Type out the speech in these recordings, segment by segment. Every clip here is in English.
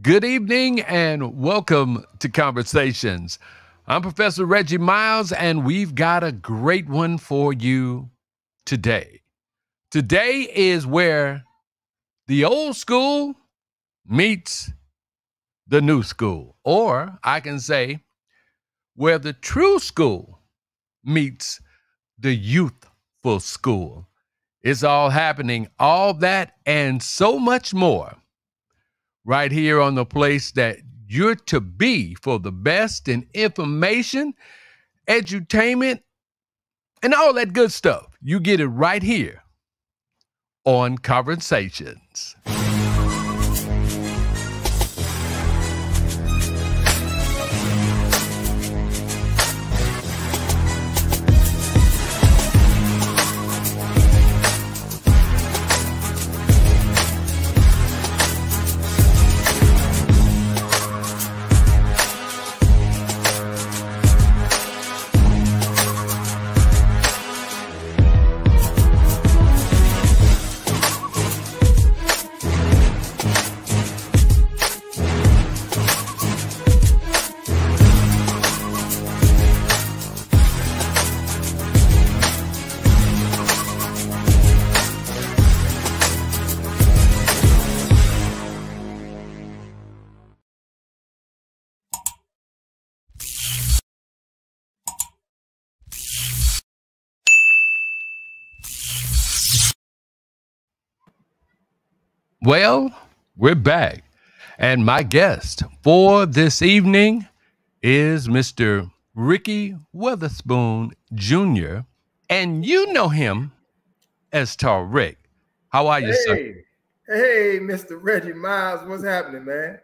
Good evening and welcome to Conversations. I'm Professor Reggie Miles, and we've got a great one for you today. Today is where the old school meets the new school, or I can say where the true school meets the youthful school. It's all happening, all that and so much more right here on the place that you're to be for the best in information, edutainment, and all that good stuff. You get it right here on Conversations. Well, we're back. And my guest for this evening is Mr. Ricky Witherspoon Jr. And you know him as Tall Rick. How are you, hey, sir? Hey, Mr. Reggie Miles, what's happening, man?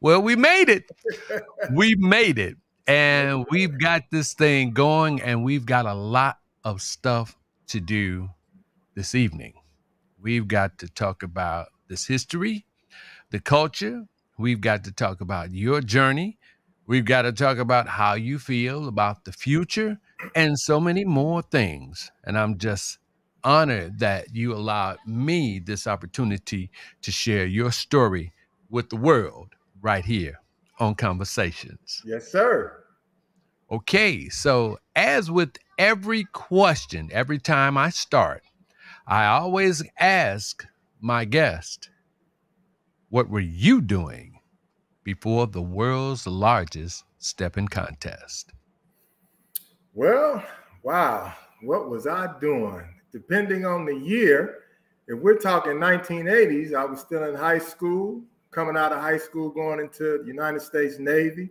Well, we made it. we made it. And we've got this thing going, and we've got a lot of stuff to do this evening. We've got to talk about this history, the culture. We've got to talk about your journey. We've got to talk about how you feel about the future and so many more things. And I'm just honored that you allowed me this opportunity to share your story with the world right here on Conversations. Yes, sir. Okay, so as with every question, every time I start, I always ask my guest, what were you doing before the world's largest stepping contest? Well, wow. What was I doing? Depending on the year, if we're talking 1980s, I was still in high school, coming out of high school, going into the United States Navy,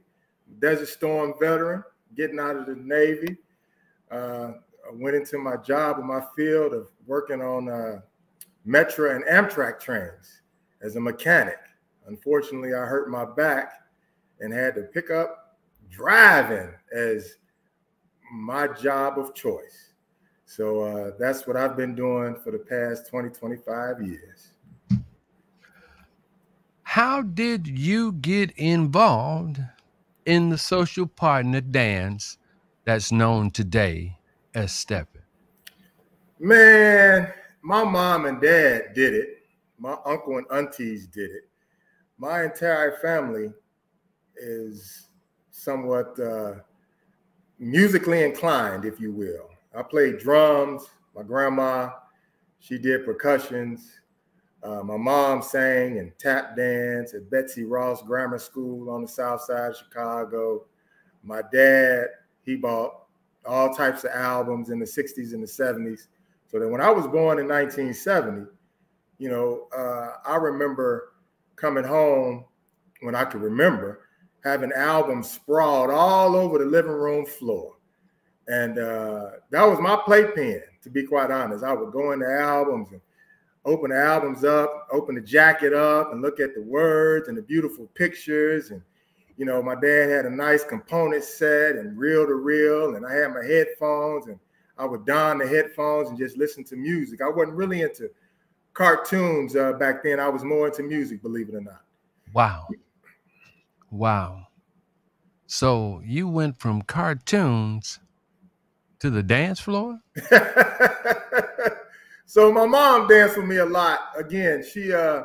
Desert Storm veteran, getting out of the Navy. Uh, I went into my job in my field of working on uh, Metra and Amtrak trains as a mechanic. Unfortunately, I hurt my back and had to pick up driving as my job of choice. So uh, that's what I've been doing for the past 20, 25 years. How did you get involved in the social partner dance that's known today as stepping? Man, my mom and dad did it. My uncle and aunties did it. My entire family is somewhat uh, musically inclined, if you will. I played drums. My grandma, she did percussions. Uh, my mom sang and tap dance at Betsy Ross Grammar School on the south side of Chicago. My dad, he bought all types of albums in the 60s and the 70s. So that when I was born in 1970, you know, uh, I remember coming home when I could remember having albums sprawled all over the living room floor. And uh, that was my playpen, to be quite honest. I would go into albums and open the albums up, open the jacket up, and look at the words and the beautiful pictures. And, you know, my dad had a nice component set and reel to reel, and I had my headphones, and I would don the headphones and just listen to music. I wasn't really into cartoons uh, back then. I was more into music, believe it or not. Wow. Wow. So you went from cartoons to the dance floor? so my mom danced with me a lot. Again, she uh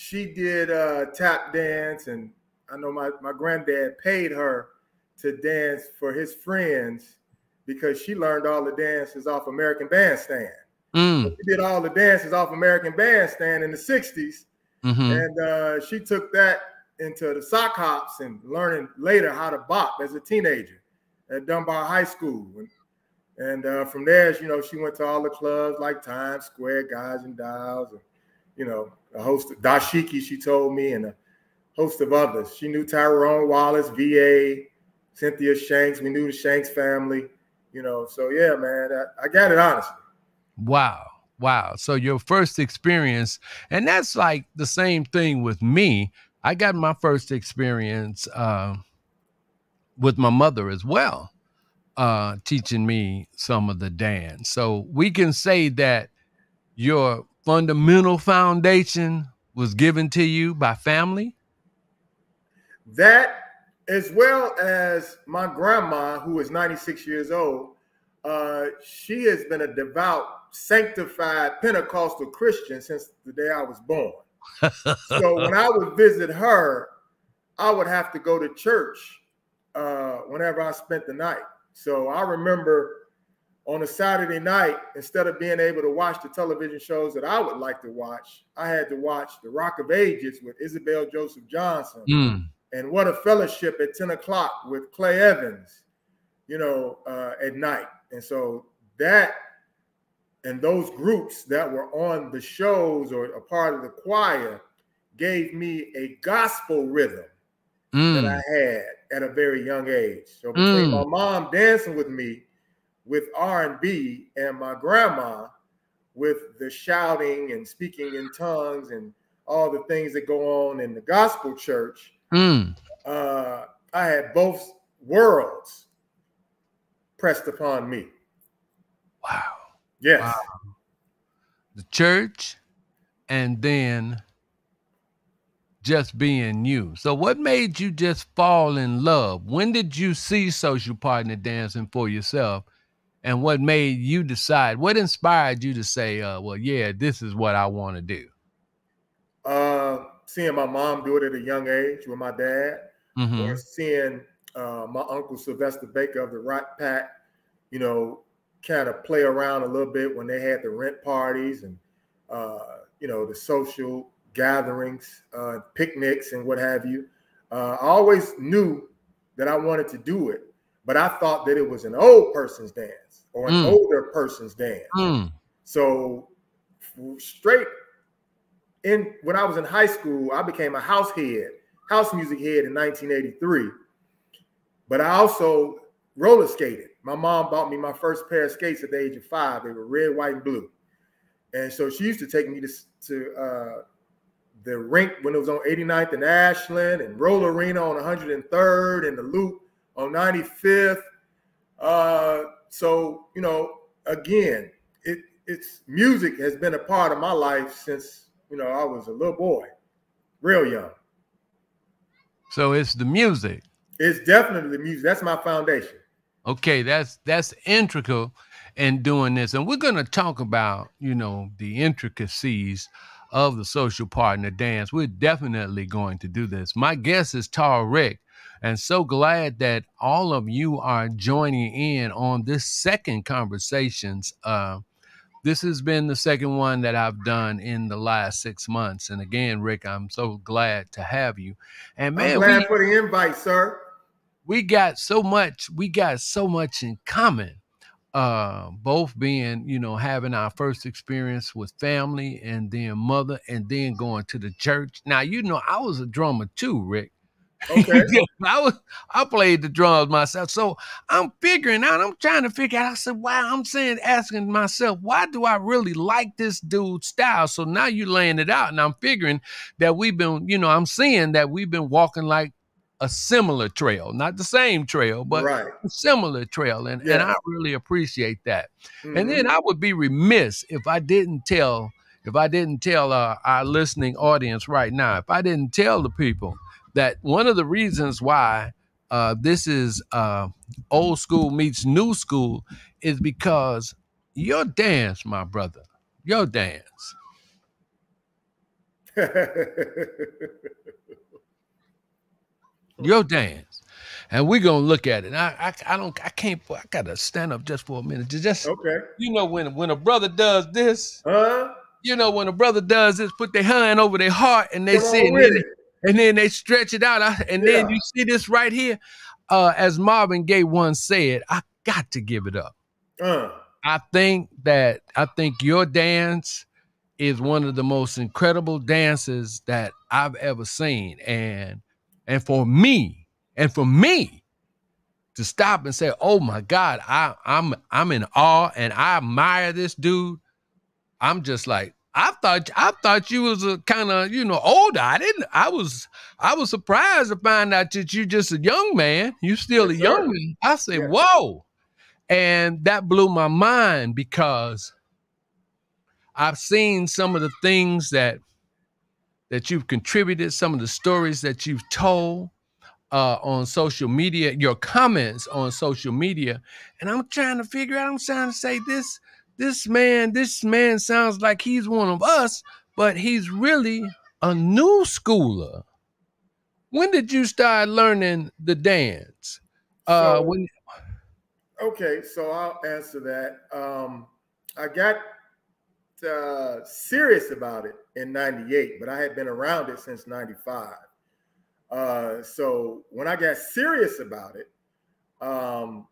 she did uh, tap dance, and I know my, my granddad paid her to dance for his friends because she learned all the dances off American Bandstand. Mm. She did all the dances off American Bandstand in the 60s. Mm-hmm. And uh, she took that into the sock hops and learning later how to bop as a teenager at Dunbar High School. And, and uh, from there, you know, she went to all the clubs like Times Square, Guys and Dolls, and, you know, a host of Dashiki, she told me, and a host of others. She knew Tyrone Wallace, VA, Cynthia Shanks. We knew the Shanks family, you know. So yeah, man, I, I got it honestly. Wow. Wow. So your first experience, and that's like the same thing with me. I got my first experience uh, with my mother as well, uh, teaching me some of the dance. So we can say that your fundamental foundation was given to you by family? That, as well as my grandma, who is 96 years old, uh, she has been a devout, sanctified Pentecostal Christian since the day I was born. so when I would visit her, I would have to go to church uh, whenever I spent the night. So I remember on a Saturday night, instead of being able to watch the television shows that I would like to watch, I had to watch The Rock of Ages with Isabel Joseph Johnson mm. And What a Fellowship at 10 o'clock with Clay Evans, you know, uh, at night. And so that and those groups that were on the shows or a part of the choir gave me a gospel rhythm mm. that I had at a very young age. So between mm. my mom dancing with me with R&B and my grandma with the shouting and speaking in tongues and all the things that go on in the gospel church, mm. uh, I had both worlds pressed upon me. Wow. Yes. Wow. The church and then just being you. So what made you just fall in love? When did you see social partner dancing for yourself? and what made you decide what inspired you to say uh, well yeah this is what i want to do uh, seeing my mom do it at a young age with my dad mm-hmm. or seeing uh, my uncle sylvester baker of the rat pack you know kind of play around a little bit when they had the rent parties and uh, you know the social gatherings uh, picnics and what have you uh, i always knew that i wanted to do it but I thought that it was an old person's dance or an mm. older person's dance. Mm. So straight in when I was in high school, I became a house head, house music head in 1983. But I also roller skated. My mom bought me my first pair of skates at the age of five. They were red, white, and blue. And so she used to take me to, to uh, the rink when it was on 89th and Ashland and Roller Arena on 103rd and the Loop on 95th. Uh, so, you know, again, it it's music has been a part of my life since, you know, I was a little boy, real young. So it's the music. It's definitely the music. That's my foundation. Okay, that's that's integral in doing this. And we're gonna talk about, you know, the intricacies of the social partner dance. We're definitely going to do this. My guest is Tall Rick and so glad that all of you are joining in on this second conversations. Uh, this has been the second one that I've done in the last six months. And again, Rick, I'm so glad to have you. And man, I'm glad we, for the invite, sir. We got so much, we got so much in common. Uh, both being, you know, having our first experience with family and then mother and then going to the church. Now, you know, I was a drummer too, Rick. Okay. I was I played the drums myself. So I'm figuring out, I'm trying to figure out. I said, wow, I'm saying asking myself, why do I really like this dude's style? So now you're laying it out, and I'm figuring that we've been, you know, I'm seeing that we've been walking like a similar trail, not the same trail, but right. a similar trail. And, and I really appreciate that. Mm-hmm. And then mm-hmm. I would be remiss if I didn't tell, if I didn't tell uh, our listening audience right now, if I didn't tell the people that one of the reasons why uh, this is uh, old school meets new school is because your dance, my brother, your dance Your dance. And we're gonna look at it. I, I I don't I can't I gotta stand up just for a minute. Just okay. You know when when a brother does this, huh? You know when a brother does this, put their hand over their heart and they sit and, then they stretch it out. And yeah. then you see this right here. Uh, as Marvin Gaye once said, I got to give it up. Uh. I think that I think your dance is one of the most incredible dances that I've ever seen. And and for me, and for me to stop and say, "Oh my God, I, I'm I'm in awe and I admire this dude." I'm just like, I thought I thought you was a kind of you know older. I didn't. I was I was surprised to find out that you're just a young man. You still yes, a young sir. man. I said, yes. whoa, and that blew my mind because I've seen some of the things that that you've contributed, some of the stories that you've told uh, on social media, your comments on social media, and I'm trying to figure out. I'm trying to say this. This man, this man sounds like he's one of us, but he's really a new schooler. When did you start learning the dance? Uh, so, when? Okay, so I'll answer that. Um, I got uh, serious about it in 98, but I had been around it since 95. Uh, so when I got serious about it, um,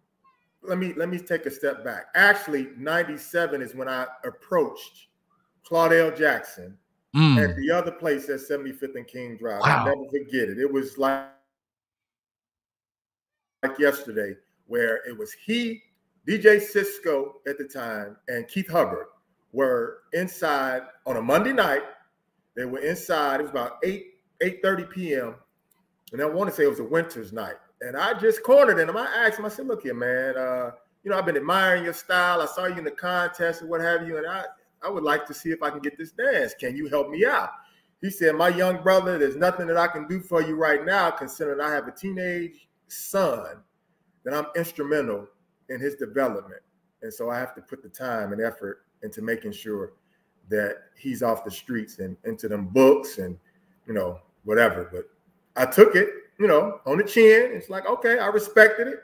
let me let me take a step back. Actually, 97 is when I approached Claudell Jackson mm. at the other place at 75th and King Drive. Wow. I'll never forget it. It was like, like yesterday, where it was he, DJ Cisco at the time, and Keith Hubbard were inside on a Monday night. They were inside. It was about 8 8 30 p.m. And I want to say it was a winter's night. And I just cornered him. I asked him, I said, look here, man, uh, you know, I've been admiring your style. I saw you in the contest and what have you. And I, I would like to see if I can get this dance. Can you help me out? He said, My young brother, there's nothing that I can do for you right now, considering I have a teenage son that I'm instrumental in his development. And so I have to put the time and effort into making sure that he's off the streets and into them books and, you know, whatever. But I took it, you know, on the chin. It's like, okay, I respected it.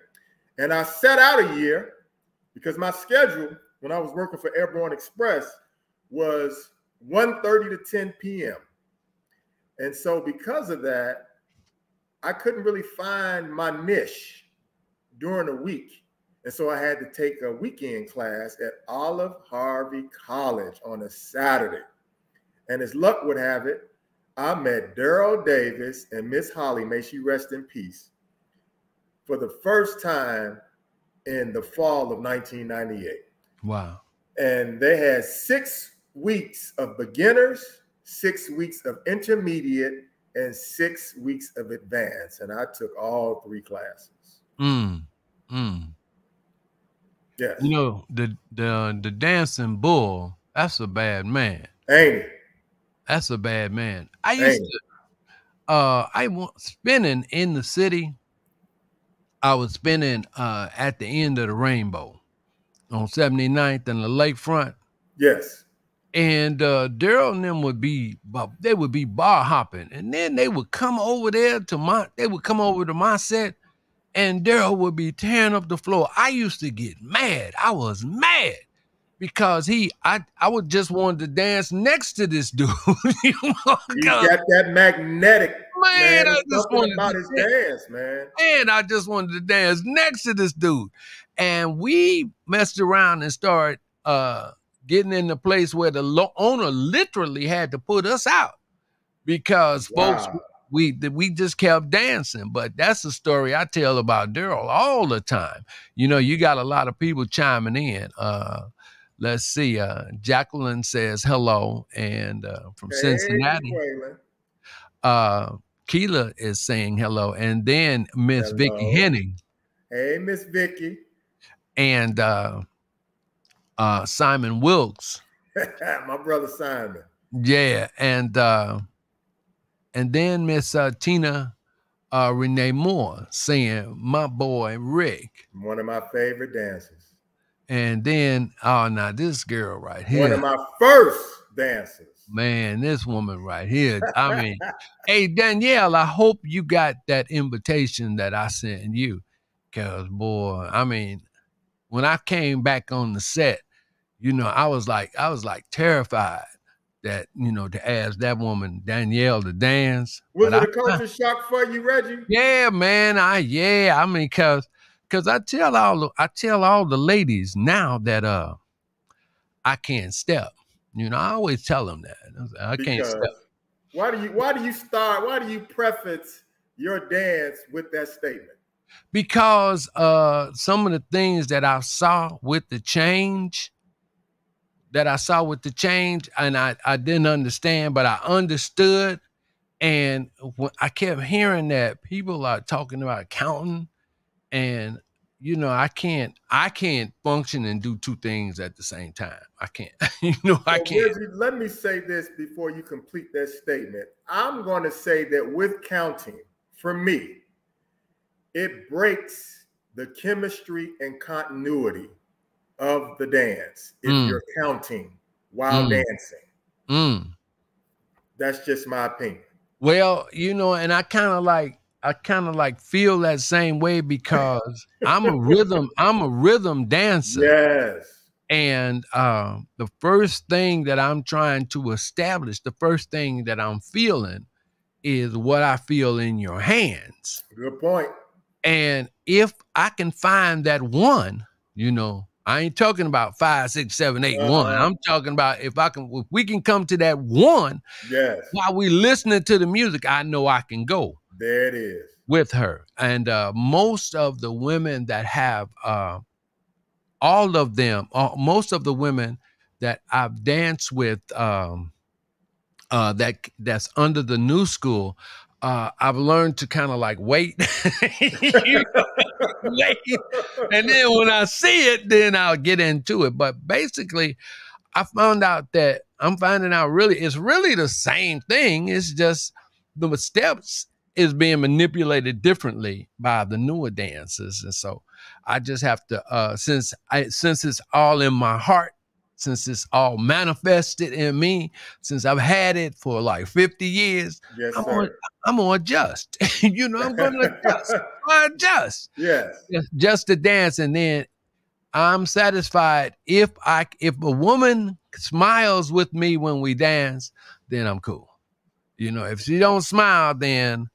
And I set out a year because my schedule when I was working for Airborne Express was 1:30 to 10 p.m. And so because of that, I couldn't really find my niche during the week. And so I had to take a weekend class at Olive Harvey College on a Saturday. And as luck would have it, I met Daryl Davis and Miss Holly, may she rest in peace, for the first time in the fall of 1998. Wow. And they had six weeks of beginners, six weeks of intermediate, and six weeks of advanced. And I took all three classes. Mm. Mm. Yes. You know, the the the dancing bull, that's a bad man. Ain't it? That's a bad man. I used to uh I was spinning in the city. I was spinning uh at the end of the rainbow on 79th and the lakefront. Yes. And uh Daryl and them would be they would be bar hopping. And then they would come over there to my they would come over to my set and Daryl would be tearing up the floor. I used to get mad. I was mad because he, I, I would just wanted to dance next to this dude. you know, he got that magnetic man. man I just wanted about his dance, man. And I just wanted to dance next to this dude, and we messed around and started uh, getting in the place where the owner literally had to put us out because wow. folks we we just kept dancing. But that's the story I tell about Daryl all the time. You know, you got a lot of people chiming in. Uh, let's see. Uh, Jacqueline says hello, and uh, from hey, Cincinnati. Uh, Keela is saying hello, and then Miss Vicky Henning. Hey, Miss Vicky. And uh, uh, Simon Wilkes. My brother Simon. Yeah, and uh, and then Miss uh, Tina uh, Renee Moore saying, "My boy Rick." One of my favorite dancers. And then, oh, now this girl right here. One of my first dancers. man, this woman right here. I mean, hey Danielle, I hope you got that invitation that I sent you. Cause boy, I mean, when I came back on the set, you know, I was like, I was like terrified that, you know, to ask that woman, Danielle, to dance. Was But it a I- culture shock for you, Reggie? yeah, man. I yeah. I mean, cause cause I tell all the I tell all the ladies now that uh I can't step. You know, I always tell them that. I can't Because step. Why do you why do you start? Why do you preface your dance with that statement? Because uh some of the things that I saw with the change that I saw with the change and I, I didn't understand, but I understood. And when I kept hearing that people are talking about counting and you know, I can't I can't function and do two things at the same time. I can't. you know, I can't. Reggie, let me say this before you complete that statement. I'm going to say that with counting, for me, it breaks the chemistry and continuity of the dance if Mm. you're counting while Mm. dancing. Mm. That's just my opinion. Well, you know, and I kind of like I kind of like feel that same way because I'm a rhythm I'm a rhythm dancer. Yes. And um, the first thing that I'm trying to establish, the first thing that I'm feeling is what I feel in your hands. Good point. And if I can find that one, you know, I ain't talking about five, six, seven, eight, one. Uh-huh. I'm talking about if I can, if we can come to that one Yes. while we listening to the music, I know I can go There it is. with her. And uh, most of the women that have, uh, all of them, uh, most of the women that I've danced with, um, uh, that that's under the new school, uh, I've learned to kind of like wait, wait, and then when I see it, then I'll get into it. But basically, I found out that I'm finding out really it's really the same thing. It's just the steps is being manipulated differently by the newer dancers, and so I just have to uh, since I since it's all in my heart. Since it's all manifested in me, since I've had it for like 50 years, Yes, I'm on- sir. I'm gonna adjust. you know, I'm gonna adjust. I adjust yes. just, just to dance and then i'm satisfied if i if a woman smiles with me when we dance then i'm cool you know if she don't smile then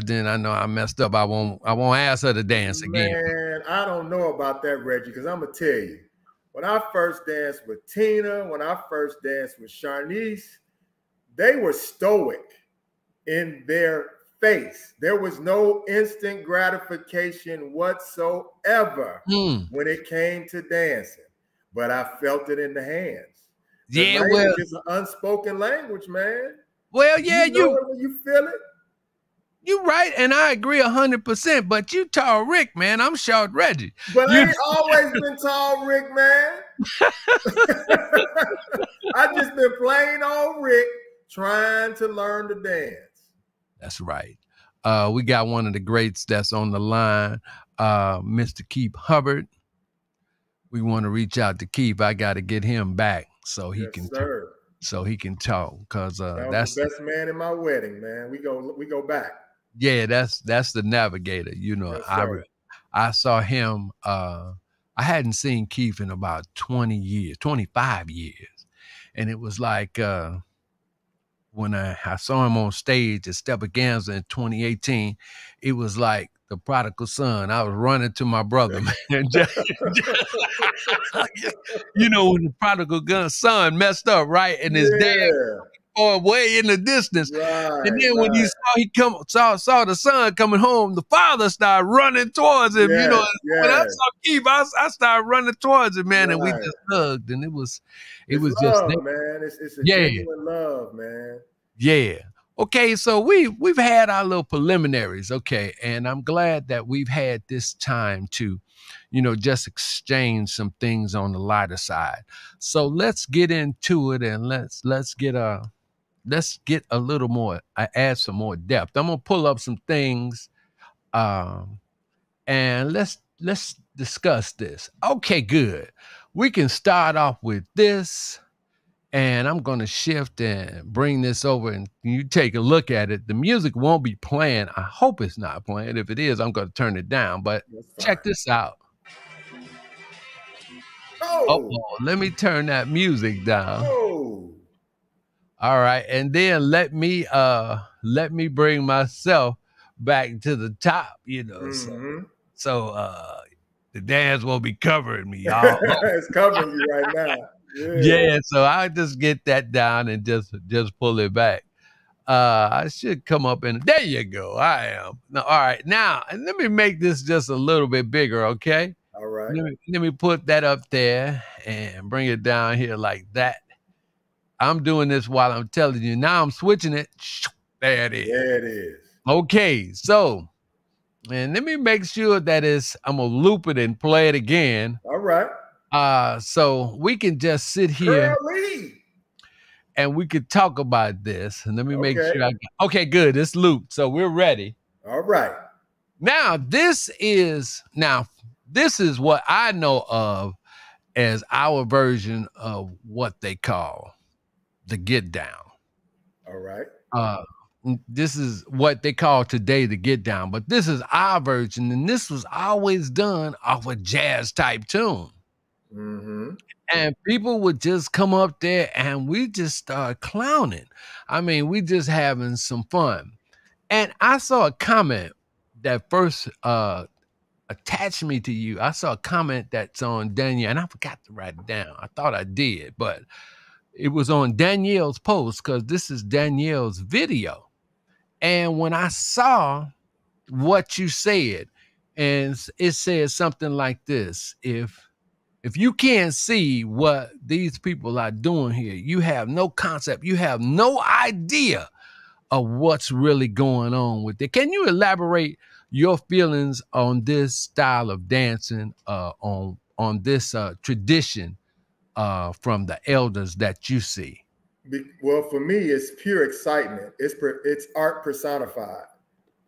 then i know i messed up i won't i won't ask her to dance again Man, I don't know about that, Reggie, because I'm gonna tell you. When I first danced with Tina, when I first danced with Charnice, they were stoic in their face. There was no instant gratification whatsoever Hmm. when it came to dancing, but I felt it in the hands. The yeah well is an unspoken language, man. well yeah know you it you feel it. You right and i agree 100% but you tall rick man i'm short reggie But You- I ain't always been tall, Rick, man. I just been plain old Rick trying to learn to dance. That's right. Uh, we got one of the greats that's on the line, uh, Mr. Keith Hubbard. We want to reach out to Keith. I got to get him back so he yes, can sir. so he can talk because uh, That that's the best man in my wedding, man. We go we go back. Yeah that's that's the navigator. You know, Yes, I I saw him. Uh, I hadn't seen Keith in about twenty years, twenty five years, and it was like. Uh, when I, I saw him on stage at Stepaganza in 2018, it was like the prodigal son. I was running to my brother, man. Just- just- you know, when the prodigal son messed up, right? And his dad or way in the distance. Right, And then when he saw he come saw saw the son coming home, the father started running towards him. you know, Yes, when I saw Keith, I, I started running towards him, man, and we just hugged, and it was it It's was just man. It's, it's a Yeah. love, man. Yeah. Okay, so we we've had our little preliminaries, okay, and I'm glad that we've had this time to, you know, just exchange some things on the lighter side. So let's get into it and let's let's get a let's get a little more I add some more depth. I'm gonna pull up some things um and let's let's discuss this. Okay, good. We can start off with this and I'm going to shift and bring this over and you take a look at it. The music won't be playing. I hope it's not playing. If it is, I'm going to turn it down. But check this out. Oh. oh, let me turn that music down. Oh. All right, and then let me uh let me bring myself back to the top, you know. Mm-hmm. So, so uh the dance won't be covering me, y'all. it's covering you right now. Yeah. yeah, so I just get that down and just just pull it back. Uh I should come up and there you go. I am. Now, all right. Now, and let me make this just a little bit bigger, okay? All right. Let me, let me put that up there and bring it down here like that. I'm doing this while I'm telling you. Now I'm switching it. There it is. There it is. Okay, so and let me make sure that is I'm gonna loop it and play it again. All right. Uh, so we can just sit here and we could talk about this. And let me make sure I okay, good. It's looped. So we're ready. All right. Now, this is now this is what I know of as our version of what they call the get down. All right. Uh this is what they call today the get down, but this is our version, and this was always done off a jazz type tune. Mm-hmm. And people would just come up there and we just start clowning. I mean, we just having some fun. And I saw a comment that first uh attached me to you. I saw a comment that's on Danielle, and I forgot to write it down. I thought I did, but it was on Danielle's post because this is Danielle's video. And when I saw what you said, and it said something like this if if you can't see what these people are doing here, you have no concept, you have no idea of what's really going on with it. Can you elaborate your feelings on this style of dancing, uh, on on this uh, tradition uh, from the elders that you see? Well, for me, it's pure excitement. It's it's art personified.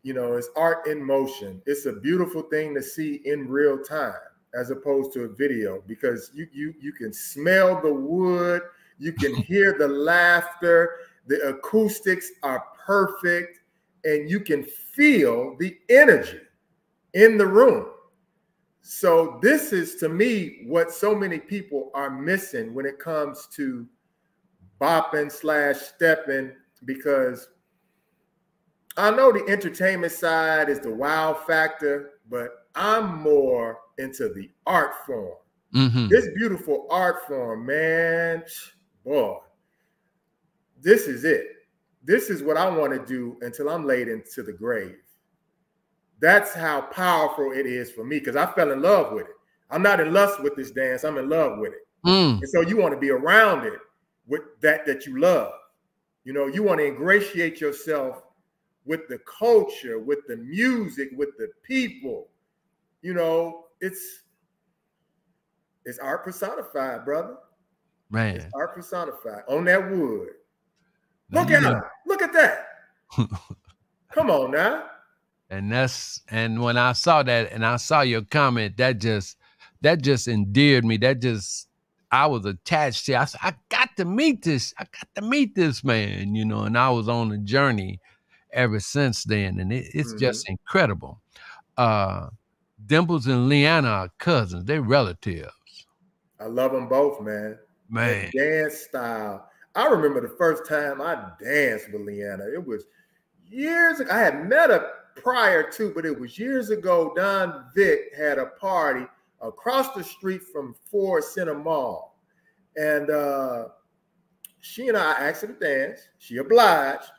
You know, it's art in motion. It's a beautiful thing to see in real time as opposed to a video because you you you can smell the wood, you can hear the laughter, the acoustics are perfect, and you can feel the energy in the room. So this is to me what so many people are missing when it comes to bopping slash stepping because I know the entertainment side is the wow factor, but I'm more into the art form. Mm-hmm. This beautiful art form, man, boy, this is it. This is what I want to do until I'm laid into the grave. That's how powerful it is for me because I fell in love with it. I'm not in lust with this dance, I'm in love with it. Mm. And so you want to be around it with that that you love. You know, you want to ingratiate yourself with the culture, with the music, with the people. You know, it's it's art personified, brother. Man, it's art personified on that wood. Look at it. Look at that. Come on now. And that's and when I saw that and I saw your comment, that just that just endeared me. That just I was attached to. I said, I got to meet this. I got to meet this man, you know. And I was on a journey ever since then, and it, it's mm-hmm. just incredible. Uh, Dimples and Leanna are cousins. they're relatives. I love them both, man. Man, dance style. I remember the first time I danced with Leanna. It was years ago. I had met her prior to, but it was years ago. Don Vick had a party across the street from Ford City Mall, and uh, she and I asked her to dance. She obliged,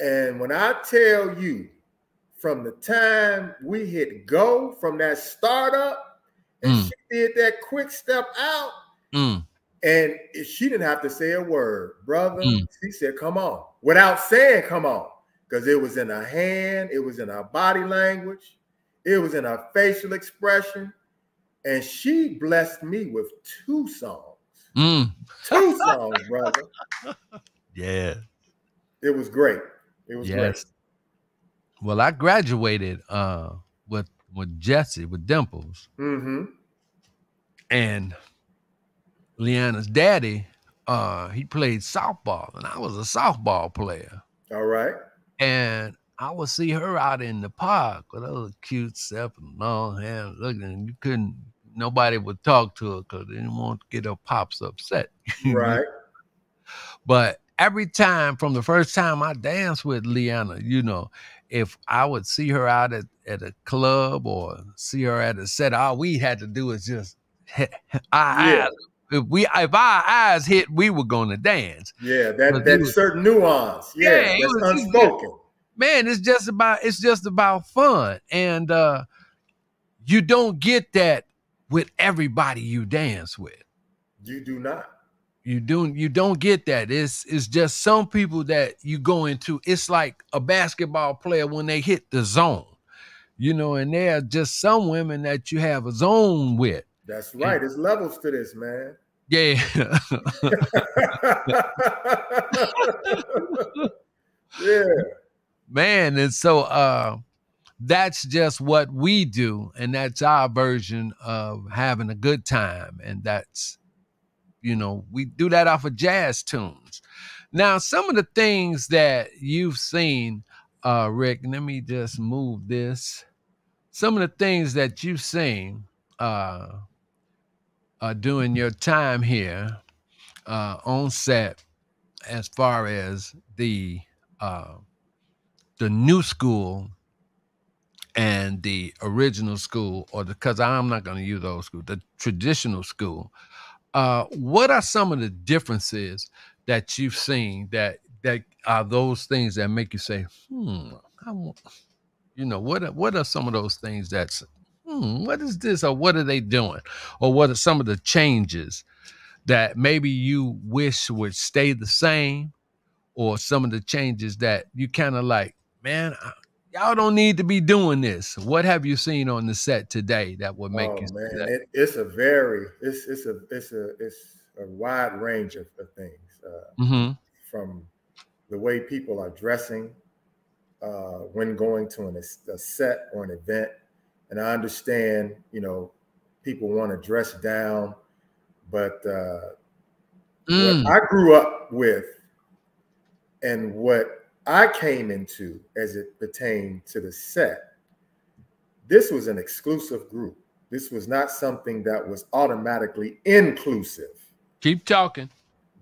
and when I tell you, from the time we hit go from that startup, and mm. she did that quick step out, mm. and she didn't have to say a word, brother. Mm. She said, "Come on," without saying "Come on," because it was in her hand, it was in her body language, it was in her facial expression, and she blessed me with two songs. Mm. Two songs, brother. Yeah. It was great. It was yes. great. Well, I graduated uh, with with Jesse with Dimples, mm-hmm. and Leanna's daddy uh, he played softball, and I was a softball player. All right. And I would see her out in the park with her cute self and long hair, looking, and you couldn't. Nobody would talk to her because they didn't want to get her pops upset. Right. But every time from the first time I danced with Leanna, you know, if I would see her out at, at a club or see her at a set, all we had to do is just our Yeah. If we if our eyes hit, we were gonna dance. Yeah, that that was- certain nuance. Yeah, Yeah, it that's unspoken. Man, it's just about it's just about fun. And uh you don't get that with everybody you dance with. You do not. You don't you don't get that. It's it's just some people that you go into. It's like a basketball player when they hit the zone, you know, and there are just some women that you have a zone with. That's right. There's levels to this, man. Yeah. yeah. Man, and so uh that's just what we do, and that's our version of having a good time. And that's you know, we do that off of jazz tunes. Now, some of the things that you've seen, uh, Rick, let me just move this. Some of the things that you've seen uh, uh, during your time here uh, on set, as far as the uh, the new school and the original school, or because I'm not going to use old school the traditional school. Uh, what are some of the differences that you've seen that that are those things that make you say, hmm, I want, you know, what what are some of those things that's, hmm, what is this, or what are they doing, or what are some of the changes that maybe you wish would stay the same, or some of the changes that you kind of like, man, I, y'all don't need to be doing this. What have you seen on the set today that would make oh, you? man, it, it's a very it's it's a it's a it's a wide range of, of things uh, Mhm. from the way people are dressing uh, when going to an, a set or an event, and I understand you know people want to dress down, but uh, Mm. what I grew up with and what I came into as it pertained to the set, this was an exclusive group. This was not something that was automatically inclusive. Keep talking.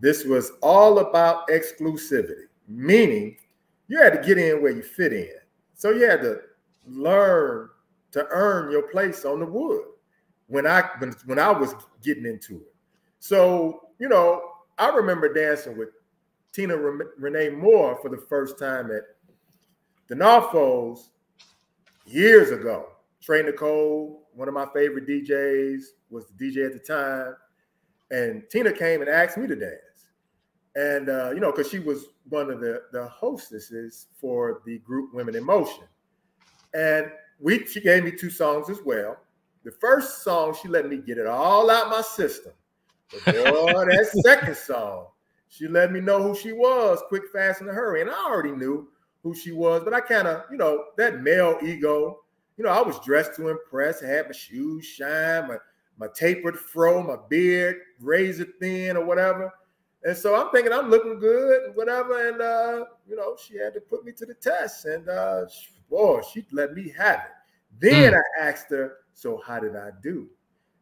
This was all about exclusivity, meaning you had to get in where you fit in. So you had to learn to earn your place on the wood when I when, when I was getting into it. So, you know, I remember dancing with Tina Renee Moore for the first time at the Norfolks years ago. Trey Nicole, one of my favorite DJs, was the DJ at the time. And Tina came and asked me to dance. And, uh, you know, because she was one of the, the hostesses for the group Women in Motion. And we she gave me two songs as well. The first song, she let me get it all out my system. But boy, that second song, she let me know who she was quick, fast, and a hurry. And I already knew who she was, but I kind of, you know, that male ego, you know, I was dressed to impress. I had my shoes shine, my, my tapered fro, my beard razor thin or whatever. And so I'm thinking I'm looking good and whatever. And, uh, you know, she had to put me to the test. And, uh, boy, she let me have it. Then I asked her, so how did I do?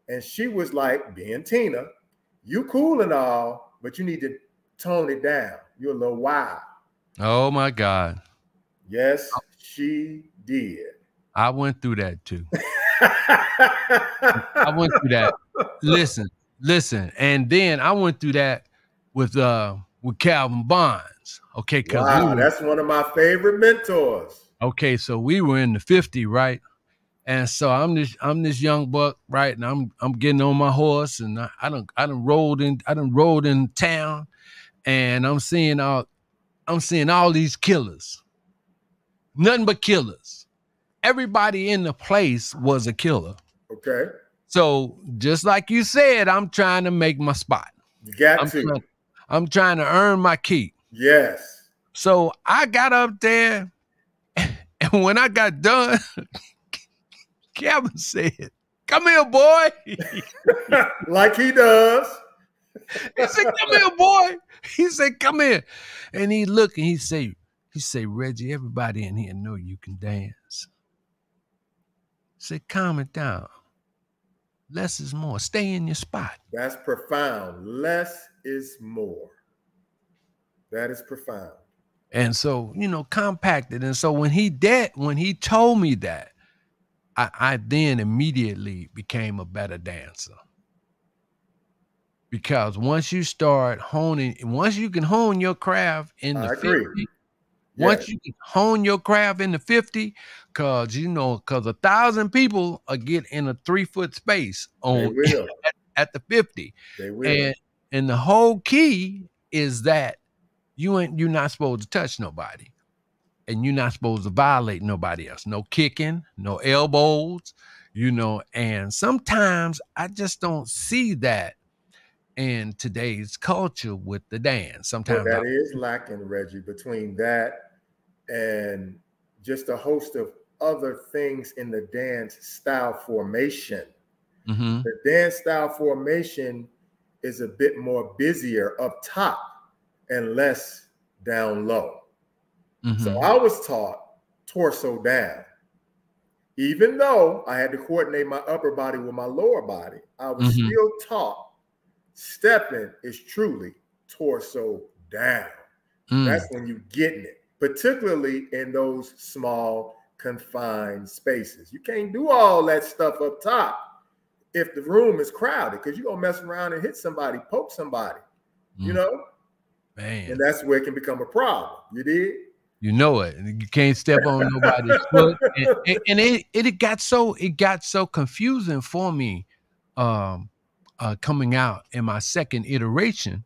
And she was like, being Tina, you cool and all, but you need to tone it down. You're a little wild. Oh my God. Yes, she did. I went through that too. I went through that. Listen, listen. And then I went through that with uh with Calvin Bonds. Okay, we wow, were- that's one of my favorite mentors. Okay, so we were in the 50, right? And so I'm this I'm this young buck, right? And I'm I'm getting on my horse and I, I don't I don't rolled in I don't rolled in town and I'm seeing all I'm seeing all these killers. Nothing but killers. Everybody in the place was a killer. Okay, So just like you said, I'm trying to make my spot. you got I'm to. trying, I'm trying to earn my keep. Yes. So I got up there, when I got done, Kevin said, "Come here, boy." like he does. he said, "Come here, boy." He said, "Come here," and he look and he say, "He say, Reggie, everybody in here know you can dance." Say, calm it down. Less is more. Stay in your spot. That's profound. Less is more. That is profound. And so, you know, compacted. And so when he did, when he told me that, I, I then immediately became a better dancer. Because once you start honing, once you can hone your craft in the 50, once you can hone your craft in the 50, cause you know, cause a thousand people are get in a three foot space on at, at, the 50. They will. And and the whole key is that you ain't you're not supposed to touch nobody. And you're not supposed to violate nobody else. No kicking, no elbows, you know. And sometimes I just don't see that in today's culture with the dance. Sometimes well, that I, is lacking, Reggie, between that and just a host of other things in the dance style formation. Mm-hmm. The dance style formation is a bit more busier up top and less down low. Mm-hmm. So I was taught torso down. Even though I had to coordinate my upper body with my lower body, I was mm-hmm. still taught stepping is truly torso down. Mm. That's when you're getting it, particularly in those small, confined spaces. You can't do all that stuff up top if the room is crowded because you're going to mess around and hit somebody, poke somebody, mm. you know? Man. And that's where it can become a problem. You did? You know it. You can't step on nobody's foot. And, and, it, it got so it got so confusing for me um, uh, coming out in my second iteration.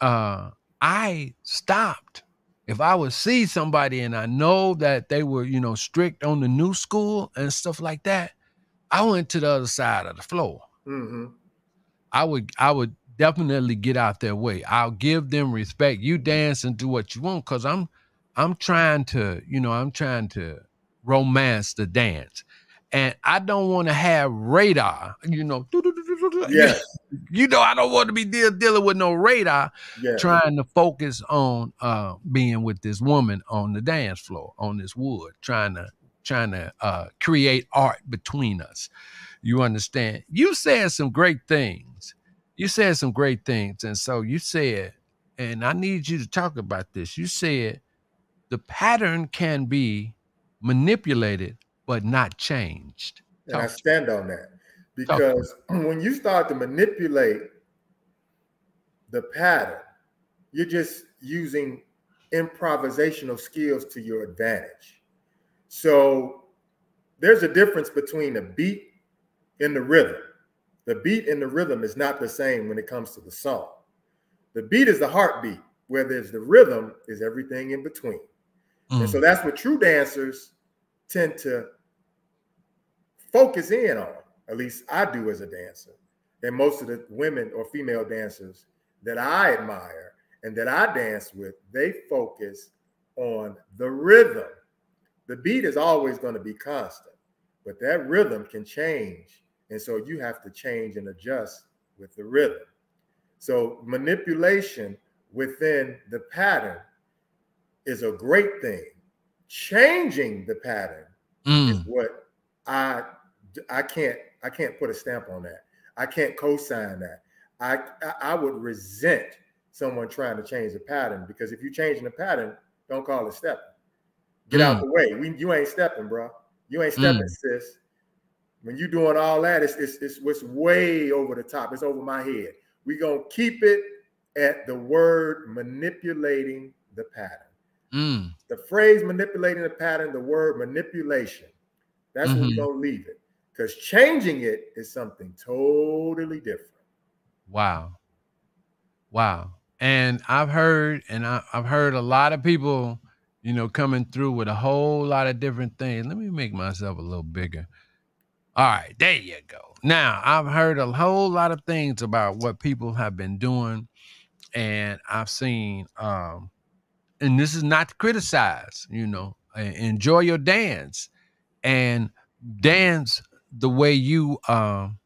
Uh, I stopped. If I would see somebody and I know that they were, you know, strict on the new school and stuff like that, I went to the other side of the floor. Mm-hmm. I would I would definitely get out their way. I'll give them respect. You dance and do what you want because I'm I'm trying to, you know, I'm trying to romance the dance. And I don't want to have radar, you know. Yes. You know, I don't want to be deal, dealing with no radar, yes. trying to focus on uh, being with this woman on the dance floor, on this wood, trying to trying to uh, create art between us. You understand? You said some great things you said some great things. And so you said, and I need you to talk about this. You said the pattern can be manipulated, but not changed. And I stand on that because when you start to manipulate the pattern, you're just using improvisational skills to your advantage. So there's a difference between a beat and the rhythm. The beat and the rhythm is not the same when it comes to the song. The beat is the heartbeat, where there's the rhythm is everything in between. Mm. And so that's what true dancers tend to focus in on. At least I do as a dancer. And most of the women or female dancers that I admire and that I dance with, they focus on the rhythm. The beat is always going to be constant, but that rhythm can change and so you have to change and adjust with the rhythm. So manipulation within the pattern is a great thing. Changing the pattern mm. is what I I can't I can't put a stamp on that. I can't co-sign that. I I would resent someone trying to change the pattern because if you're changing the pattern, don't call it stepping. Get mm. out the way. We, you ain't stepping, bro. You ain't stepping, mm. sis when you're doing all that, it's, it's, it's what's way over the top. It's over my head. We're going to keep it at the word manipulating the pattern. Mm. The phrase manipulating the pattern, the word manipulation, that's mm-hmm. where we're going to leave it. Because changing it is something totally different. Wow. Wow. And I've heard, and I, I've heard a lot of people, you know, coming through with a whole lot of different things. Let me make myself a little bigger. All right, there you go. Now, I've heard a whole lot of things about what people have been doing, and I've seen, um, and this is not to criticize, you know, enjoy your dance and dance the way you um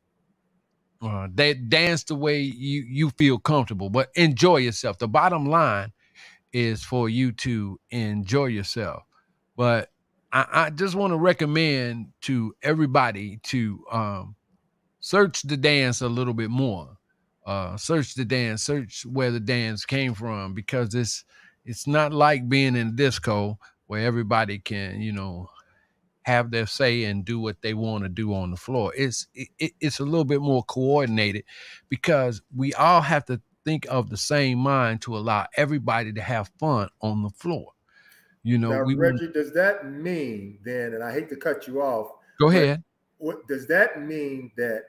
Uh, they dance the way you you feel comfortable, but enjoy yourself. The bottom line is for you to enjoy yourself. But I, I just want to recommend to everybody to um, search the dance a little bit more. Uh, search the dance, search where the dance came from, because it's it's not like being in a disco where everybody can, you know, have their say and do what they want to do on the floor. It's it, it's a little bit more coordinated because we all have to think of the same mind to allow everybody to have fun on the floor. You know, now, we Reggie, does that mean then? And I hate to cut you off. Go ahead. What does that mean that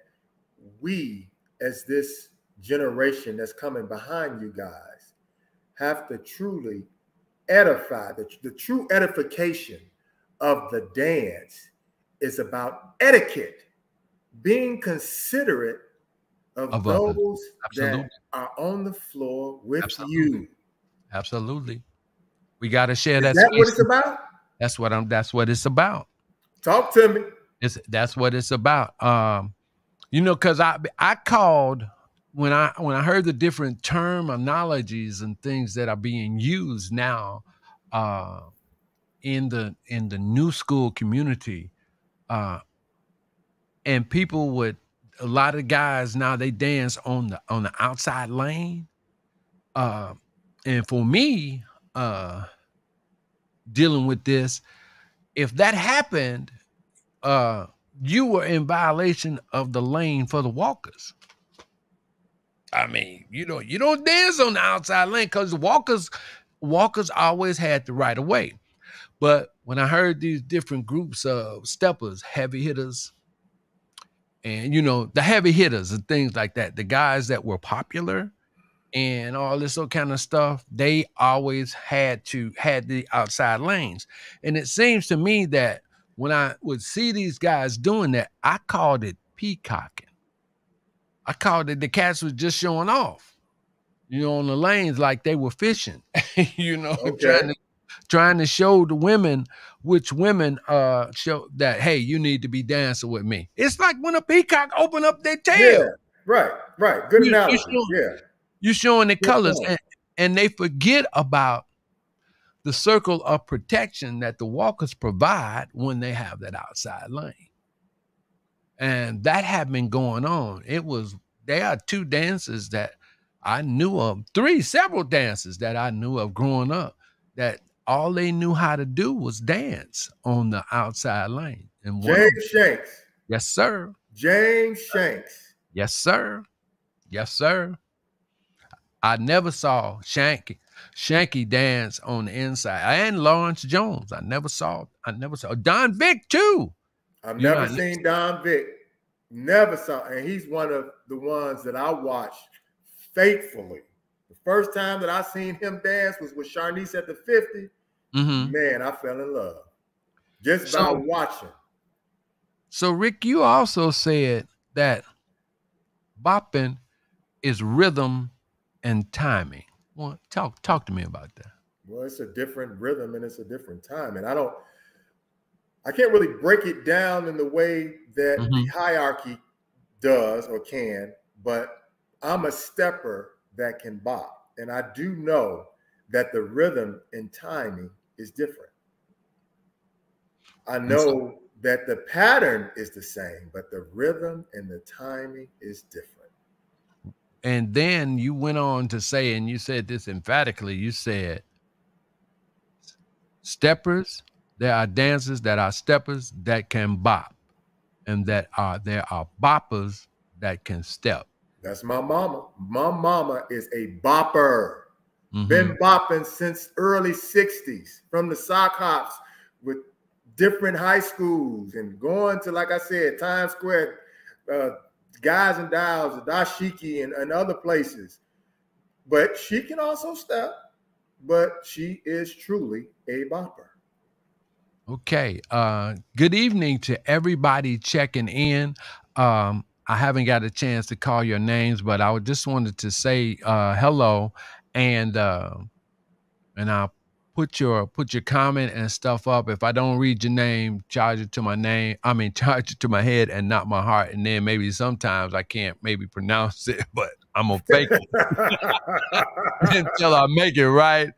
we, as this generation that's coming behind you guys, have to truly edify the, the true edification of the dance is about etiquette, being considerate of, of those that are on the floor with Absolutely. you. Absolutely. We got to share Is that. that what it's about? That's what I'm. That's what it's about. Talk to me. It's that's what it's about. Um, you know, because I I called when I when I heard the different terminologies and things that are being used now uh, in the in the new school community, uh, and people would a lot of guys now they dance on the on the outside lane. Uh, and for me, uh, dealing with this, if that happened, uh, you were in violation of the lane for the walkers. I mean, you know, you don't dance on the outside lane because walkers, walkers always had the right of way. But when I heard these different groups of steppers, heavy hitters, and you know, the heavy hitters and things like that, the guys that were popular, and all this kind of stuff, they always had to had the outside lanes. And it seems to me that when I would see these guys doing that, I called it peacocking. I called it the cats was just showing off, you know, on the lanes like they were fishing, you know, okay. trying to trying to show the women which women uh show that hey, you need to be dancing with me. It's like when a peacock open up their tail. Yeah, right, right. Good you, analogy. Yeah you're showing the colors, and, and they forget about the circle of protection that the walkers provide when they have that outside lane. And that had been going on. It was, there are two dances that I knew of, three, several dances that I knew of growing up that all they knew how to do was dance on the outside lane. And James Shanks. Yes, sir. James Shanks. Yes, sir. Yes, sir. I never saw Shanky Shanky dance on the inside, and Lawrence Jones. I never saw. I never saw Don Vick too. I've you never seen Don Vick. Never saw, and he's one of the ones that I watched faithfully. The first time that I seen him dance was with Charnice at the 50. Mm-hmm. Man, I fell in love just so, by watching. So, Rick, you also said that bopping is rhythm and timing. Well, talk talk to me about that. Well, it's a different rhythm and it's a different time, and I don't, I can't really break it down in the way that mm-hmm. the hierarchy does or can, but I'm a stepper that can bop, and I do know that the rhythm and timing is different. I know so, that the pattern is the same, but the rhythm and the timing is different. And then you went on to say, and you said this emphatically, you said, steppers, there are dancers that are steppers that can bop, and that are there are boppers that can step. That's my mama. My mama is a bopper. Mm-hmm. Been bopping since early 60s from the sock hops with different high schools and going to, like I said, Times Square, uh, Guys and Dolls, Dashiki, and, and other places. But she can also step, but she is truly a bopper. Okay. Uh, good evening to everybody checking in. Um, I haven't got a chance to call your names, but I just wanted to say uh, hello and uh, and I'll put your put your comment and stuff up. If I don't read your name, charge it to my name. I mean, charge it to my head and not my heart. And then maybe sometimes I can't maybe pronounce it, but I'm gonna fake it until I make it right.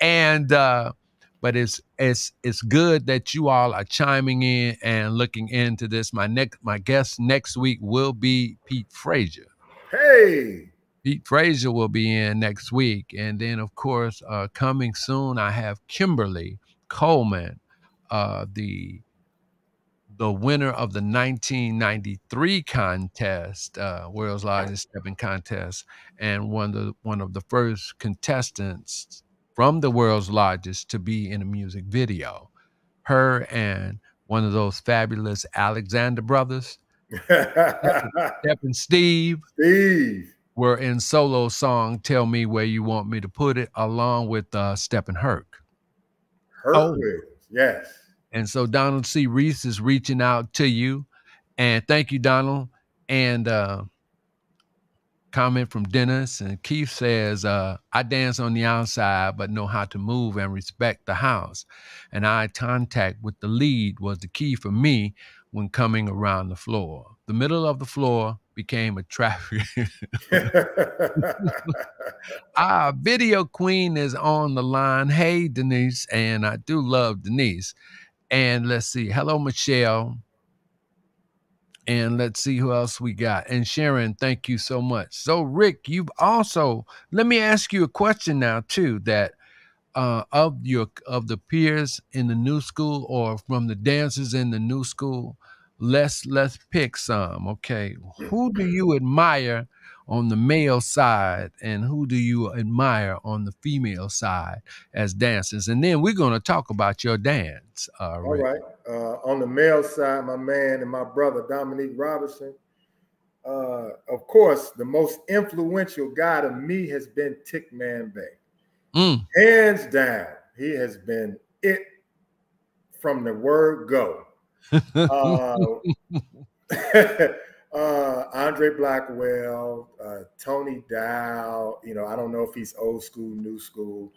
And uh, but it's it's it's good that you all are chiming in and looking into this. My next my guest next week will be Pete Frazier. Hey. Pete Frazier will be in next week. And then, of course, uh, coming soon, I have Kimberly Coleman, uh, the the winner of the 1993 contest, uh, world's largest stepping contest, and one of the one of the first contestants from the world's largest to be in a music video. Her and one of those fabulous Alexander brothers, Step and Steve. Steve were in solo song "Tell Me Where You Want Me to Put It," along with uh, Stephen Herc. Herc, oh. yes. And so Donald C. Reese is reaching out to you, and thank you, Donald. And uh, comment from Dennis and Keith says, uh, "I dance on the outside, but know how to move and respect the house. And eye contact with the lead was the key for me when coming around the floor. The middle of the floor became a traffic. Our video queen is on the line. Hey, Denise. And I do love Denise. And let's see. Hello, Michelle. And let's see who else we got. And Sharon, thank you so much. So, Rick, you've also, let me ask you a question now, too, that uh, of your of the peers in the new school or from the dancers in the new school, let's let's pick some okay? Who do you admire on the male side and who do you admire on the female side as dancers? And then we're going to talk about your dance uh, all right. Uh, on the male side my man and my brother dominique robinson. Uh, of course the most influential guy to me has been tickman bey mm. hands down he has been it from the word go uh, uh, Andre Blackwell, uh, Tony Dow. You know, I don't know if he's old school, new school.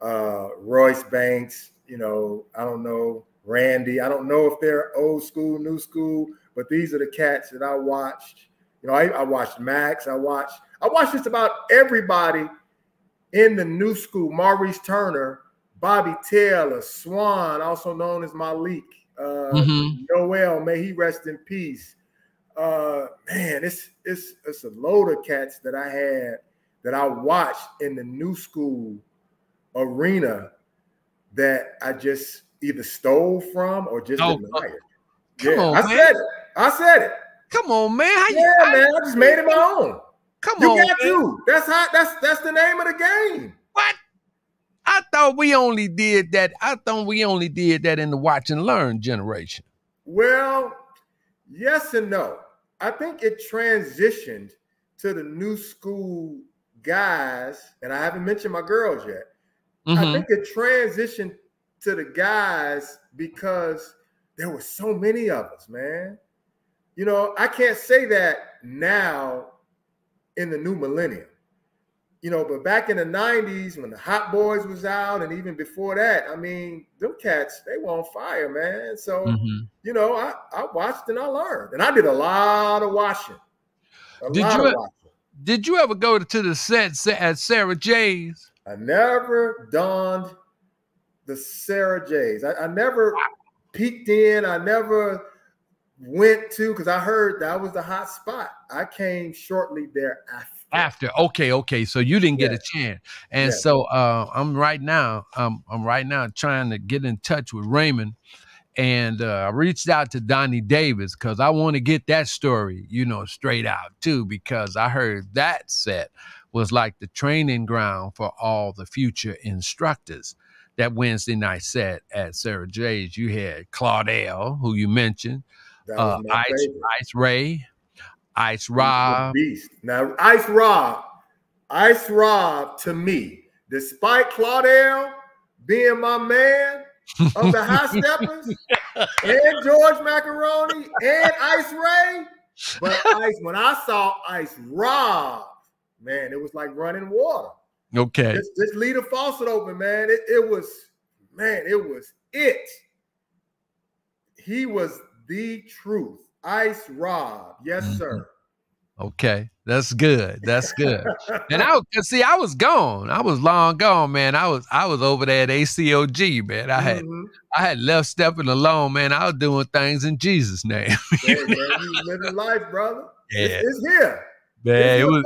Uh, Royce Banks. You know, I don't know Randy. I don't know if they're old school, new school, but these are the cats that I watched. You know, I, I watched Max. I watched. I watched just about everybody in the new school. Maurice Turner, Bobby Taylor, Swan, also known as Malik. Uh, mm-hmm. Noel, may he rest in peace. Uh, man, it's it's it's a load of cats that I had that I watched in the new school arena that I just either stole from or just oh, admired. Come yeah, on, I man. said it. I said it. Come on, man. How yeah, you, man. I just made it my own. Come you on, you got man. to. That's how. That's that's the name of the game. Thought we only did that. I thought we only did that in the watch and learn generation. Well, yes and no. I think it transitioned to the new school guys, and I haven't mentioned my girls yet. Mm-hmm. I think it transitioned to the guys because there were so many of us, man. You know, I can't say that now in the new millennium you know, but back in the 90s when the Hot Boys was out and even before that, I mean, them cats, they were on fire, man. So, mm-hmm. you know, I, I watched and I learned. And I did a lot of watching. did you watching. did you ever go to the set at Sarah J's? I never donned the Sarah J's. I, I never peeked in. I never went to because I heard that was the hot spot. I came shortly thereafter after okay okay so you didn't get yeah. a chance and yeah. so uh, i'm right now um, i'm right now trying to get in touch with raymond and uh, i reached out to donnie davis because i want to get that story you know straight out too because i heard that set was like the training ground for all the future instructors that wednesday night set at sarah j's you had claudel who you mentioned uh, ice, ice ray Ice Rob. Beast. Now, Ice Rob, Ice Rob to me, despite Claudel being my man of the High Steppers and George Macaroni and Ice Ray, but Ice, when I saw Ice Rob, man, it was like running water. Okay. Just, just leave the faucet open, man. It, it was man, it was it. He was the truth. Ice Rob. Yes, mm-hmm. sir. Okay, that's good. That's good. and I see, I was gone. I was long gone, man. I was I was over there at ACOG, man. I had mm-hmm. I had left stepping alone, man. I was doing things in Jesus' name. man, you living life, brother. Yeah, it's, it's here. Man, it's it was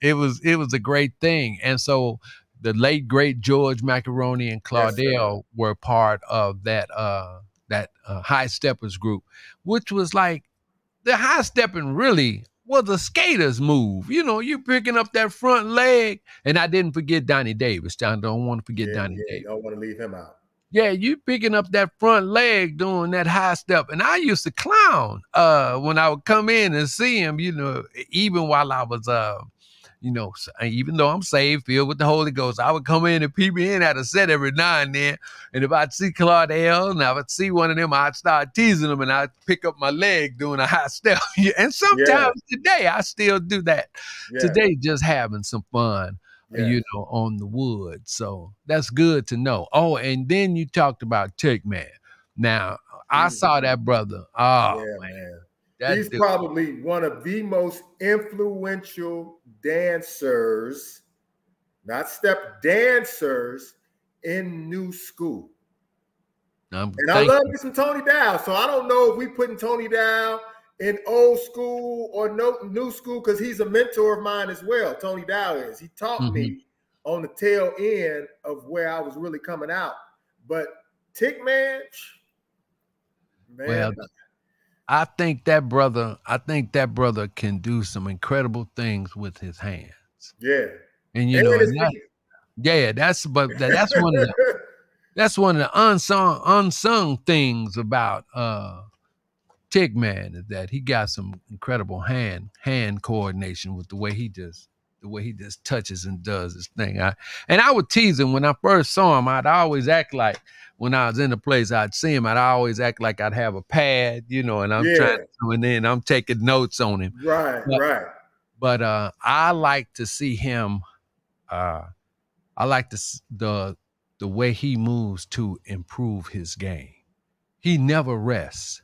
it was it was a great thing, and so the late great George Macaroni and Claudel yes, were part of that uh that uh, high steppers group, which was like the high stepping really was a skater's move. You know, you picking up that front leg. And I didn't forget Donnie Davis. I don't want to forget yeah, Donnie yeah, Davis. Don't want to leave him out. Yeah, you picking up that front leg doing that high step. And I used to clown uh when I would come in and see him, you know, even while I was uh you know, even though I'm saved, filled with the Holy Ghost, I would come in and peep in at a set every now and then. And if I'd see Claudel and I would see one of them, I'd start teasing them and I'd pick up my leg doing a high step. and sometimes yeah. today I still do that. Yeah. Today, just having some fun. Yeah. You know, on the wood. So that's good to know. Oh, and then you talked about Tech Man. Now, I mm. saw that brother. Oh, man. man. That He's dude. probably one of the most influential dancers, not step dancers in new school. Um, and I love you. me some Tony Dow. So I don't know if we putting Tony Dow in old school or no, new school because he's a mentor of mine as well. Tony Dow is. He taught mm-hmm. me on the tail end of where I was really coming out. But Tick Man, man. Well, I think that brother, I think that brother can do some incredible things with his hands. Yeah. And you and know, and that, yeah, that's but that's one of the that's one of the unsung unsung things about uh Tick Man is that he got some incredible hand hand coordination with the way he just the way he just touches and does his thing. I, and I would tease him when I first saw him. I'd always act like when I was in the place, I'd see him. I'd always act like I'd have a pad, you know, and I'm yeah. trying to, and then I'm taking notes on him. Right, but, right. But uh, I like to see him. Uh, I like the the the way he moves to improve his game. He never rests.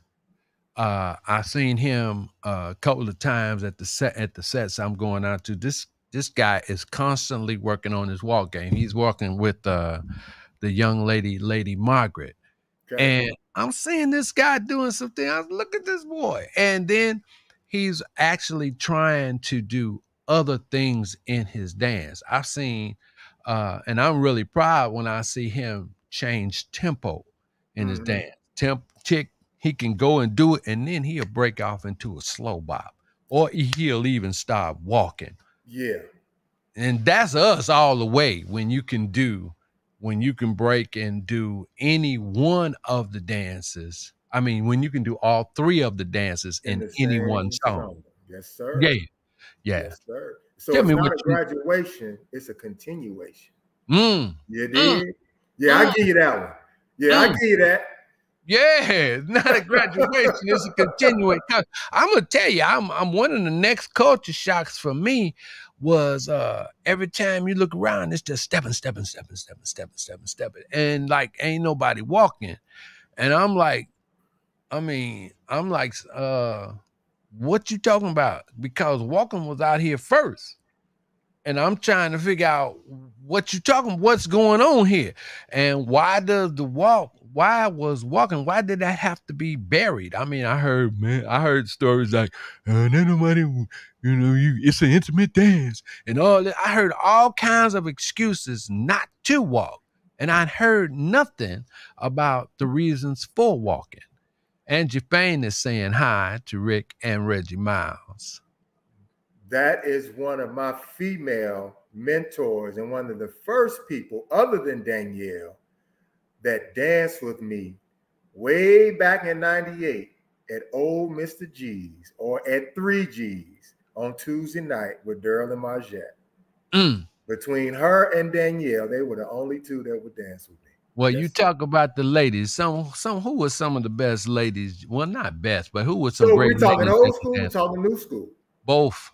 Uh, I seen him uh, a couple of times at the set at the sets I'm going out to. This this guy is constantly working on his walk game. He's working with uh, the young lady, Lady Margaret. Okay. And I'm seeing this guy doing something. I was, look at this boy. And then he's actually trying to do other things in his dance. I've seen, uh, and I'm really proud when I see him change tempo in mm-hmm. his dance. Temp chick, he can go and do it, and then he'll break off into a slow bop, or he'll even start walking. Yeah. And that's us all the way when you can do when you can break and do any one of the dances. I mean, when you can do all three of the dances in, in any one song. song. Yes, sir. Yeah. Yeah. Yes, sir. So Tell it's not a graduation, it's a continuation. Mm. You did? Mm. Yeah, mm. I give you that one. Yeah, I mm. give you that. Yeah, not a graduation, it's a continuing. I'm gonna tell you, I'm I'm one of the next culture shocks for me was uh every time you look around, it's just stepping, stepping, stepping, stepping, stepping, stepping, stepping. And like ain't nobody walking. And I'm like, I mean, I'm like, uh, what you talking about? Because walking was out here first. And I'm trying to figure out what you talking, what's going on here. And why does the walk why was walking? Why did that have to be buried? I mean, I heard, man, I heard stories like, uh, nobody, you know, you it's an intimate dance and all that. I heard all kinds of excuses not to walk, and I heard nothing about the reasons for walking. Angie Fain is saying hi to Rick and Reggie Miles. That is one of my female mentors and one of the first people, other than Danielle, that danced with me way back in 98 at old Mr. G's or at 3G's on Tuesday night with Daryl and Marjette. Mm. Between her and Danielle, they were the only two that would dance with me. Well, yes. you talk about the ladies. Some, some, who were some of the best ladies? Well, not best, but who were some so great? We're talking old school, We're talking new school. Both.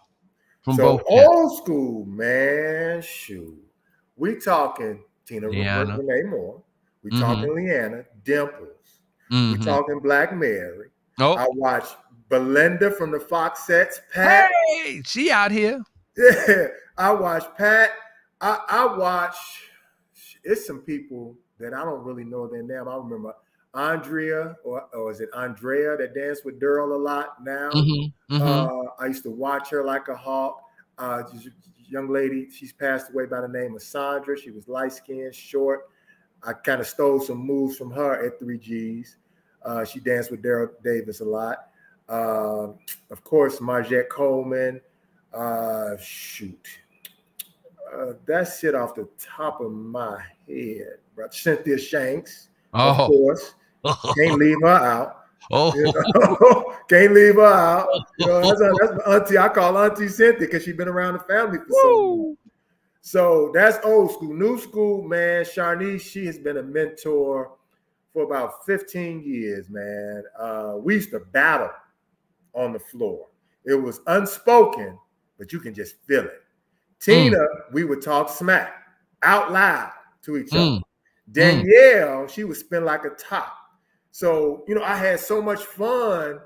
From so both. Old school, man. Shoot, we talking Tina Renee Moore. We mm-hmm. talking Leanna, Dimples. Mm-hmm. We talking Black Mary. Oh. I watched Belinda from the Foxettes. Pat. Hey, she out here. Yeah. I watched Pat. I, I watch. It's some people that I don't really know their name. I remember Andrea, or, or is it Andrea that danced with Daryl a lot now? Mm-hmm, mm-hmm. Uh, I used to watch her like a hawk. Uh, young lady, she's passed away by the name of Sandra. She was light skinned, short. I kind of stole some moves from her at 3Gs. Uh, she danced with Daryl Davis a lot. Uh, of course, Margette Coleman. Uh, shoot. Uh, that's shit off the top of my head, bro. Cynthia Shanks, oh. of course. Can't leave her out. Oh, you know? can't leave her out. You know, that's, that's auntie. I call Auntie Cynthia because she's been around the family for so long. So that's old school. New school, man. Sharnice, she has been a mentor for about 15 years, man. Uh, we used to battle on the floor. It was unspoken, but you can just feel it. Tina, mm. we would talk smack out loud to each mm. other. Danielle, mm. she would spin like a top. So, you know, I had so much fun.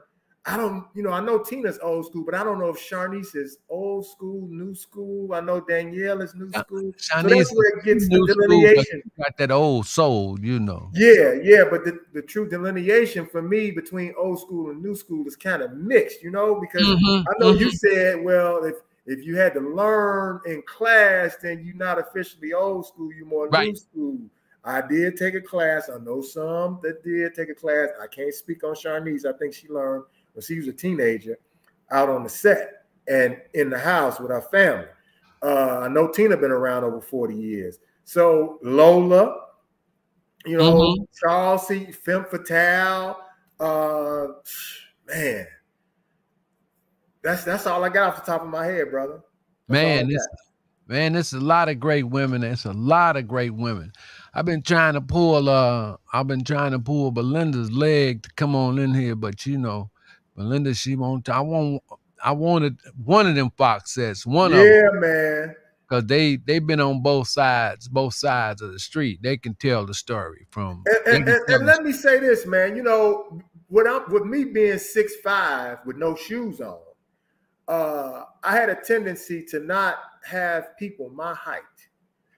I don't, you know, I know Tina's old school, but I don't know if Sharnice is old school, new school. I know Danielle is new school. Uh, so that's where it gets the delineation. School, got that old soul, you know. Yeah, yeah, but the, the true delineation for me between old school and new school is kind of mixed, you know, because mm-hmm, I know mm-hmm. you said, well, if if you had to learn in class, then you're not officially old school, you're more right. new school. I did take a class. I know some that did take a class. I can't speak on Sharnice. I think she learned when she was a teenager out on the set and in the house with her family. Uh, I know Tina been around over 40 years. So Lola, you know, mm-hmm. Charles C. Femme Fatale, uh, man, that's that's all I got off the top of my head, brother. That's man, this man, there's a lot of great women. It's a lot of great women. I've been trying to pull uh I've been trying to pull Belinda's leg to come on in here, but you know, Belinda, she won't I won't I wanted one of them Foxettes, one yeah, of them. Yeah, man. Cause they they've been on both sides, both sides of the street. They can tell the story from. And, and, and, and let me say this, man. You know, without with me being six five with no shoes on, uh, I had a tendency to not have people my height.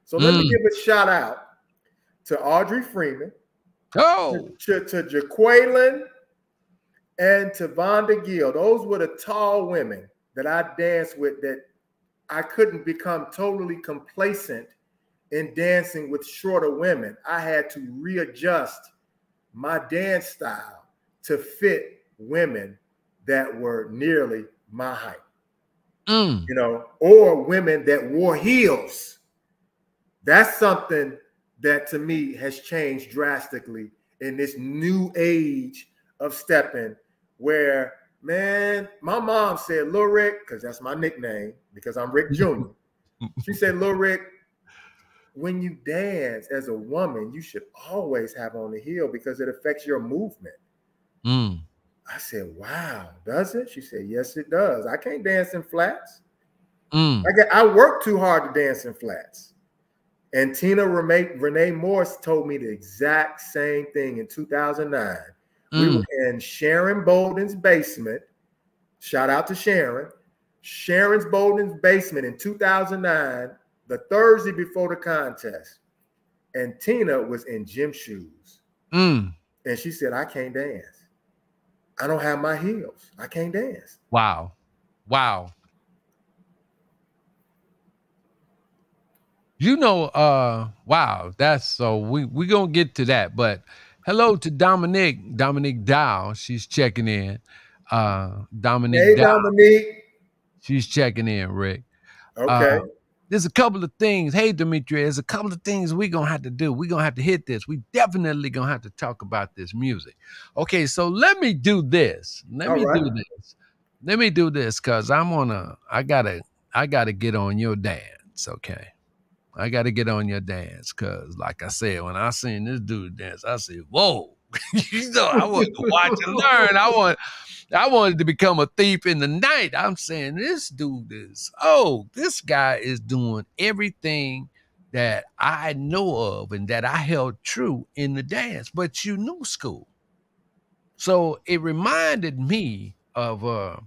So let mm. me give a shout out to Audrey Freeman, oh, to, to, to Jaqueline, and to Vonda Gill. Those were the tall women that I danced with that I couldn't become totally complacent in dancing with shorter women. I had to readjust my dance style to fit women that were nearly my height. Mm. You know, or women that wore heels. That's something that to me has changed drastically in this new age of stepping where man my mom said lil rick because that's my nickname because i'm rick jr she said lil rick when you dance as a woman you should always have on the heel because it affects your movement mm. i said wow does it she said yes it does i can't dance in flats mm. I, get, I work too hard to dance in flats and Tina Renee, Renee Morse told me the exact same thing in 2009. Mm. We were in Sharon Bolden's basement. Shout out to Sharon. Sharon's Bolden's basement in 2009, the Thursday before the contest. And Tina was in gym shoes. Mm. And she said, I can't dance. I don't have my heels. I can't dance. Wow. Wow. You know, uh, wow, that's so we we gonna get to that. But hello to Dominique, Dominique Dow. She's checking in. Uh Dominique. Hey Dow. Dominique. She's checking in, Rick. Okay. Uh, there's a couple of things. Hey, Dimitri, there's a couple of things we're gonna have to do. We're gonna have to hit this. We definitely gonna have to talk about this music. Okay, so let me do this. Let All me right. do this. Let me do this because I'm gonna I gotta I gotta get on your dance, okay? I got to get on your dance because, like I said, when I seen this dude dance, I said, "Whoa!" you know, I want to watch and learn. I want, I wanted to become a thief in the night. I'm saying this dude is, oh, this guy is doing everything that I know of and that I held true in the dance, but you knew school. So it reminded me of uh,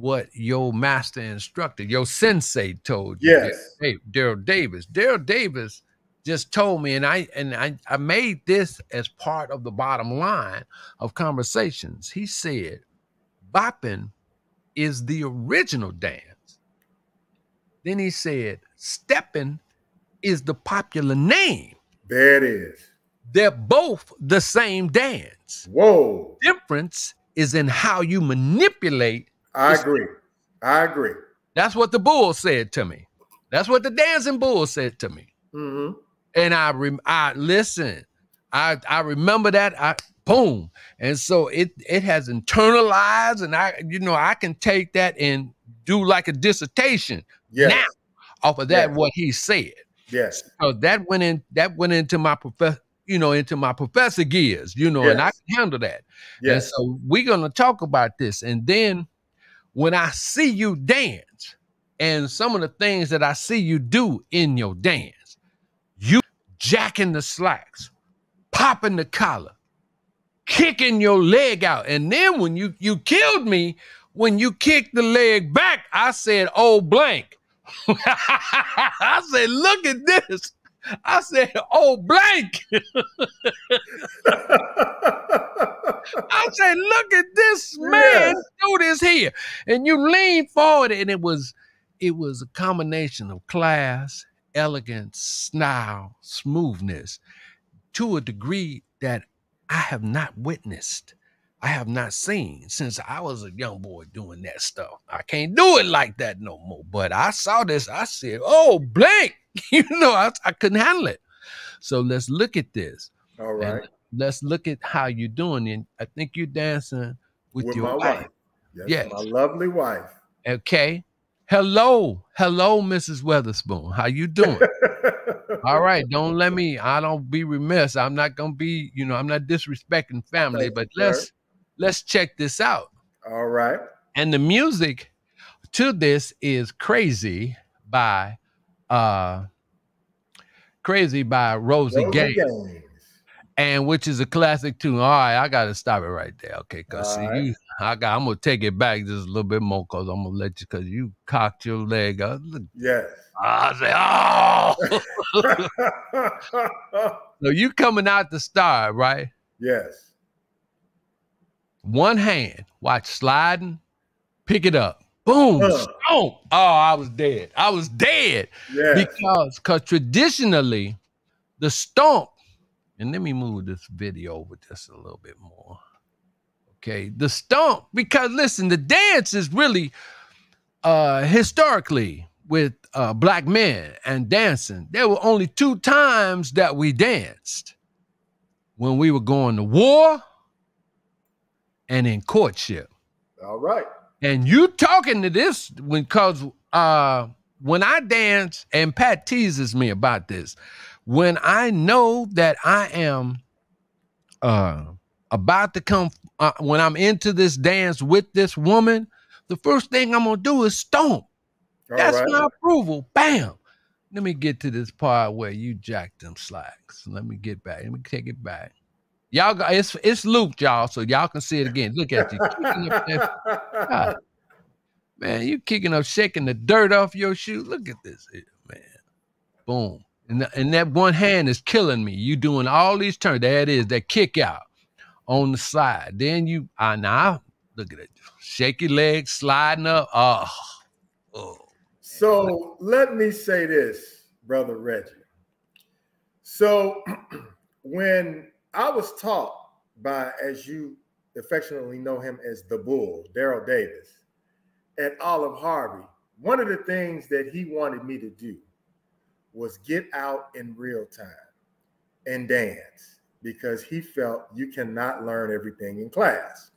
what your master instructor, your sensei told you. Yes. Hey, Daryl Davis. Daryl Davis just told me, and I and I, I made this as part of the bottom line of conversations. He said, bopping is the original dance. Then he said, stepping is the popular name. There it is. They're both the same dance. Whoa. Difference is in how you manipulate. I agree. I agree. That's what the bull said to me. That's what the dancing bull said to me. Mm-hmm. And I rem- I listen. I I remember that. I boom. And so it it has internalized, and I, you know, I can take that and do like a dissertation Yes. now off of that Yes. what he said. Yes. So that went in that went into my professor, you know, into my professor gears, you know, and I can handle that. And Yes. so we're gonna talk about this. And then when I see you dance and some of the things that I see you do in your dance, you jacking the slacks, popping the collar, kicking your leg out. And then when you you killed me, when you kicked the leg back, I said, oh blank. I said, look at this. I said, oh blank. I said, look at this man do this here. And you lean forward, and it was it was a combination of class, elegance, style, smoothness to a degree that I have not witnessed. I have not seen since I was a young boy doing that stuff. I can't do it like that no more. But I saw this. I said, oh, blank. you know, I, I couldn't handle it. So let's look at this. All right. Let's look at how you're doing. And I think you're dancing with, With your wife. wife. Yes, Yes. My lovely wife. Okay. Hello. Hello, Mrs. Witherspoon. How you doing? All right. Don't let me, I don't be remiss. I'm not gonna be, you know, I'm not disrespecting family, Thank but let's let's check this out. All right. And the music to this is Crazy by uh Crazy by Rosie, Rosie Gaines. Gaines. and which is a classic tune. All right, I gotta stop it right there. Okay, cause see right. you, I got. I'm gonna take it back just a little bit more, cause I'm gonna let you, cause you cocked your leg up. Look, Yes. I say, oh, so you coming out the start, right? yes. One hand, watch sliding, pick it up, boom, Uh. stomp. Oh, I was dead. I was dead Yes. because, cause traditionally, the stomp. And let me move this video over just a little bit more. Okay, the stomp because listen, the dance is really uh historically with uh black men and dancing. There were only two times that we danced. When we were going to war and in courtship. All right. And you talking to this when cause uh when I dance, and Pat teases me about this, when I know that I am uh about to come uh, when I'm into this dance with this woman, the first thing I'm gonna do is stomp. All That's right. my approval. Bam. Let me get to this part where you jack them slacks. Let me get back. Let me take it back. Y'all got it's it's looped, y'all, so y'all can see it again. Look at you. that- Man, you kicking up, shaking the dirt off your shoe. Look at this here, man. Boom. And, th- and that one hand is killing me. You doing all these turns. There it is, that kick out on the side. Then you, ah, now look at it. Shake your legs, sliding up. Oh, oh. So let me say this, brother Reggie. So when I was taught by, as you affectionately know him as the Bull, Daryl Davis, at Olive Harvey, one of the things that he wanted me to do was get out in real time and dance because he felt you cannot learn everything in class.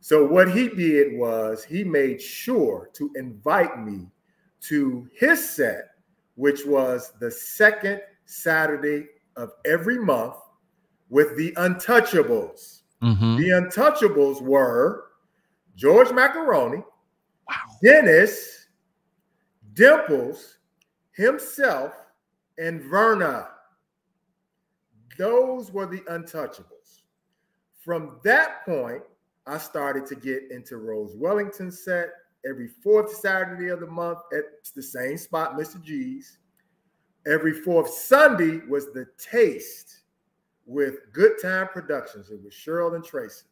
So what he did was he made sure to invite me to his set, which was the second Saturday of every month with the Untouchables. Mhm. The Untouchables were George Macaroni, Wow. Dennis, Dimples, himself, and Verna. Those were the untouchables. From that point, I started to get into Rose Wellington set every fourth Saturday of the month at the same spot, Mr. G's. Every fourth Sunday was the taste with Good Time Productions. It was Cheryl and Tracy.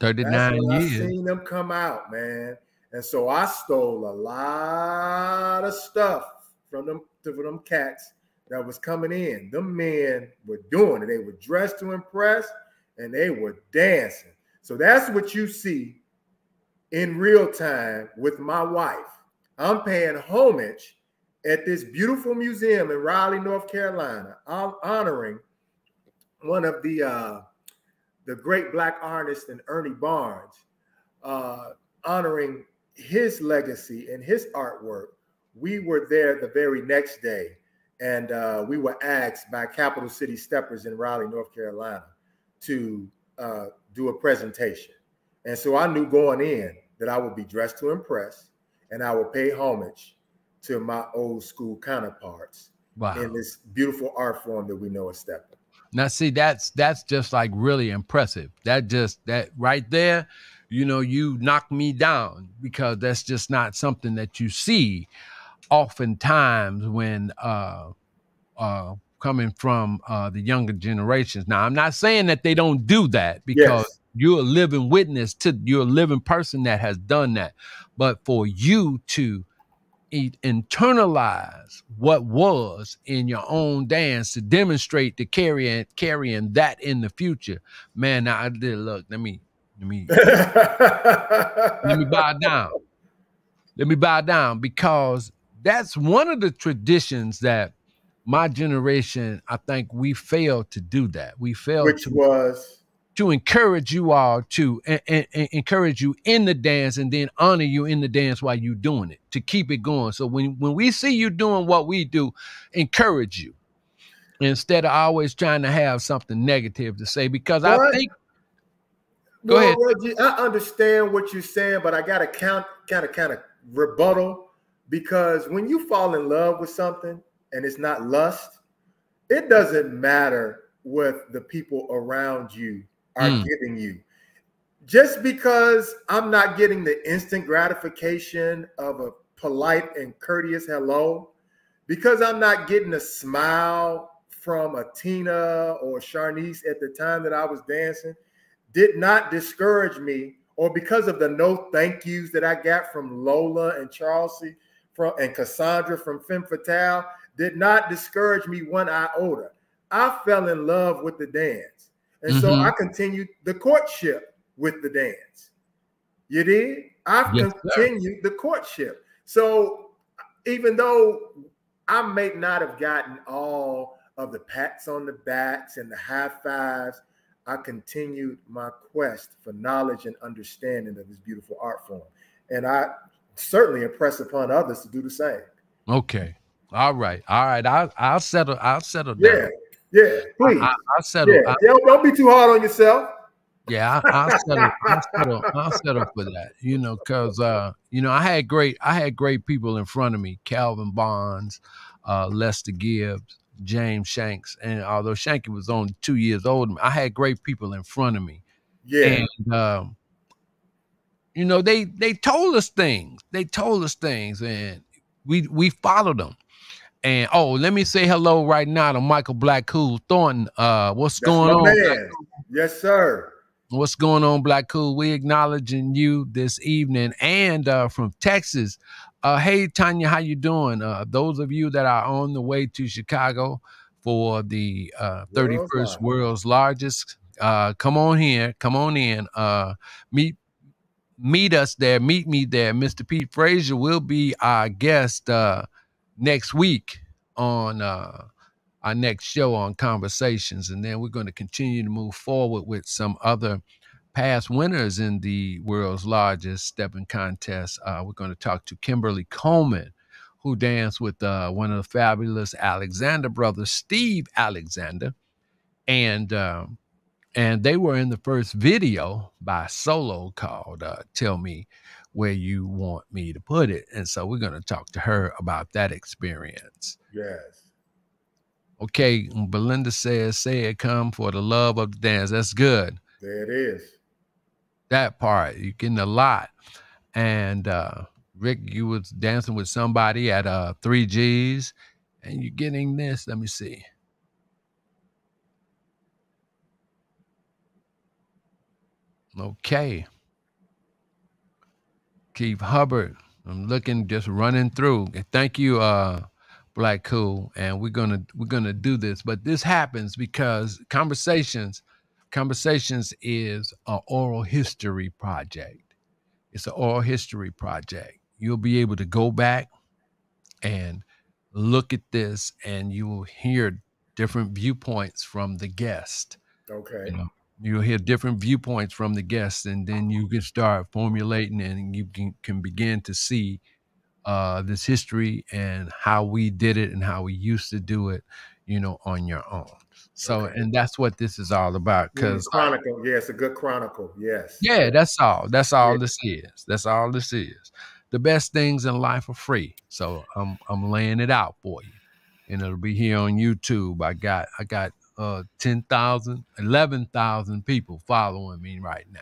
39 years. I seen them come out, man. And so I stole a lot of stuff from them, from them cats that was coming in. Them men were doing it. They were dressed to impress and they were dancing. So that's what you see in real time with my wife. I'm paying homage at this beautiful museum in Raleigh, North Carolina. I'm honoring one of the uh, the great black artists and Ernie Barnes, uh, honoring his legacy and his artwork. We were there the very next day, and uh, we were asked by Capital City Steppers in Raleigh, North Carolina, to uh, do a presentation. And so I knew going in that I would be dressed to impress, and I would pay homage to my old school counterparts wow. in this beautiful art form that we know as stepping. Now, see, that's that's just like really impressive. That just that right there, you know, you knock me down because that's just not something that you see oftentimes when uh uh coming from uh the younger generations. Now, I'm not saying that they don't do that because yes. you're a living witness to you're a living person that has done that. But for you to internalize what was in your own dance to demonstrate the carrying carrying that in the future. Man, now I did look. Let me let me let me bow down. Let me bow down because that's one of the traditions that my generation, I think we failed to do that. We failed which to, was to encourage you all to and, and, and encourage you in the dance and then honor you in the dance while you're doing it to keep it going. So when when we see you doing what we do, encourage you instead of always trying to have something negative to say because I think Go well, ahead. Reggie, I understand what you're saying, but I got to count, kind of, kind of rebuttal because when you fall in love with something and it's not lust, it doesn't matter what the people around you are mm. giving you. Just because I'm not getting the instant gratification of a polite and courteous hello, because I'm not getting a smile from a Tina or Charnice at the time that I was dancing, did not discourage me, or because of the no thank yous that I got from Lola and Charlesy from and Cassandra from Femme Fatale, did not discourage me one iota. I fell in love with the dance. And mm-hmm. so I continued the courtship with the dance. You did? I've yes, continued sir. the courtship. So even though I may not have gotten all of the pats on the backs and the high fives, I continued my quest for knowledge and understanding of this beautiful art form. And I certainly impress upon others to do the same. Okay. All right. All right. I'll I'll settle. I'll settle down. Yeah. Please. I, will settle. Yeah. Don't, don't be too hard on yourself. Yeah, I, will settle. I'll settle. I'll settle for that. You know, because uh, you know, I had great. I had great people in front of me: Calvin Bonds, uh, Lester Gibbs, James Shanks, and although Shanky was only two years older, I had great people in front of me. Yeah. And um, you know, they they told us things. They told us things, and we we followed them. And oh, let me say hello right now to Michael Black Cool Thornton. Uh, what's That's going on? Yes, sir. What's going on, Black Cool? We acknowledging you this evening, and uh, from Texas. Uh, hey, Tanya, how you doing? Uh, those of you that are on the way to Chicago for the uh, 31st world's, world's largest, uh, come on here, come on in. Uh, meet meet us there. Meet me there. Mr. Pete Frazier will be our guest. Uh, next week on uh, our next show on conversations. And then we're going to continue to move forward with some other past winners in the world's largest stepping contest. Uh, we're going to talk to Kimberly Coleman, who danced with uh, one of the fabulous Alexander brothers, Steve Alexander. And um, and they were in the first video by Solo called uh, Tell Me where you want me to put it. And so we're going to talk to her about that experience. Yes. Okay, Belinda says, say it come for the love of the dance. That's good. There it is. That part. You're getting a lot. And uh Rick, you was dancing with somebody at uh three G's, and you're getting this. Let me see. Okay. Keith Hubbard. I'm looking, just running through. Thank you, uh, Black Cool. And we're gonna we're gonna do this. But this happens because conversations, conversations is an oral history project. It's an oral history project. You'll be able to go back and look at this, and you will hear different viewpoints from the guest. Okay. You know, you'll hear different viewpoints from the guests and then you can start formulating and you can, can begin to see uh, this history and how we did it and how we used to do it you know on your own so Okay. and that's what this is all about because chronicle. Yeah, it's a good chronicle. Yes. yeah that's all that's all Yeah. this is that's all this is the best things in life are free so i'm i'm laying it out for you and it'll be here on youtube i got i got uh 10,000 11,000 people following me right now.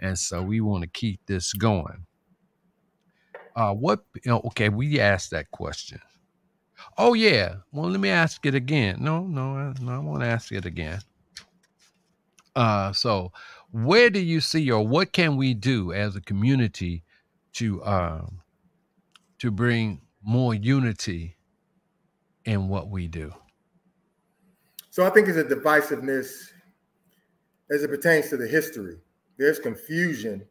And so we want to keep this going. Uh what you know, okay we asked that question. Oh yeah. Well let me ask it again. No no I- no i won't ask it again. Uh so where do you see or what can we do as a community to um to bring more unity in what we do So I think it's a divisiveness as it pertains to the history. There's confusion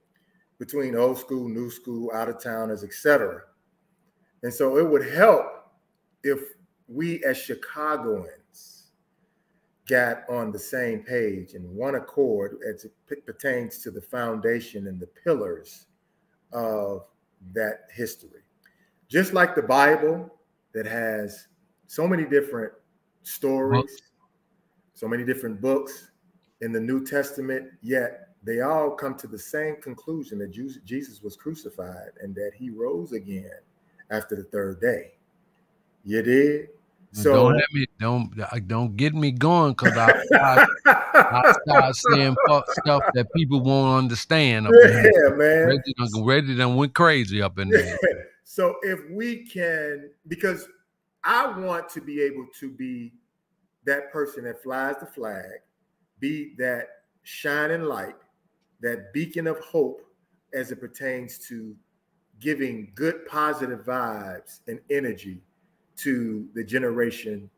between old school, new school, out of towners, etc. And so it would help if we as Chicagoans got on the same page and one accord as it pertains to the foundation and the pillars of that history. Just like the Bible that has so many different stories, so many different books in the New Testament, yet they all come to the same conclusion that Jesus was crucified and that he rose again after the third day. You did? So don't let me don't don't get me going because I, I I start saying stuff that people won't understand. Here. yeah, man. Reggie done, Reggie done went crazy up in there. so if we can, because I want to be able to be that person that flies the flag, be that shining light, that beacon of hope as it pertains to giving good positive vibes and energy to the generation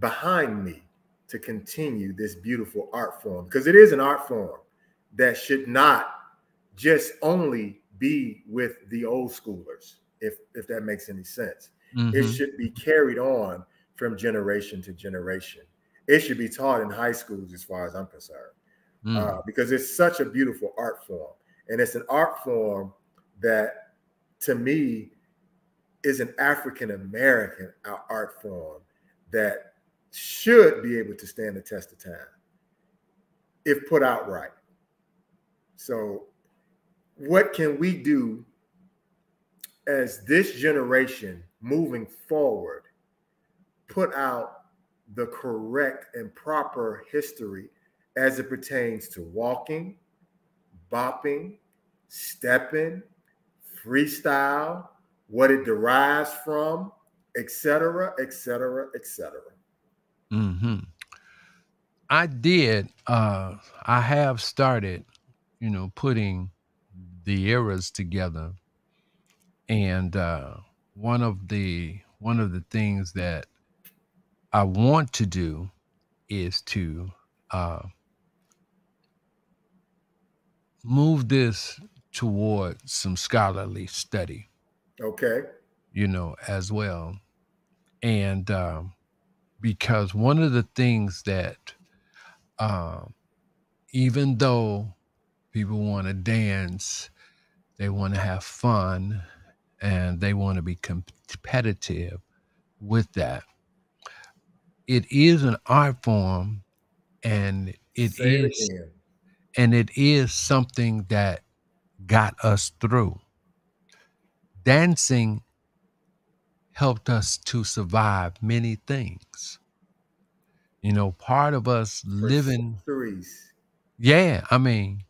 behind me to continue this beautiful art form because it is an art form that should not just only be with the old schoolers if if that makes any sense it Mhm. should be carried on from generation to generation it should be taught in high schools as far as i'm concerned Mm. uh, because it's such a beautiful art form and it's an art form that to me is an african american art form that should be able to stand the test of time if put out right so what can we do as this generation moving forward put out the correct and proper history as it pertains to walking, bopping, stepping, freestyle, what it derives from, etc., etc., etc. I did. Uh, I have started, you know, putting the eras together, and uh, one of the one of the things that I want to do is to uh, move this toward some scholarly study Okay. you know, as well. And um, because one of the things that, um, even though people want to dance, they want to have fun, and they want to be competitive with that, it is an art form, and it Say it is, again. and it is something that got us through. Dancing helped us to survive many things. You know, part of us For living. centuries. Yeah, I mean,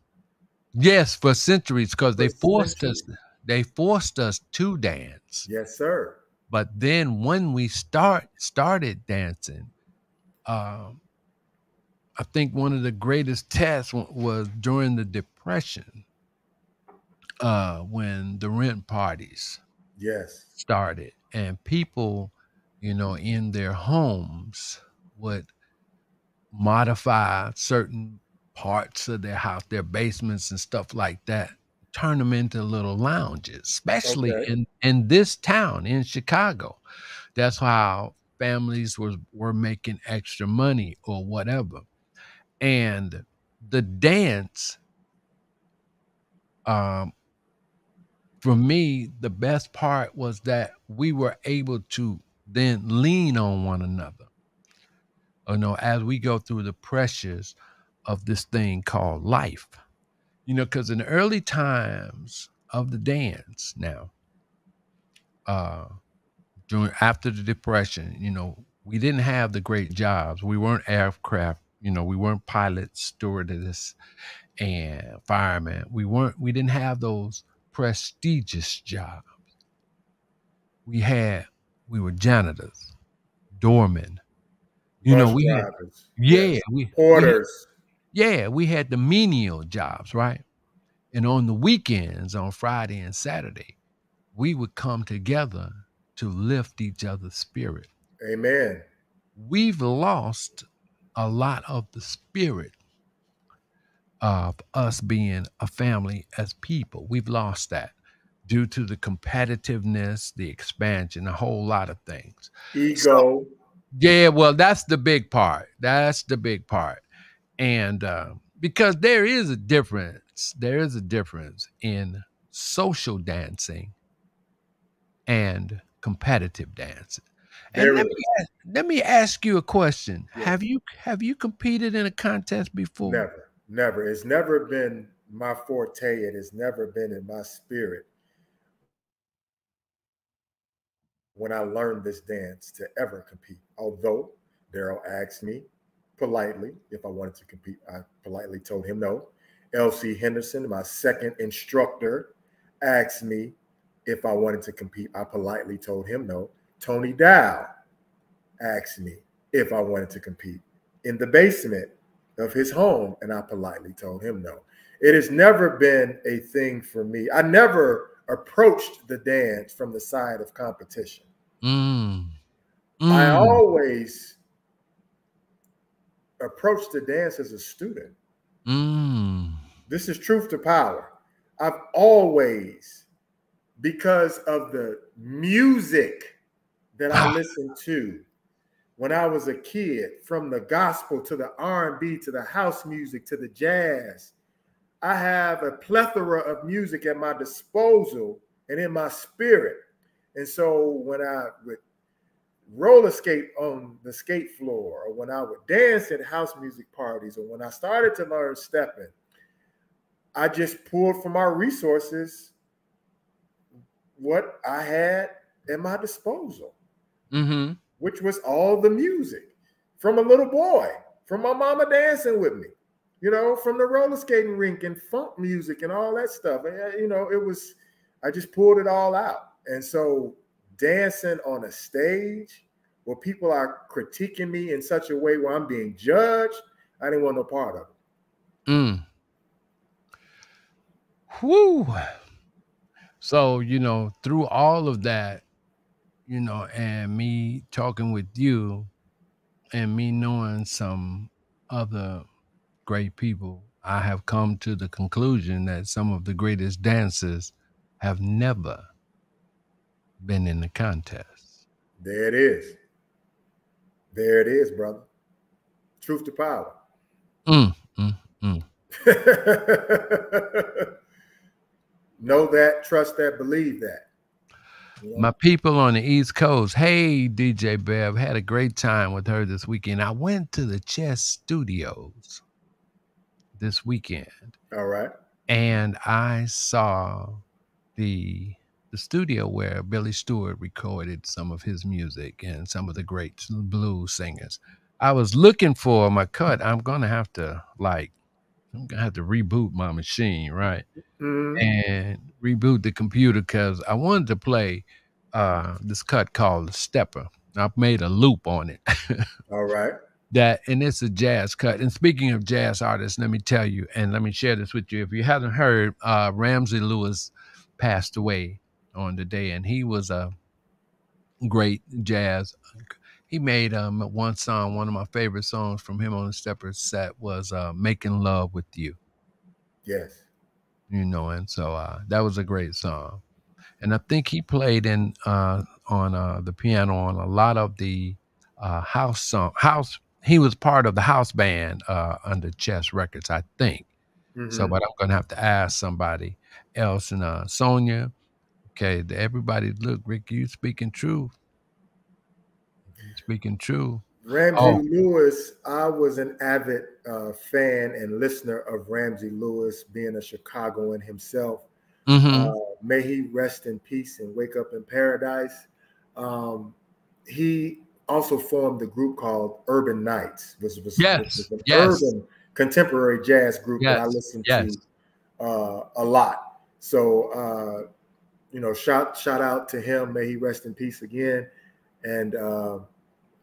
yes, for centuries, because they For forced us. They forced us to dance. Yes, sir. But then when we start started dancing, um, I think one of the greatest tests was during the Depression, uh, when the rent parties Yes. started, and people, you know, in their homes would modify certain parts of their house, their basements and stuff like that, turn them into little lounges, especially Okay. in in this town in Chicago. That's how families were, were making extra money or whatever. And the dance, um, for me, the best part was that we were able to then lean on one another. You know, as we go through the pressures of this thing called life. You know, because in the early times of the dance now, uh, during after the depression, you know, we didn't have the great jobs. We weren't aircraft, you know, we weren't pilots, stewardess, and firemen. We weren't, we didn't have those prestigious jobs. We had, we were janitors, doormen. You know, Bus we had, yeah, we, Porters. Yeah, we had the menial jobs, right? And on the weekends, on Friday and Saturday, we would come together to lift each other's spirit. Amen. We've lost a lot of the spirit of us being a family as people. We've lost that due to the competitiveness, the expansion, a whole lot of things. So, Ego. yeah, well, that's the big part. That's the big part. And uh, because there is a difference, there is a difference in social dancing and competitive dancing. And let me ask, let me ask you a question. Yes. Have you have you competed in a contest before? Never. Never. It's never been my forte. It has never been in my spirit when I learned this dance to ever compete. Although Daryl asked me politely if I wanted to compete, I politely told him no. LC Henderson, my second instructor, asked me if I wanted to compete. I politely told him no. Tony Dow asked me if I wanted to compete in the basement of his home, and I politely told him no. It has never been a thing for me. I never approached the dance from the side of competition. Mm, I mm, always approached the dance as a student. mm. This is truth to power. I've always, because of the music that I Ah, listened to when I was a kid, from the gospel to the R&B to the house music to the jazz, I have a plethora of music at my disposal and in my spirit. And so when I would roller skate on the skate floor, or when I would dance at house music parties, or when I started to learn stepping, I just pulled from our resources what I had at my disposal, mm-hmm. which was all the music from a little boy, from my mama dancing with me, you know, from the roller skating rink and funk music and all that stuff. And, you know, it was, I just pulled it all out. And so dancing on a stage where people are critiquing me in such a way where I'm being judged, I didn't want no part of it. Mm. Whew. So, you know, through all of that, you know, and me talking with you and me knowing some other great people, I have come to the conclusion that some of the greatest dancers have never been in the contest. There it is. There it is, brother. Truth to power. Mm, mm, mm. know that, trust that, believe that. You know? My people on the East Coast, hey, DJ Bev, had a great time with her this weekend. I went to the Chess Studios this weekend All right. and I saw the the studio where Billy Stewart recorded some of his music and some of the great blues singers. I was looking for my cut. I'm gonna have to like, I'm gonna have to reboot my machine, right? Mhm. And reboot the computer because I wanted to play uh this cut called Stepper. I've made a loop on it. All right. that and it's a jazz cut. And speaking of jazz artists, let me tell you, and let me share this with you. If you haven't heard, uh Ramsey Lewis passed away on the day, and he was a great jazz. He made um one song, one of my favorite songs from him on the Stepper set was uh Making Love with You. Yes. You know, and so uh that was a great song. And I think he played in uh on uh the piano on a lot of the uh house song house he was part of the house band uh under Chess Records, I think. So, Mhm. but I'm gonna have to ask somebody else. And uh, Sonia, okay, everybody, look, Rick, you speaking true. Speaking true. Ramsey Oh. Lewis, I was an avid uh, fan and listener of Ramsey Lewis, being a Chicagoan himself. Mm-hmm. Uh, may he rest in peace and wake up in paradise. Um, he also formed a group called Urban Knights, which was, which Yes, was an yes. urban contemporary jazz group that I listened yes. to uh, a lot. So, uh, you know, shout shout out to him. May he rest in peace again. And uh,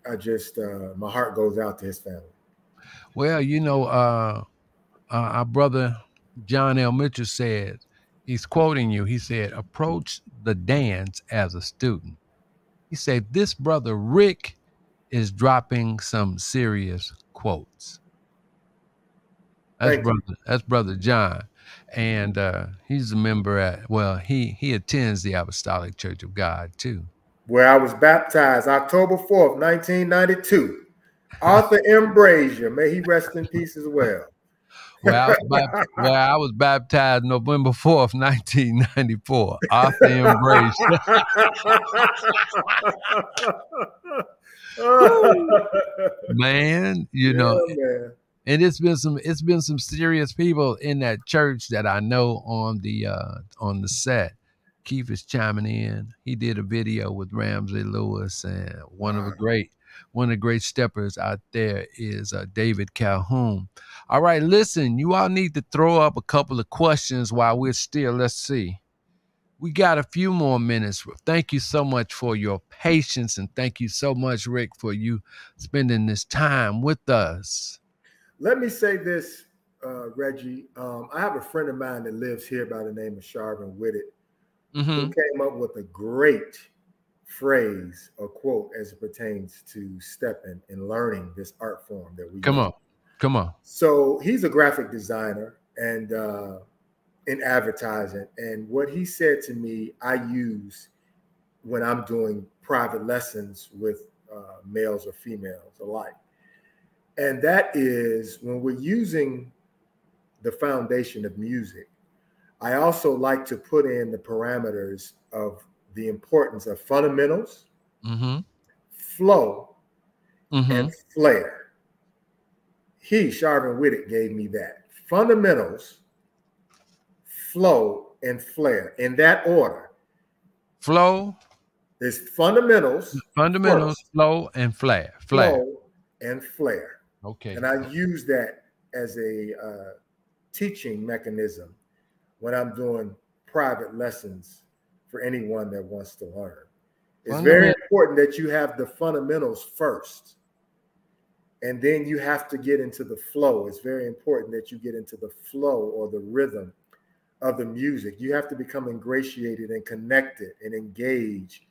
I just uh, my heart goes out to his family. Well, you know, uh, uh, our brother John L. Mitchell said, he's quoting you. He said, approach the dance as a student. He said, this brother Rick is dropping some serious quotes. That's Thank you. brother. That's brother John, and uh, he's a member at. Well, he he attends the Apostolic Church of God too. where I was baptized October 4th, 1992. Arthur M. Brazier, may he rest in peace as well. Where I I was baptized November fourth, nineteen ninety four. Arthur M. Brazier. Man, you know, Yeah. And it's been some it's been some serious people in that church that I know on the uh on the set. Keith is chiming in. He did a video with Ramsey Lewis, and one of the great one of the great steppers out there is uh, David Calhoun. All right, listen, you all need to throw up a couple of questions while we're still. Let's see. We got a few more minutes. Thank you so much for your patience, and thank you so much, Rick, for you spending this time with us. Let me say this, uh, Reggie. Um, I have a friend of mine that lives here by the name of Sharvin Whitted, hmm who came up with a great phrase or quote as it pertains to stepping and learning this art form that we Come use. on, come on. So he's a graphic designer and uh, in advertising. And what he said to me, I use when I'm doing private lessons with uh, males or females alike. And that is when we're using the foundation of music, I also like to put in the parameters of the importance of fundamentals, Mm-hmm. flow, Mm-hmm. and flair. He, Sharvin Whitted, gave me that. Fundamentals, flow, and flair. In that order. Flow, There's fundamentals, fundamentals, First. flow, and flare. Flare. flow, and flair. Okay. And I use that as a uh, teaching mechanism when I'm doing private lessons for anyone that wants to learn. It's very important that you have the fundamentals first. And then you have to get into the flow. It's very important that you get into the flow or the rhythm of the music. You have to become ingratiated and connected and engaged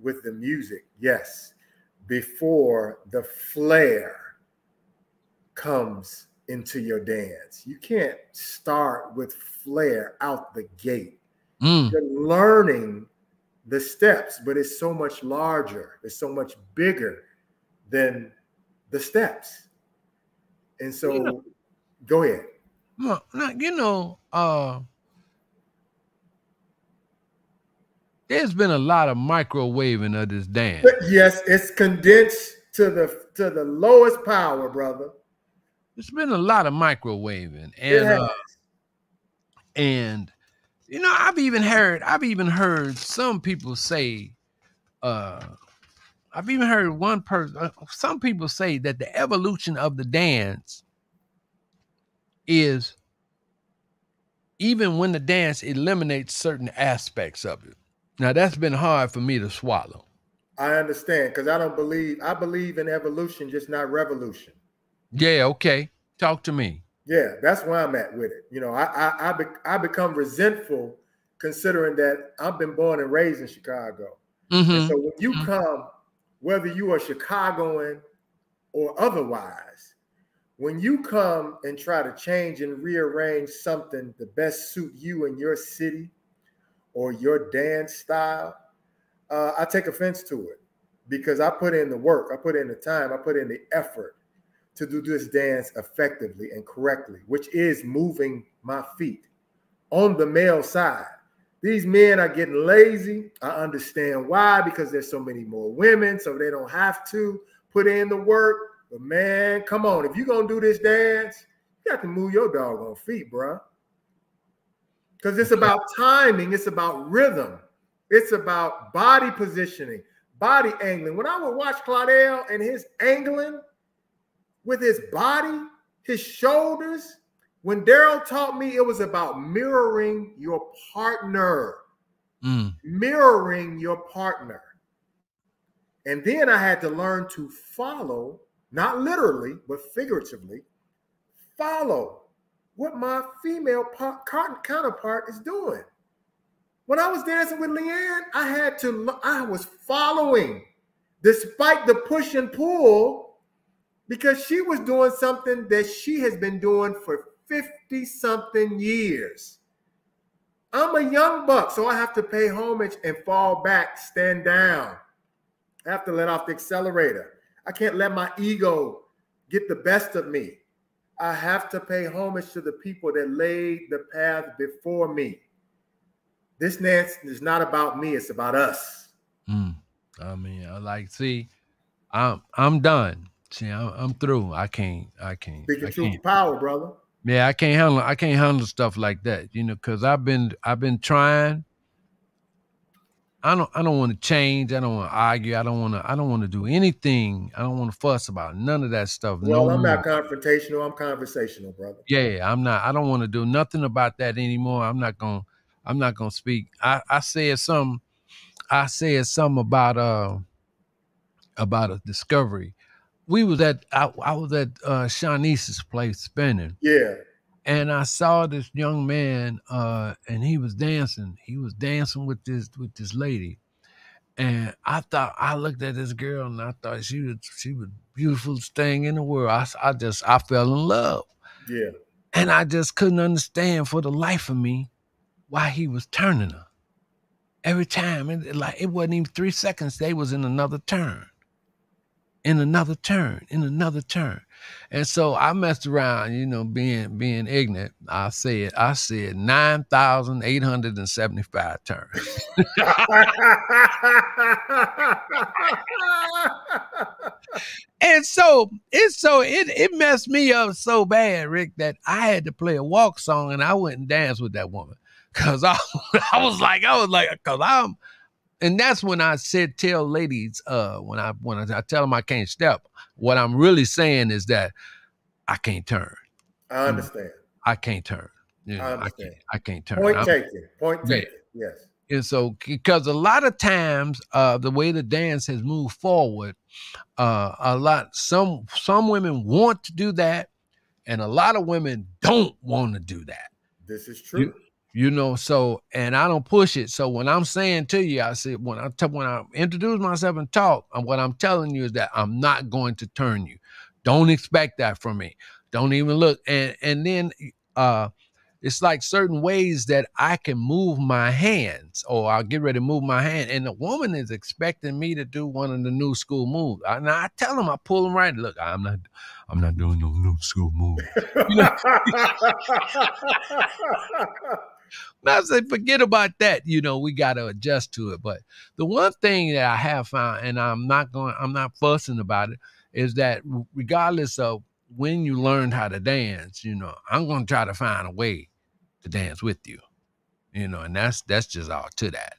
with the music. Yes, before the flair comes into your dance. You can't start with flair out the gate. Mm, You're learning the steps, but it's so much larger, it's so much bigger than the steps. And so, You know- go ahead. you know, uh, there's been a lot of microwaving of this dance. Yes, it's condensed to the to the lowest power, brother. There's been a lot of microwaving, and uh, and you know, I've even heard, I've even heard some people say, uh, I've even heard one person, uh, some people say that the evolution of the dance is even when the dance eliminates certain aspects of it. Now that's been hard for me to swallow. I understand because I don't believe I believe in evolution, just not revolution. Yeah, okay. Talk to me. Yeah, that's where I'm at with it. You know, I I I, be, I become resentful considering that I've been born and raised in Chicago. Mm-hmm. so when you mm-hmm. come, whether you are Chicagoan or otherwise, when you come and try to change and rearrange something to best suit you and your city or your dance style, uh, I take offense to it because I put in the work, I put in the time, I put in the effort to do this dance effectively and correctly, which is moving my feet on the male side. These men are getting lazy. I understand why, because there's so many more women, so they don't have to put in the work. But man, come on, if you're gonna do this dance, you got to move your dog on feet, bro. Because it's about timing, it's about rhythm, it's about body positioning, body angling. When I would watch Claudel and his angling with his body, his shoulders, when Daryl taught me it was about mirroring your partner, mm. mirroring your partner. And then I had to learn to follow, not literally, but figuratively, follow what my female counterpart is doing. When I was dancing with Leanne, I had to, I was following despite the push and pull because she was doing something that she has been doing for 50 something years. I'm a young buck, so I have to pay homage and fall back, stand down. I have to let off the accelerator. I can't let my ego get the best of me. I have to pay homage to the people that laid the path before me. This dance is not about me, it's about us. Mm. I mean, I like, see, I'm I'm done. See, I'm, I'm through. I can't, I can't. Speaking truth power, brother. Yeah, I can't handle I can't handle stuff like that, you know, because I've been I've been trying. I don't I don't want to change. I don't want to argue. I don't want to I don't want to do anything. I don't want to fuss about none of that stuff. Well, no I'm more. not confrontational. I'm conversational, brother. Yeah, I'm not. I don't want to do nothing about that anymore. I'm not gonna I'm not gonna speak. I I said some I said something about uh about a discovery we was at I, I was at uh Shanice's place spinning. Yeah. And I saw this young man uh and he was dancing. He was dancing with this with this lady. And I thought I looked at this girl and I thought she was she was beautiful thing in the world. I, I just I fell in love. Yeah. And I just couldn't understand for the life of me why he was turning her. Every time, it, like it wasn't even three seconds, they was in another turn in another turn, in another turn. And so I messed around, you know, being being ignorant. I said, I said nine thousand eight hundred and seventy-five turns. and so it's so it it messed me up so bad, Rick, that I had to play a walk song and I wouldn't dance with that woman. Cause I, I was like, I was like, cause I'm and that's when I said tell ladies uh when I when I, I, tell them I can't step. What I'm really saying is that I can't turn. I understand. I can't turn. You know, I understand. I can't, I can't turn. Point I'm, taken. Point taken. Yes. And so, because a lot of times, uh, the way the dance has moved forward, uh, a lot some some women want to do that, and a lot of women don't want to do that. This is true. You, you know so and i don't push it so when i'm saying to you i said when i t- when i introduce myself and talk and what i'm telling you is that i'm not going to turn you don't expect that from me don't even look and and then uh it's like certain ways that I can move my hands or I'll get ready to move my hand. And the woman is expecting me to do one of the new school moves. And I tell them, I pull them right. Look, I'm not, I'm not doing no new school move. I say, forget about that. You know, we got to adjust to it. But the one thing that I have found, and I'm not going, I'm not fussing about it, is that regardless of when you learned how to dance, you know, I'm going to try to find a way to dance with you. You know, and that's that's just all to that.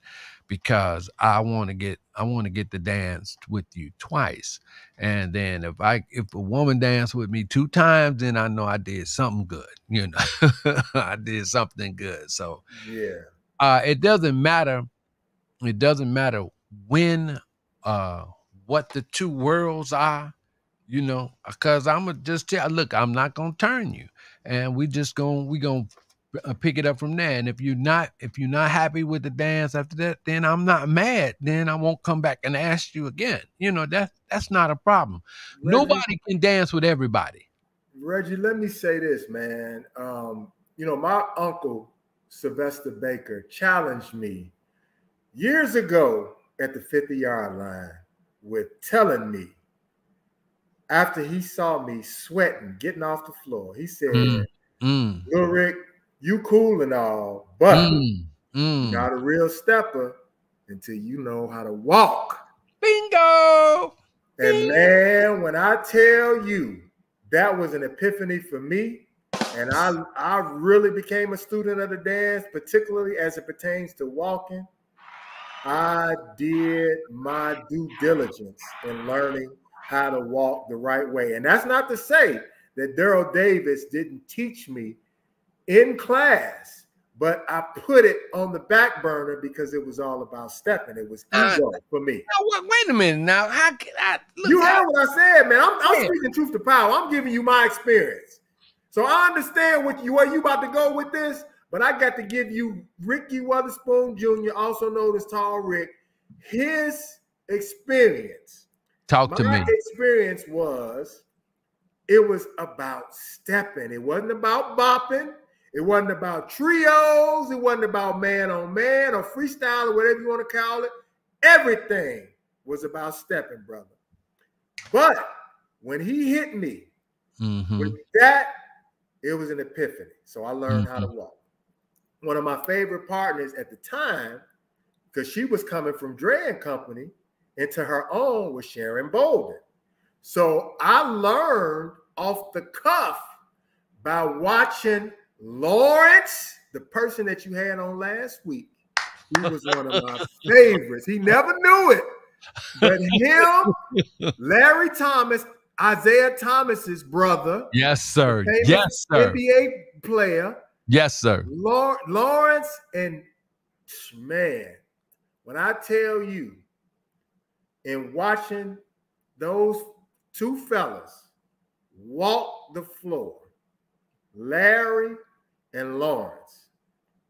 Because I want to get I want to get to dance with you twice. And then if I if a woman dance with me two times, then I know I did something good. You know, I did something good. So Yeah. uh it doesn't matter. It doesn't matter when uh what the two worlds are, you know, because I'm gonna just tell look, I'm not gonna turn you. And we just gonna we gonna uh, pick it up from there. And if you're not if you're not happy with the dance after that, then I'm not mad. Then I won't come back and ask you again. You know that that's not a problem. Reggie, Nobody can dance with everybody. Reggie, let me say this, man. Um, you know, my uncle Sylvester Baker challenged me years ago at the 50 yard line with telling me after he saw me sweating, getting off the floor, he said, Mm, mm, Rick, you cool and all, but mm, mm. not a real stepper until you know how to walk. Bingo. And man, when I tell you that was an epiphany for me, and I I really became a student of the dance, particularly as it pertains to walking. I did my due diligence in learning how to walk the right way. And that's not to say that Daryl Davis didn't teach me in class, but I put it on the back burner because it was all about stepping. It was Uh, ego for me. Now, wait, wait a minute. Now, how can I look? You heard what I said, man. I'm, I'm Yeah. speaking truth to power. I'm giving you my experience. So I understand what you where you about to go with this, but I got to give you Ricky Witherspoon Jr., also known as Tall Rick, his experience. talk to my me. experience was it was about stepping. It wasn't about bopping. It wasn't about trios. It wasn't about man on man or freestyle or whatever you want to call it. Everything was about stepping, brother. But when he hit me Mhm. with that, it was an epiphany. So I learned how to Mm-hmm. walk. One of my favorite partners at the time, because she was coming from Dre and Company into her own, was Sharon Bolden. So I learned off the cuff by watching Lawrence, the person that you had on last week. He was one of my favorites. He never knew it. But him, Larry Thomas, Isiah Thomas's brother, Yes, sir. Yes, sir. NBA player, Yes, sir. Lawrence, and man, when I tell you, in watching those two fellas walk the floor, Larry and Lawrence,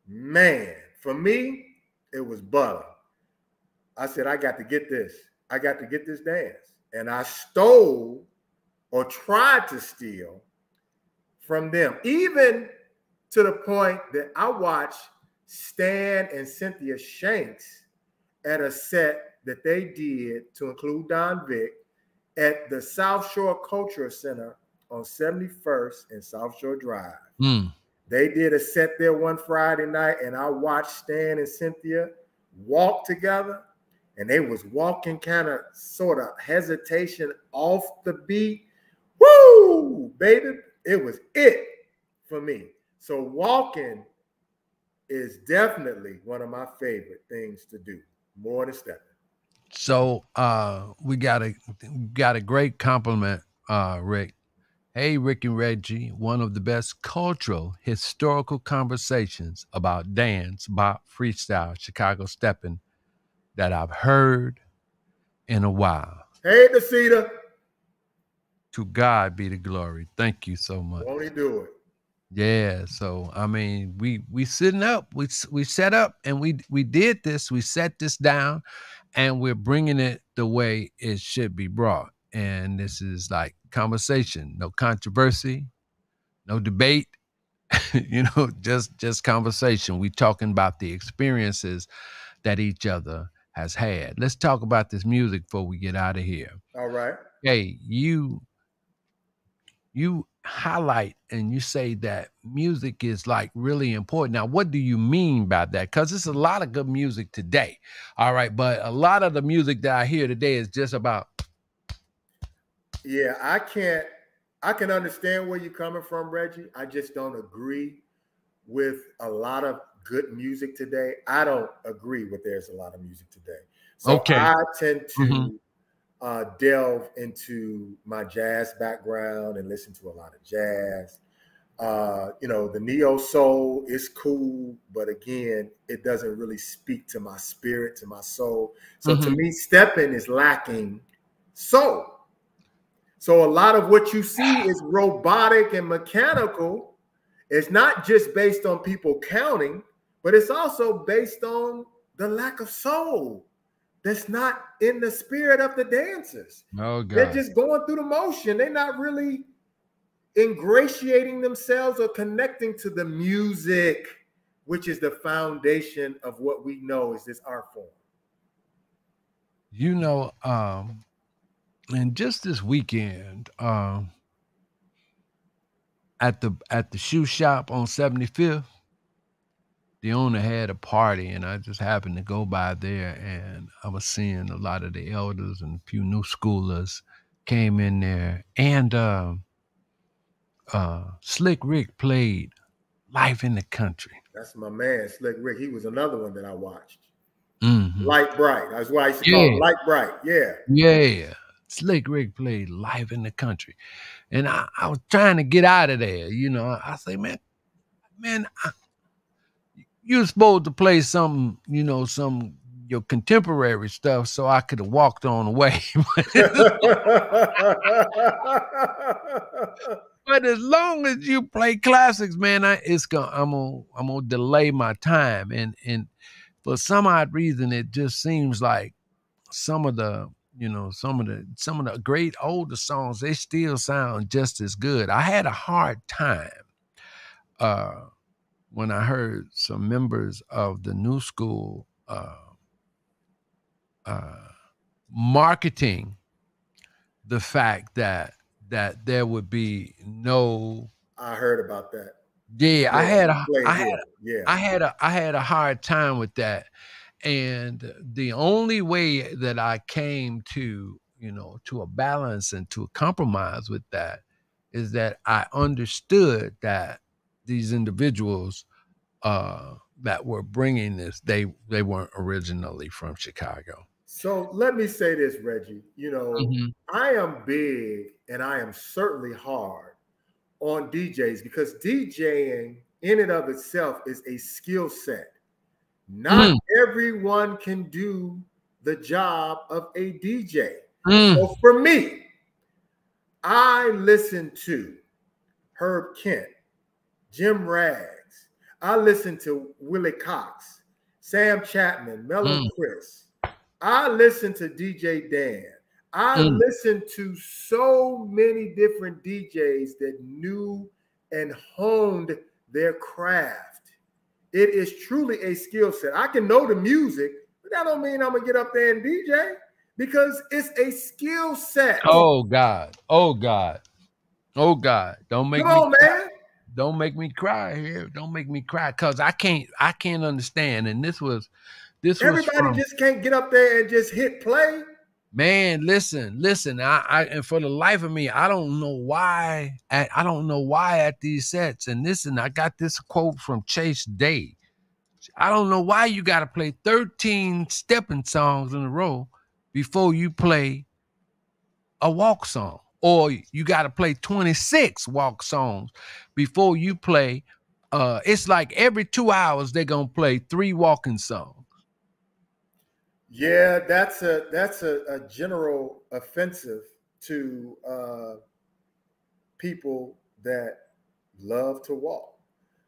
man, for me, it was butter. I said, I got to get this. I got to get this dance. And I stole or tried to steal from them, even to the point that I watched Stan and Cynthia Shanks at a set that they did to include Don Vick at the South Shore Cultural Center on 71st and South Shore Drive. Mm. They did a set there one Friday night, and I watched Stan and Cynthia walk together, and they was walking kind of sort of hesitation off the beat. Woo, baby, it was it for me. So walking is definitely one of my favorite things to do, more than stepping. So uh we got a got a great compliment, uh, Rick. Hey, Rick and Reggie, one of the best cultural historical conversations about dance, bop, freestyle, Chicago stepping that I've heard in a while. Hey, Decida, To God be the glory. Thank you so much. won't he do it? Yeah, so I mean, we we sitting up, we we set up, and we we did this, we set this down, and we're bringing it the way it should be brought. And this is like conversation, no controversy, no debate, you know, just just conversation. We talking about the experiences that each other has had. Let's talk about this music before we get out of here All right. hey you you highlight and you say that music is like really important now what do you mean by that because there's a lot of good music today all right but a lot of the music that i hear today is just about Yeah, I can't. I can understand where you're coming from, Reggie. I just don't agree with a lot of good music today. I don't agree with there's a lot of music today. So Okay. I tend to Mhm. uh, delve into my jazz background and listen to a lot of jazz. Uh, you know, the neo soul is cool, but again, it doesn't really speak to my spirit, to my soul. So to Mhm. me, stepping is lacking soul. So a lot of what you see is robotic and mechanical. It's not just based on people counting, but it's also based on the lack of soul that's not in the spirit of the dancers. Oh God. They're just going through the motion. They're not really ingratiating themselves or connecting to the music, which is the foundation of what we know is this art form. You know, um, and just this weekend, um, at the at the shoe shop on 75th, the owner had a party, and I just happened to go by there, and I was seeing a lot of the elders and a few new schoolers came in there, and um, uh, Slick Rick played "Life in the Country." That's my man, Slick Rick. He was another one that I watched. Mhm. Light Bright. That's why I used to call Yeah. him Light Bright. Yeah. Yeah. Slick Rick played live in the country. And I, I was trying to get out of there. You know, I say, man, man, I, you're supposed to play some, you know, some your contemporary stuff so I could have walked on away. but as long as you play classics, man, I it's gonna I'm gonna I'm gonna delay my time. And and for some odd reason, it just seems like some of the you know some of the some of the great older songs they still sound just as good. I had a hard time uh, when I heard some members of the new school uh, uh, marketing the fact that that there would be no I heard about that. yeah, I had a I had yeah. I had a I had a hard time with that. And the only way that I came to, you know, to a balance and to a compromise with that is that I understood that these individuals uh that were bringing this they they weren't originally from Chicago. so let me say this, Reggie. You know, Mhm. I am big and I am certainly hard on DJs because DJing in and of itself is a skill set. Not everyone can do the job of a DJ. Mm, So for me, I listen to Herb Kent, Jim Rags. I listen to Willie Cox, Sam Chapman, Mellow Mm. Chris. I listen to DJ Dan. I Mm. listen to so many different DJs that knew and honed their craft. It is truly a skill set. I can know the music, but that don't mean I'm gonna get up there and DJ because it's a skill set. Oh God. Oh God. Oh God. Don't make Come me on, man. don't make me cry here. Don't make me cry because I can't I can't understand. And this was this was Everybody from, just can't get up there and just hit play. Man. Listen, listen. I, I and for the life of me, I don't know why. At, I don't know why at these sets. And listen, I got this quote from Chase Day. I don't know why you got to play 13 stepping songs in a row before you play a walk song, or you got to play 26 walk songs before you play. Uh, it's like every two hours they're gonna play three walking songs. Yeah, that's a that's a, a general offensive to uh, people that love to walk.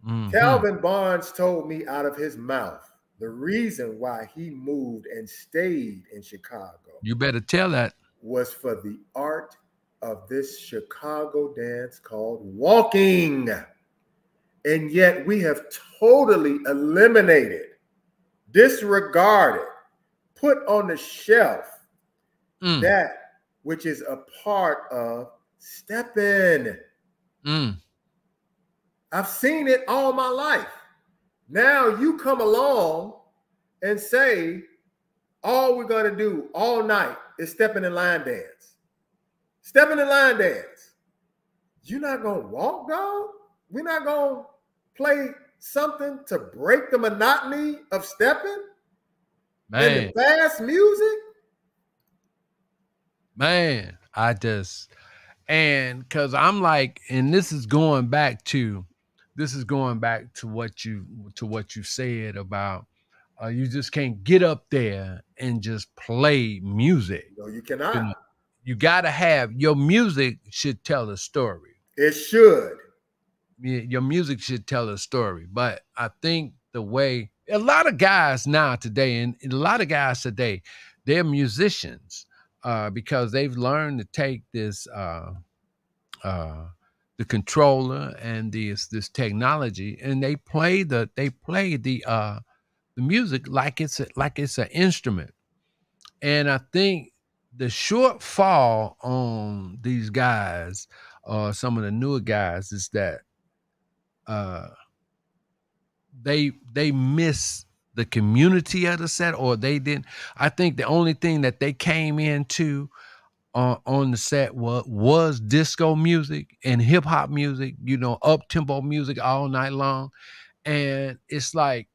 Mhm. Calvin Barnes told me out of his mouth the reason why he moved and stayed in Chicago You better tell that. was for the art of this Chicago dance called walking. And yet we have totally eliminated, disregarded, put on the shelf Mm, that which is a part of stepping. mm. I've seen it all my life. Now you come along and say, all we're going to do all night is stepping in line dance. Stepping in line dance. You're not going to walk, dog? We're not going to play something to break the monotony of stepping Man, fast music. man, I just and because I'm like, and this is going back to this is going back to what you to what you said about uh, you just can't get up there and just play music. No, you cannot. You, you got to have your music should tell a story. It should. Your music should tell a story. But I think the way a lot of guys now today, and a lot of guys today, they're musicians uh, because they've learned to take this uh, uh, the controller and this this technology, and they play the they play the uh, the music like it's a, like it's an instrument. And I think the shortfall on these guys, uh, some of the newer guys, is that uh, they they miss the community of the set, or they didn't. I think the only thing that they came into on on the set was was disco music and hip hop music, you know, up tempo music all night long, and it's like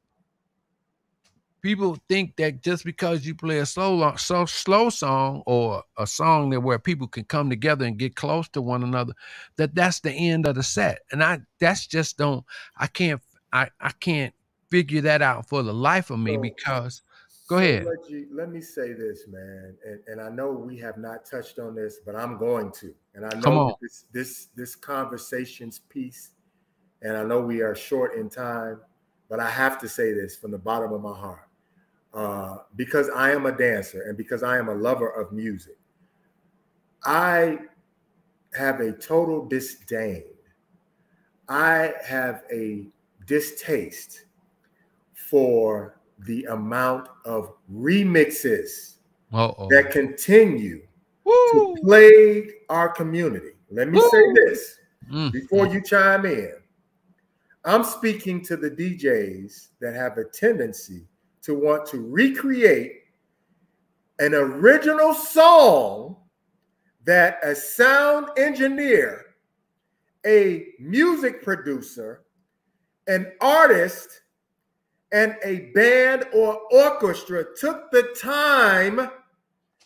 people think that just because you play a slow lo- so slow song or a song that where people can come together and get close to one another that that's the end of the set and i that's just don't i can't i i can't figure that out for the life of me So- because Go so ahead. Reggie, let me say this, man, and, and I know we have not touched on this, but I'm going to. And I know this this this conversation's piece, and I know we are short in time, but I have to say this from the bottom of my heart. Uh, because I am a dancer and because I am a lover of music, I have a total disdain. I have a distaste for the amount of remixes uh-oh that continue Woo! to plague our community. Let me say this Mm, before you chime in. I'm speaking to the DJs that have a tendency to want to recreate an original song that a sound engineer, a music producer, an artist, and a band or orchestra took the time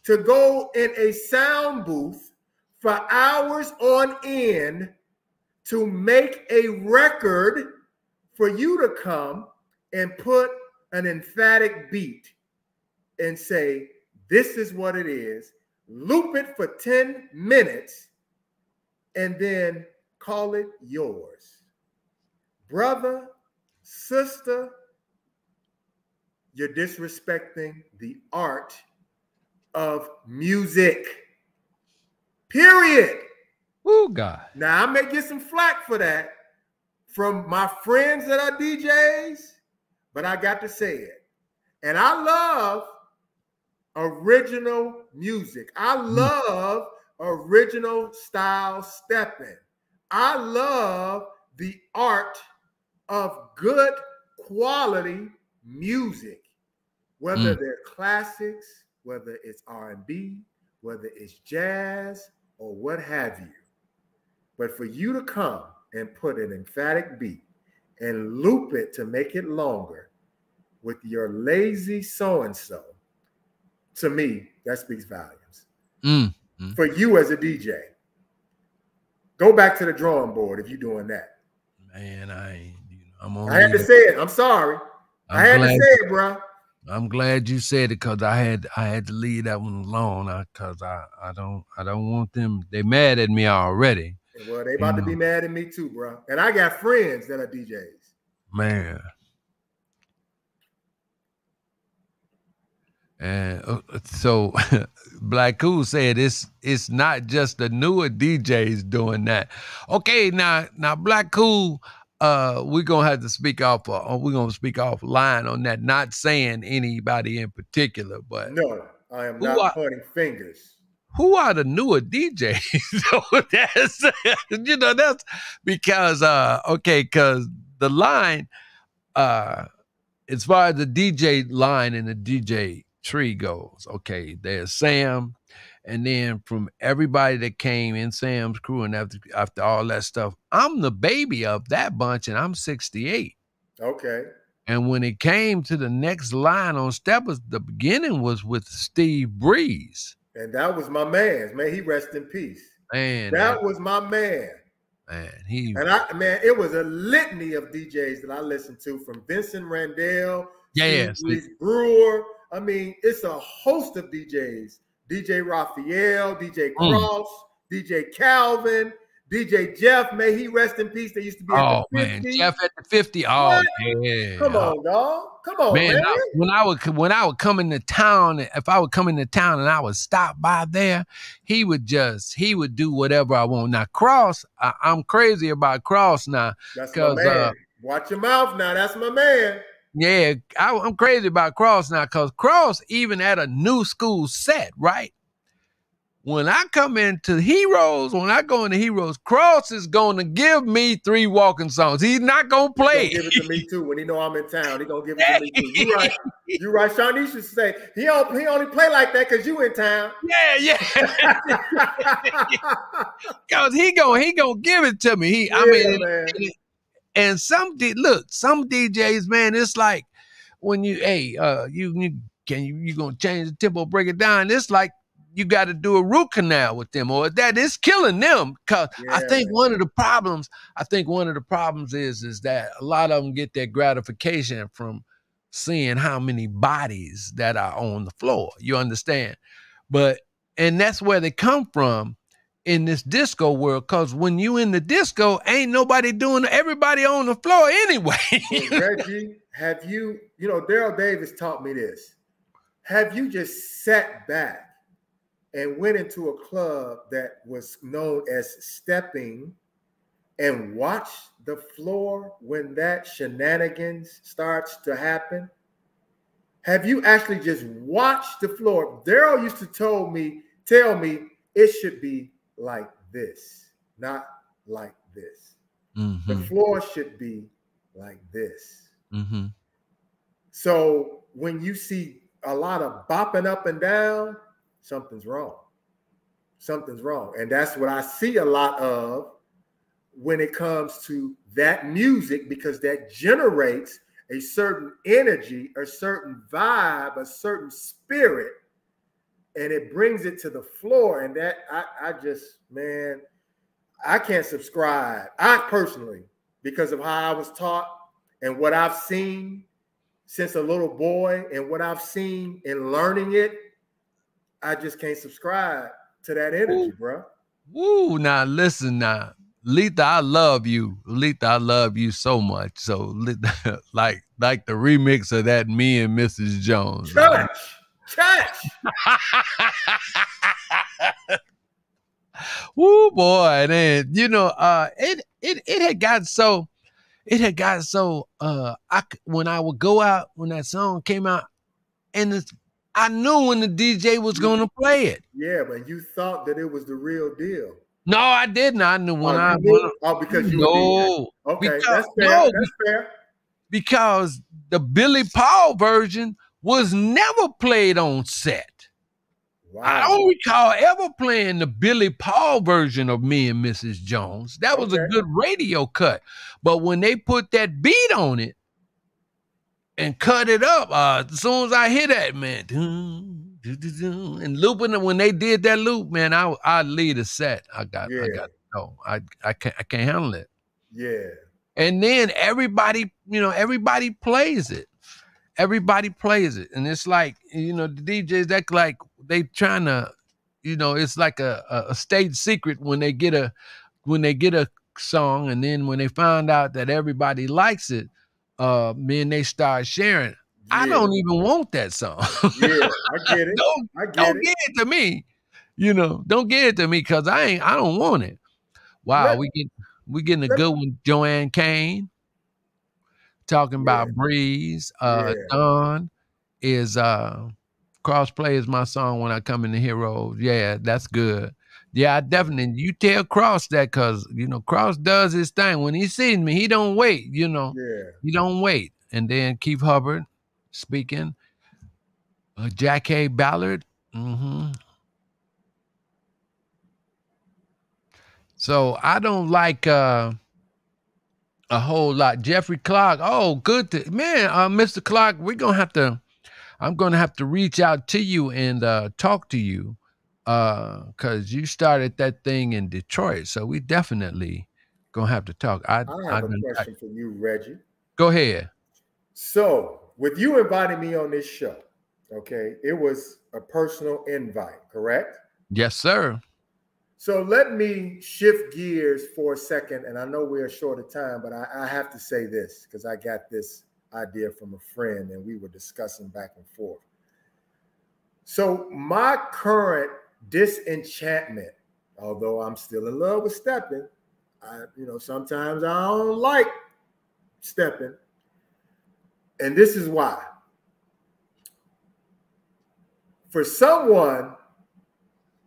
to go in a sound booth for hours on end to make a record for you to come and put an emphatic beat and say, This is what it is, loop it for 10 minutes, and then call it yours. Brother, sister, you're disrespecting the art of music. Period. Woo, God. Now I may get some flack for that from my friends that are DJs, but I got to say it. And I love original music. I hmm. love original style stepping. I love the art of good quality music, whether Mm. they're classics, whether it's R&B, whether it's jazz or what have you. But for you to come and put an emphatic beat and loop it to make it longer with your lazy so and so, to me, that speaks volumes. Mm, For you as a DJ, go back to the drawing board if you're doing that. man, I ain't. You know, I'm on. I had to say it. I'm sorry. I I'm had glad, to say it, bro. I'm glad you said it because I had I had to leave that one alone because I, I don't I don't want them. They mad at me already, Well, they about to be Mm. mad at me too, bro. And I got friends that are DJs. man. And uh, so Black Cool said it's it's not just the newer DJs doing that. Okay, now now Black Cool, uh, we're gonna have to speak off. Uh, we're gonna speak offline on that. Not saying anybody in particular, but No, I am not are- pointing fingers. who are the newer DJs? so that's you know that's because uh okay because the line uh as far as the DJ line and the DJ tree goes, okay, there's Sam, and then from everybody that came in Sam's crew and after after all that stuff, I'm the baby of that bunch, and I'm 68. Okay. And when it came to the next line on Steppers, the beginning was with Steve Breeze. And that was my man. May he rest in peace. Man, that was my man. Man, he and I man, it was a litany of DJs that I listened to from Vincent Randell, yeah, Steve Brewer. I mean, it's a host of DJs. DJ Raphael, DJ mm. Cross, mm. DJ Calvin, DJ Jeff, may he rest in peace. They used to be. Oh man, Jeff at the fifty. Oh yeah. Come on, dog. Come on, man. man. I, when I would when I would come into town, if I would come into town and I would stop by there, he would just he would do whatever I want. Now Cross, I, am crazy about Cross now. That's my man. Uh, Watch your mouth now. That's my man. Yeah, I, I'm crazy about Cross now because Cross even at a new school set, right? when I come into Heroes, when I go into Heroes, Cross is going to give me three walking songs. He's not going to play. give it to me too. When he know I'm in town, he gonna give it to me too. You right? You right? Shawneesh should say he don't, he only play like that because you in town. Yeah, yeah. Cause he gonna he gonna give it to me. He, yeah, I mean, and, and some did look, some DJs, man, it's like when you, hey, uh, you you can you you gonna change the tempo, break it down. It's like you got to do a root canal with them or that is killing them because yeah. i think one of the problems i think one of the problems is is that a lot of them get their gratification from seeing how many bodies that are on the floor you understand but and that's where they come from in this disco world because when you in the disco ain't nobody doing everybody on the floor anyway reggie have you you know daryl davis taught me this have you just sat back and went into a club that was known as stepping and watched the floor when that shenanigans starts to happen? Have you actually just watched the floor? Daryl used to tell me, tell me it should be like this, not like this. Mm-hmm. The floor should be like this. Mm-hmm. So when you see a lot of bopping up and down, something's wrong. Something's wrong. And that's what I see a lot of when it comes to that music because that generates a certain energy, a certain vibe, a certain spirit, and it brings it to the floor. And that I, I just, man, I can't subscribe. I personally, because of how I was taught and what I've seen since a little boy and what I've seen in learning it I just can't subscribe to that energy, Ooh. bro. Woo, now listen now. Letha, I love you. Letha, I love you so much. So like like the remix of that me and Mrs. Jones. Church. Church. Woo boy. And then, you know, uh it it it had got so it had got so uh I when I would go out when that song came out and it's I knew when the DJ was going to play it. Yeah, but you thought that it was the real deal. No, I didn't. I knew when oh, I. Knew? Oh, because you no. Okay, because, that's fair. No, that's fair. Because the Billy Paul version was never played on set. Wow. I don't recall ever playing the Billy Paul version of Me and Mrs. Jones. That was okay. a good radio cut. But when they put that beat on it, and cut it up. Uh, as soon as I hear that, man, and looping it, when they did that loop, man, I I lead a set. I got yeah. I got no, I I can't I can't handle it. Yeah. And then everybody, you know, everybody plays it. Everybody plays it, and it's like you know the DJs that like they trying to, you know, it's like a, a state secret when they get a when they get a song, and then when they find out that everybody likes it, uh me and they start sharing. Yeah. I don't even want that song. yeah, I get it. don't I get don't it. get it to me. You know, don't get it to me because I ain't I don't want it. Wow, let, we get we getting a good one, Joanne Kane. Talking yeah. about Breeze. Uh yeah. Don is uh crossplay is my song when I come in the heroes. Yeah, that's good. Yeah, I definitely. You tell Cross that because you know Cross does his thing. When he sees me, he don't wait. You know, yeah, he don't wait. And then Keith Hubbard speaking, uh, Jack A. Ballard. Mm-hmm. So I don't like. uh a whole lot. Jeffrey Clark. Oh, good to man, uh, Mr. Clark. We're gonna have to. I'm gonna have to reach out to you and uh, talk to you because uh, you started that thing in Detroit. So we definitely gonna have to talk. I, I have I, a question I, for you, Reggie. Go ahead. So, with you inviting me on this show, okay, it was a personal invite, correct? Yes, sir. So let me shift gears for a second, and I know we're short of time, but I, I have to say this because I got this idea from a friend, and we were discussing back and forth. So my current disenchantment, although I'm still in love with stepping, I, you know, sometimes I don't like stepping. And this is why. For someone,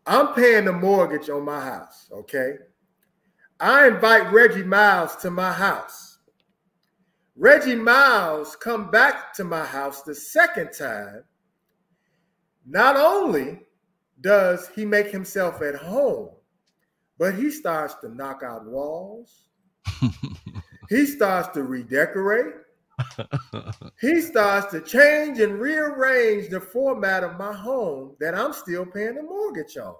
I'm paying the mortgage on my house, okay? I invite Reggie Miles to my house. Reggie Miles come back to my house the second time. Not only does he make himself at home, but he starts to knock out walls. he starts to redecorate. He starts to change and rearrange the format of my home that I'm still paying the mortgage on.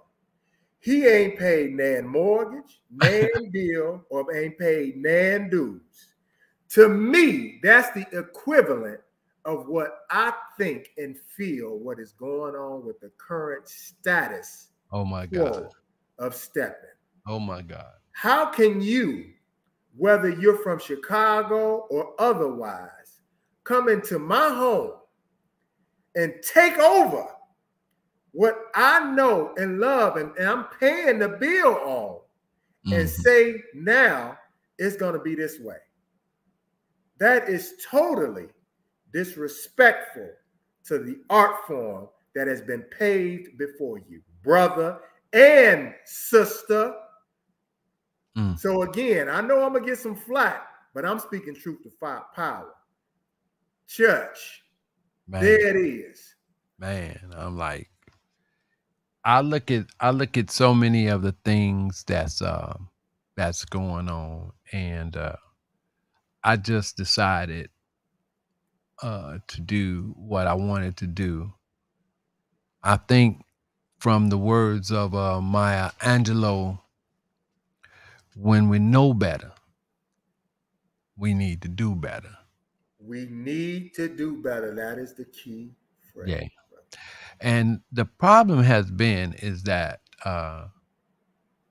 He ain't paid nan mortgage, nan bill, or ain't paid nan dues. To me, that's the equivalent of what I think and feel what is going on with the current status. Oh my God. Of stepping. Oh my God. How can you, whether you're from Chicago or otherwise, come into my home and take over what I know and love and, and I'm paying the bill on mm-hmm. and say now it's going to be this way? That is totally disrespectful to the art form that has been paved before you, brother and sister. Mm. So again, I know I'm gonna get some flack, but I'm speaking truth to power. Church, Man. there it is. Man, I'm like, I look at I look at so many of the things that's uh, that's going on, and uh, I just decided uh, to do what I wanted to do. I think from the words of uh, Maya Angelou when we know better, we need to do better. We need to do better. That is the key phrase. Yeah. And the problem has been is that uh,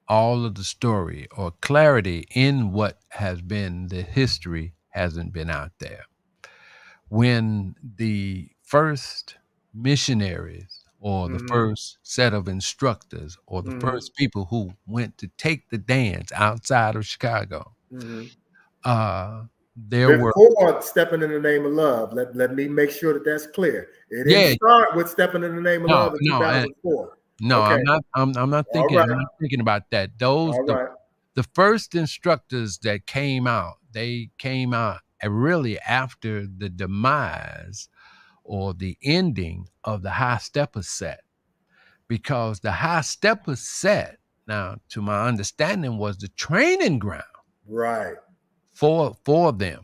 all of the story or clarity in what has been the history hasn't been out there. When the first missionaries or the mm-hmm. first set of instructors or the mm-hmm. first people who went to take the dance outside of Chicago. Mm-hmm. Uh, there were Before were stepping in the name of love. Let, let me make sure that that's clear. It didn't start with stepping in the name of no, love in no, 2004. No, okay. I'm not. I'm, I'm not thinking. Right. I'm not thinking about that. Those the, right. the first instructors that came out, they came out really after the demise or the ending of the high stepper set. Because the high stepper set now to my understanding was the training ground right. for for them.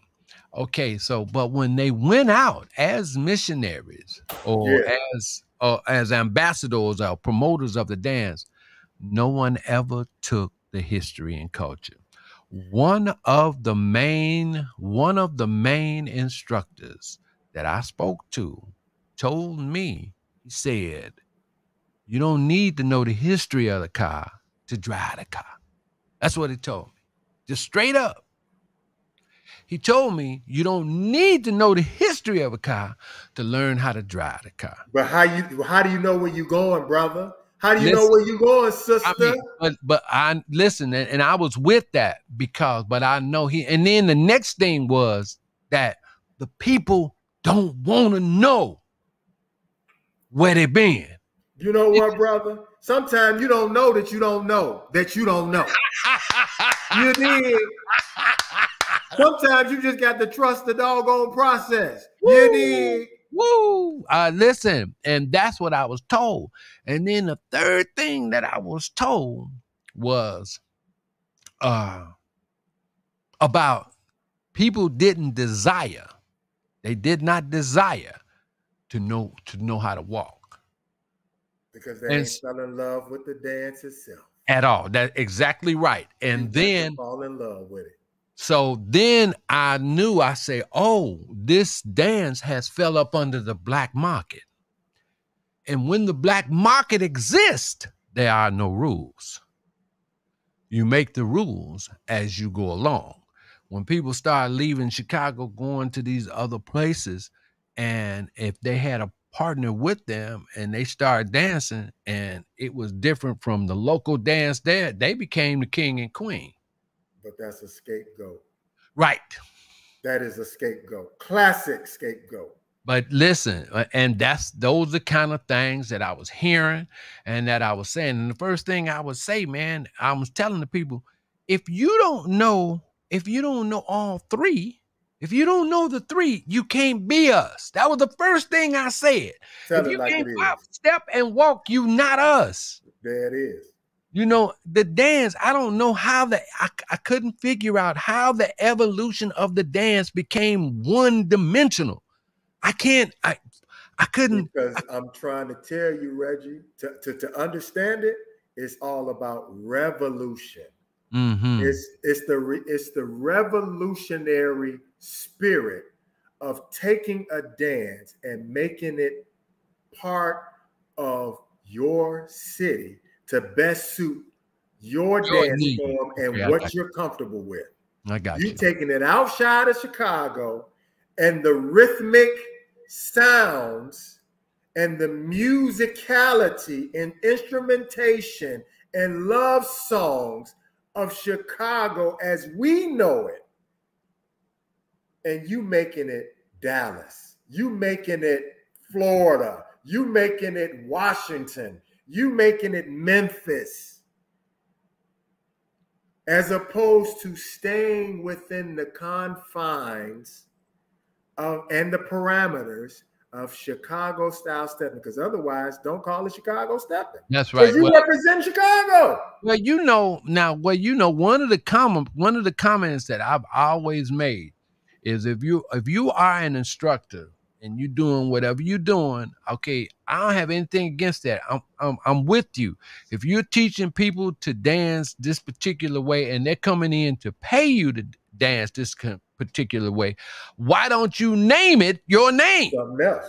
Okay so but when they went out as missionaries or yeah. as or as ambassadors or promoters of the dance no one ever took the history and culture. One of the main one of the main instructors that I spoke to told me, he said, you don't need to know the history of the car to drive the car. That's what he told me. Just straight up. He told me you don't need to know the history of a car to learn how to drive the car. But how you how do you know where you're going, brother? How do you listen, know where you're going, sister? I mean, but but I listen, and, and I was with that because, but I know he. And then the next thing was that the people don't want to know where they been. You know what, brother? Sometimes you don't know that you don't know that you don't know. you did. Sometimes you just got to trust the doggone process. Woo. You did. Woo! Uh, listen, and that's what I was told. And then the third thing that I was told was uh about people didn't desire, they did not desire to know to know how to walk. Because they and, fell in love with the dance itself. At all. That's exactly right. And then fall in love with it. So then I knew I say, oh, this dance has fell up under the black market. And when the black market exists, there are no rules. You make the rules as you go along. When people start leaving Chicago, going to these other places, and if they had a partner with them and they started dancing and it was different from the local dance there, they became the king and queen. But that's a scapegoat. Right. That is a scapegoat. Classic scapegoat. But listen, uh, and that's those are the kind of things that I was hearing and that I was saying. And the first thing I would say, man, I was telling the people, if you don't know, if you don't know all three, if you don't know the three, you can't be us. That was the first thing I said. Tell if you like can't step and walk, you not us. There it is. You know, the dance, I don't know how the I, I couldn't figure out how the evolution of the dance became one dimensional. I can't I I couldn't because I, am trying to tell you, Reggie, to, to, to understand it, it's all about revolution. Mm-hmm. It's it's the it's the revolutionary spirit of taking a dance and making it part of your city to best suit your, your dance need. form and yeah, what you're comfortable with. I got you. You taking it outside of Chicago and the rhythmic sounds and the musicality and instrumentation and love songs of Chicago as we know it. And you making it Dallas, you making it Florida, you making it Washington, you making it Memphis, as opposed to staying within the confines of and the parameters of Chicago style stepping, because otherwise, don't call it Chicago stepping. That's right. You well, represent Chicago. Well, you know now. Well, you know one of the common one of the comments that I've always made is if you if you are an instructor and you're doing whatever you're doing, okay, I don't have anything against that. I'm, I'm, I'm with you. If you're teaching people to dance this particular way and they're coming in to pay you to dance this particular way, why don't you name it your name? Something else.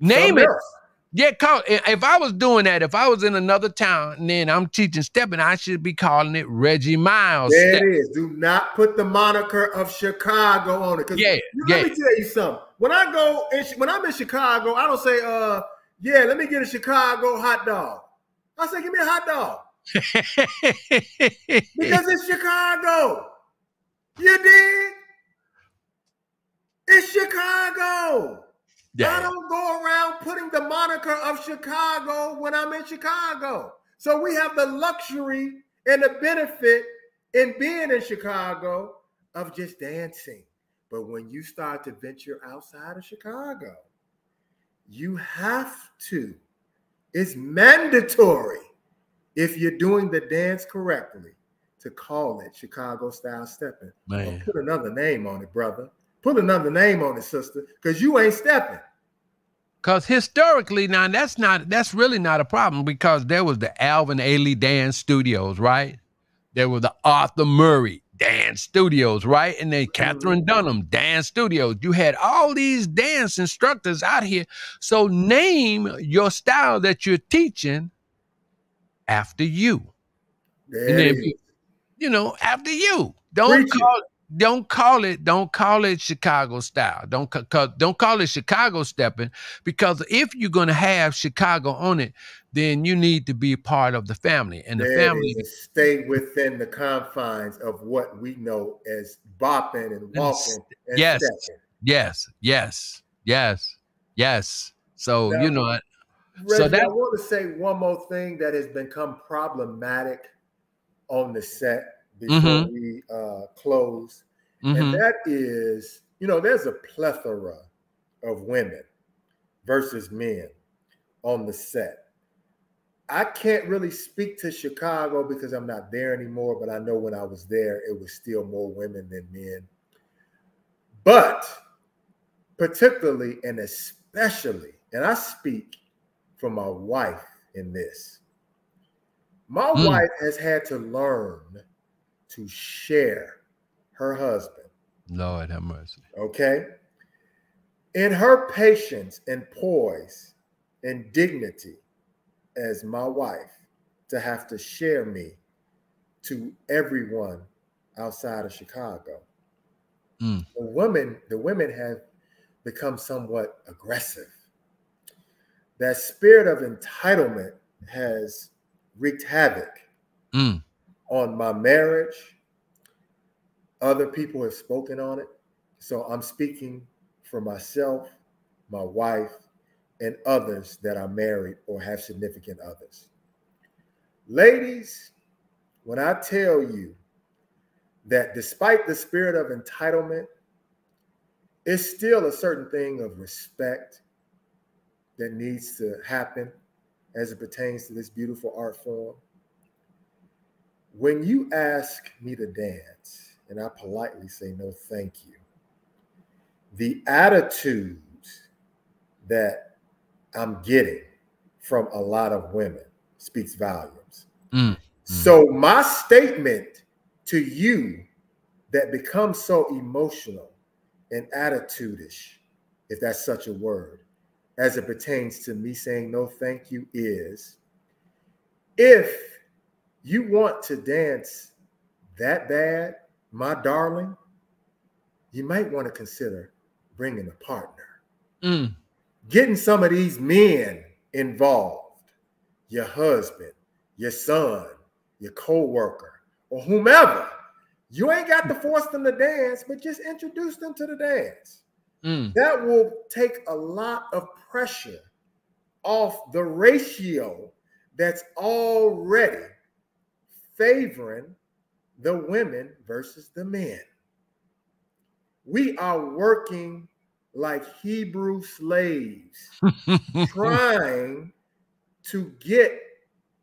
Name Something it. Else. Yeah, call, if I was doing that, if I was in another town and then I'm teaching stepping, I should be calling it Reggie Miles. There step. it is. Do not put the moniker of Chicago on it. Yeah, yeah. Let me tell you something. When I go, in, when I'm in Chicago, I don't say, "Uh, yeah, let me get a Chicago hot dog." I say, "Give me a hot dog," because it's Chicago. You dig? It's Chicago. Yeah. I don't go around putting the moniker of Chicago when I'm in Chicago. So we have the luxury and the benefit in being in Chicago of just dancing. But when you start to venture outside of Chicago, you have to. It's mandatory if you're doing the dance correctly to call it Chicago style stepping. Man. Put another name on it, brother. Put another name on it, sister, because you ain't stepping. Because historically, now that's not that's really not a problem because there was the Alvin Ailey Dance Studios, right? There was the Arthur Murray Dance Studios, right? And then Katherine mm-hmm. Dunham Dance Studios. You had all these dance instructors out here. So name your style that you're teaching after you. There and then, you know, after you. Don't Preach call it don't call it don't call it Chicago style. Don't don't call it Chicago stepping because if you're going to have Chicago on it, then you need to be part of the family and the there family stay within the confines of what we know as bopping and walking. And yes, stepping. yes, yes, yes, yes. So now, you know, Reggie, so that I want to say one more thing that has become problematic on the set before mm-hmm. we uh, close, mm-hmm. and that is, you know, there's a plethora of women versus men on the set. I can't really speak to Chicago because I'm not there anymore, but I know when I was there, it was still more women than men. But particularly and especially, and I speak for my wife in this, my mm. wife has had to learn to share her husband. Lord have mercy. Okay. In her patience and poise and dignity as my wife, to have to share me to everyone outside of Chicago. Mm. The women, the women have become somewhat aggressive. That spirit of entitlement has wreaked havoc mm. On my marriage. Other people have spoken on it. So I'm speaking for myself, my wife, and others that are married or have significant others. Ladies, when I tell you that despite the spirit of entitlement, it's still a certain thing of respect that needs to happen as it pertains to this beautiful art form. When you ask me to dance, and I politely say no, thank you, the attitude that I'm getting from a lot of women speaks volumes. Mm. So, my statement to you that becomes so emotional and attitudeish, if that's such a word, as it pertains to me saying no thank you, is if you want to dance that bad, my darling, you might want to consider bringing a partner. Mm. Getting some of these men involved, your husband, your son, your co-worker, or whomever. You ain't got to force them to dance, but just introduce them to the dance. Mm. That will take a lot of pressure off the ratio that's already favoring the women versus the men. We are working like Hebrew slaves, trying to get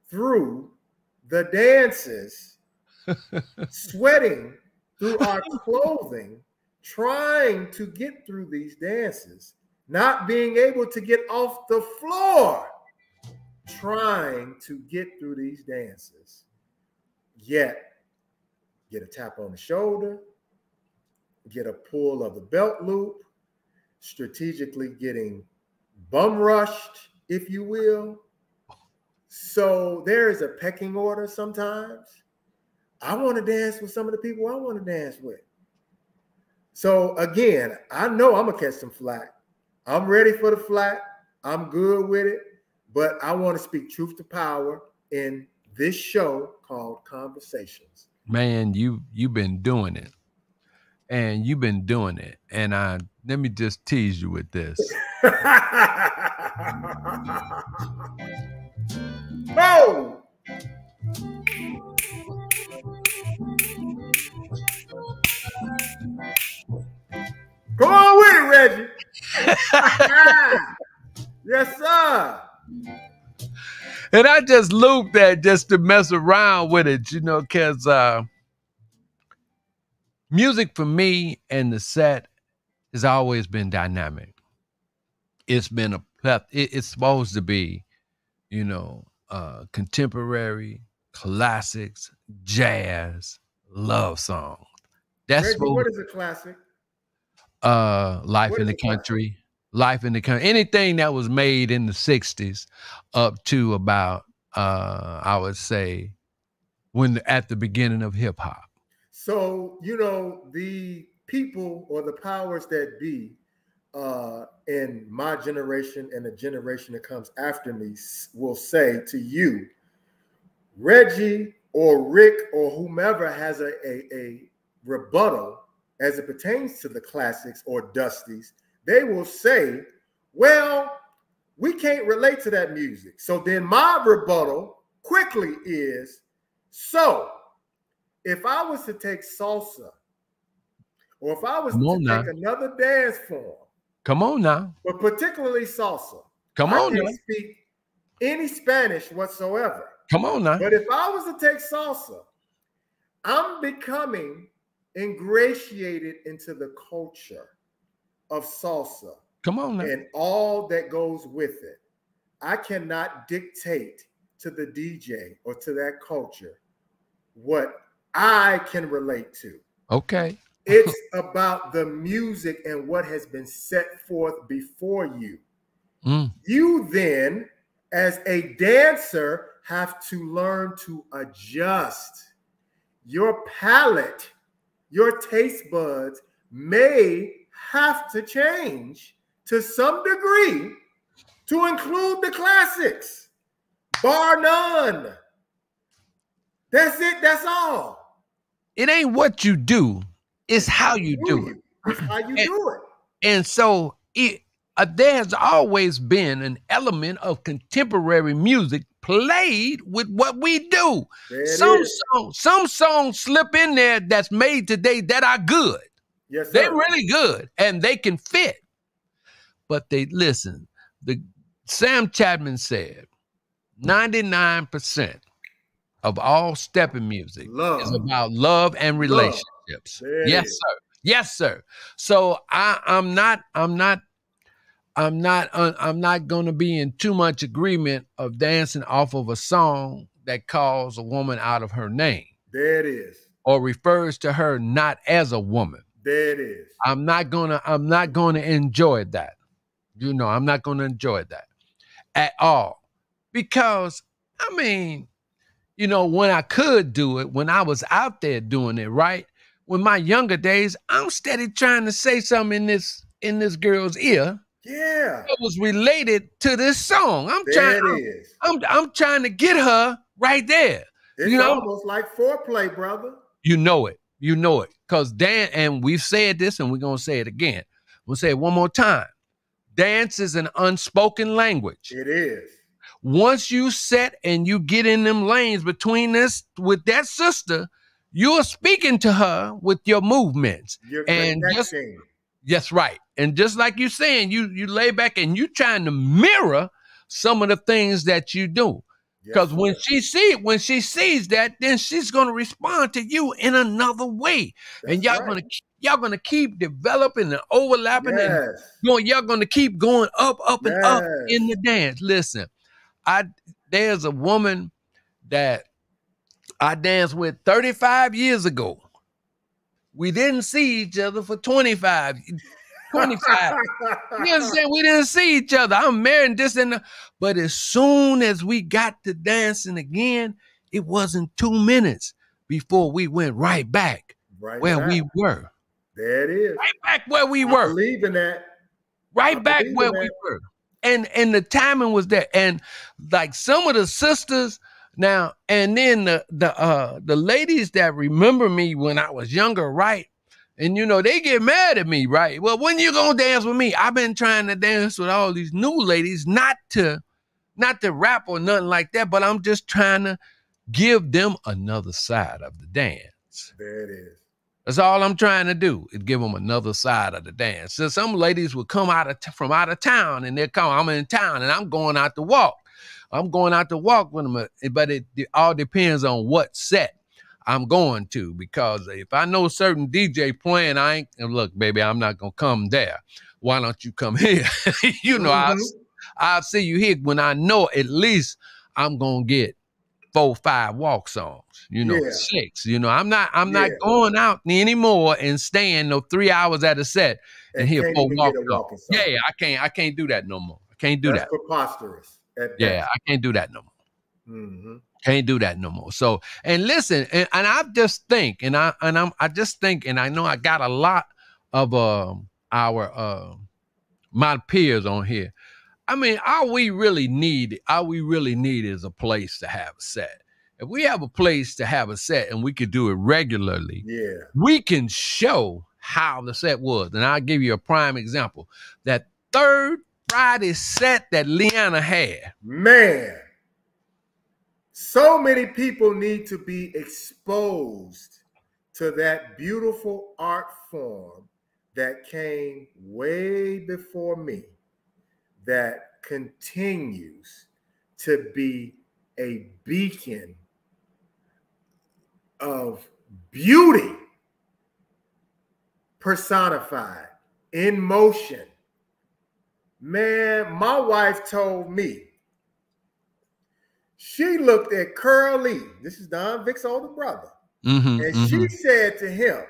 through the dances, sweating through our clothing, trying to get through these dances, not being able to get off the floor, trying to get through these dances. Yet, get a tap on the shoulder, get a pull of the belt loop, strategically getting bum rushed, if you will, so there is a pecking order sometimes. I want to dance with some of the people I want to dance with. So again, I know I'm gonna catch some flack. I'm ready for the flack. I'm good with it, but I want to speak truth to power in this show called Conversations. Man, you you've been doing it, and you've been doing it, and I let me just tease you with this. No! Come on with it, Reggie. yes, sir. And I just looped that just to mess around with it, you know, because uh, music for me and the set has always been dynamic. It's been a it's supposed to be, you know, uh, contemporary, classics, jazz, love songs. That's Reggie, what, what is a classic? Uh, Life what in the Country. Classic? Life in the Country. Anything that was made in the 60s up to about, uh, I would say, when at the beginning of hip hop. So, you know, the people or the powers that be uh, in my generation and the generation that comes after me will say to you, Reggie or Rick or whomever has a, a, a rebuttal as it pertains to the classics or dusties, they will say, well, we can't relate to that music. So then my rebuttal quickly is, so if I was to take salsa, or if I was Come to take now. another dance form, Come on now. But particularly salsa. Come on I can now. speak any Spanish whatsoever. Come on now. But if I was to take salsa, I'm becoming ingratiated into the culture. Of salsa. Come on now. And all that goes with it. I cannot dictate to the DJ or to that culture what I can relate to. Okay. it's about the music and what has been set forth before you. Mm. You then, as a dancer, have to learn to adjust. Your palate, your taste buds may have to change to some degree to include the classics, bar none. That's it, that's all. It ain't what you do, it's how you do it. It's how you and, do it. And so it uh, there's always been an element of contemporary music played with what we do. Some songs, some songs slip in there that's made today that are good. Yes, they're really good and they can fit. But they listen. The Sam Chapman said 99% of all stepping music love. is about love and relationships. Love. Yes, sir. Yes, sir. So I, I'm not, I'm not I'm not I'm not going to be in too much agreement of dancing off of a song that calls a woman out of her name. There it is. Or refers to her not as a woman. There it is. I'm not going to I'm not going to enjoy that. You know, I'm not going to enjoy that at all. Because I mean, you know, when I could do it, when I was out there doing it, right? When my younger days, I'm steady trying to say something in this in this girl's ear yeah. It was related to this song. I'm there trying I'm, I'm, I'm trying to get her right there. It's you know? almost like foreplay, brother. You know it. You know it. Because Dan, and we've said this and we're gonna say it again. We'll say it one more time. Dance is an unspoken language. It is. Once you set and you get in them lanes between this with that sister, you're speaking to her with your movements. You're and just Yes, right. And just like you're saying, you you lay back and you trying to mirror some of the things that you do. Because yes, when she see when she sees that, then she's gonna respond to you in another way. That's and y'all right. gonna y'all gonna keep developing and overlapping yes. and going, y'all gonna keep going up, up, and yes. up in the dance. Listen, I there's a woman that I danced with 35 years ago. We didn't see each other for 25, 25. you understand? We didn't see each other. I'm married this and but as soon as we got to dancing again, it wasn't two minutes before we went right back right where back. we were. There it is. Right back where we were. Believe in that. Right I back where we were. And and the timing was there. And like some of the sisters now, and then the the uh the ladies that remember me when I was younger, right? And you know, they get mad at me, right? Well, when you gonna dance with me? I've been trying to dance with all these new ladies, not to not to rap or nothing like that, but I'm just trying to give them another side of the dance. There it is. That's all I'm trying to do is give them another side of the dance. So some ladies will come out of t- from out of town and they're coming. I'm in town and I'm going out to walk. I'm going out to walk with them, but it, it all depends on what set I'm going to because if I know certain DJ playing, I ain't look, baby, I'm not gonna come there. Why don't you come here? you know, mm-hmm. I'll, I'll see you here when I know at least I'm gonna get four, five walk songs, you know, yeah. six. You know, I'm not I'm yeah. not going out anymore and staying no three hours at a set and, and hear four walk songs. Yeah, I can't I can't do that no more. I can't do That's that. preposterous yeah, I can't do that no more. Mm-hmm. Can't do that no more. So, and listen, and, and I just think, and I and I'm I just think, and I know I got a lot of uh, our uh, my peers on here. I mean, all we really need, all we really need is a place to have a set. If we have a place to have a set and we could do it regularly, yeah, we can show how the set was. And I'll give you a prime example. That third Friday set that Leanna had. Man, so many people need to be exposed to that beautiful art form that came way before me, that continues to be a beacon of beauty personified in motion. Man, my wife told me she looked at Curly. This is Don Vic's older brother. Mm-hmm, and mm-hmm. she said to him,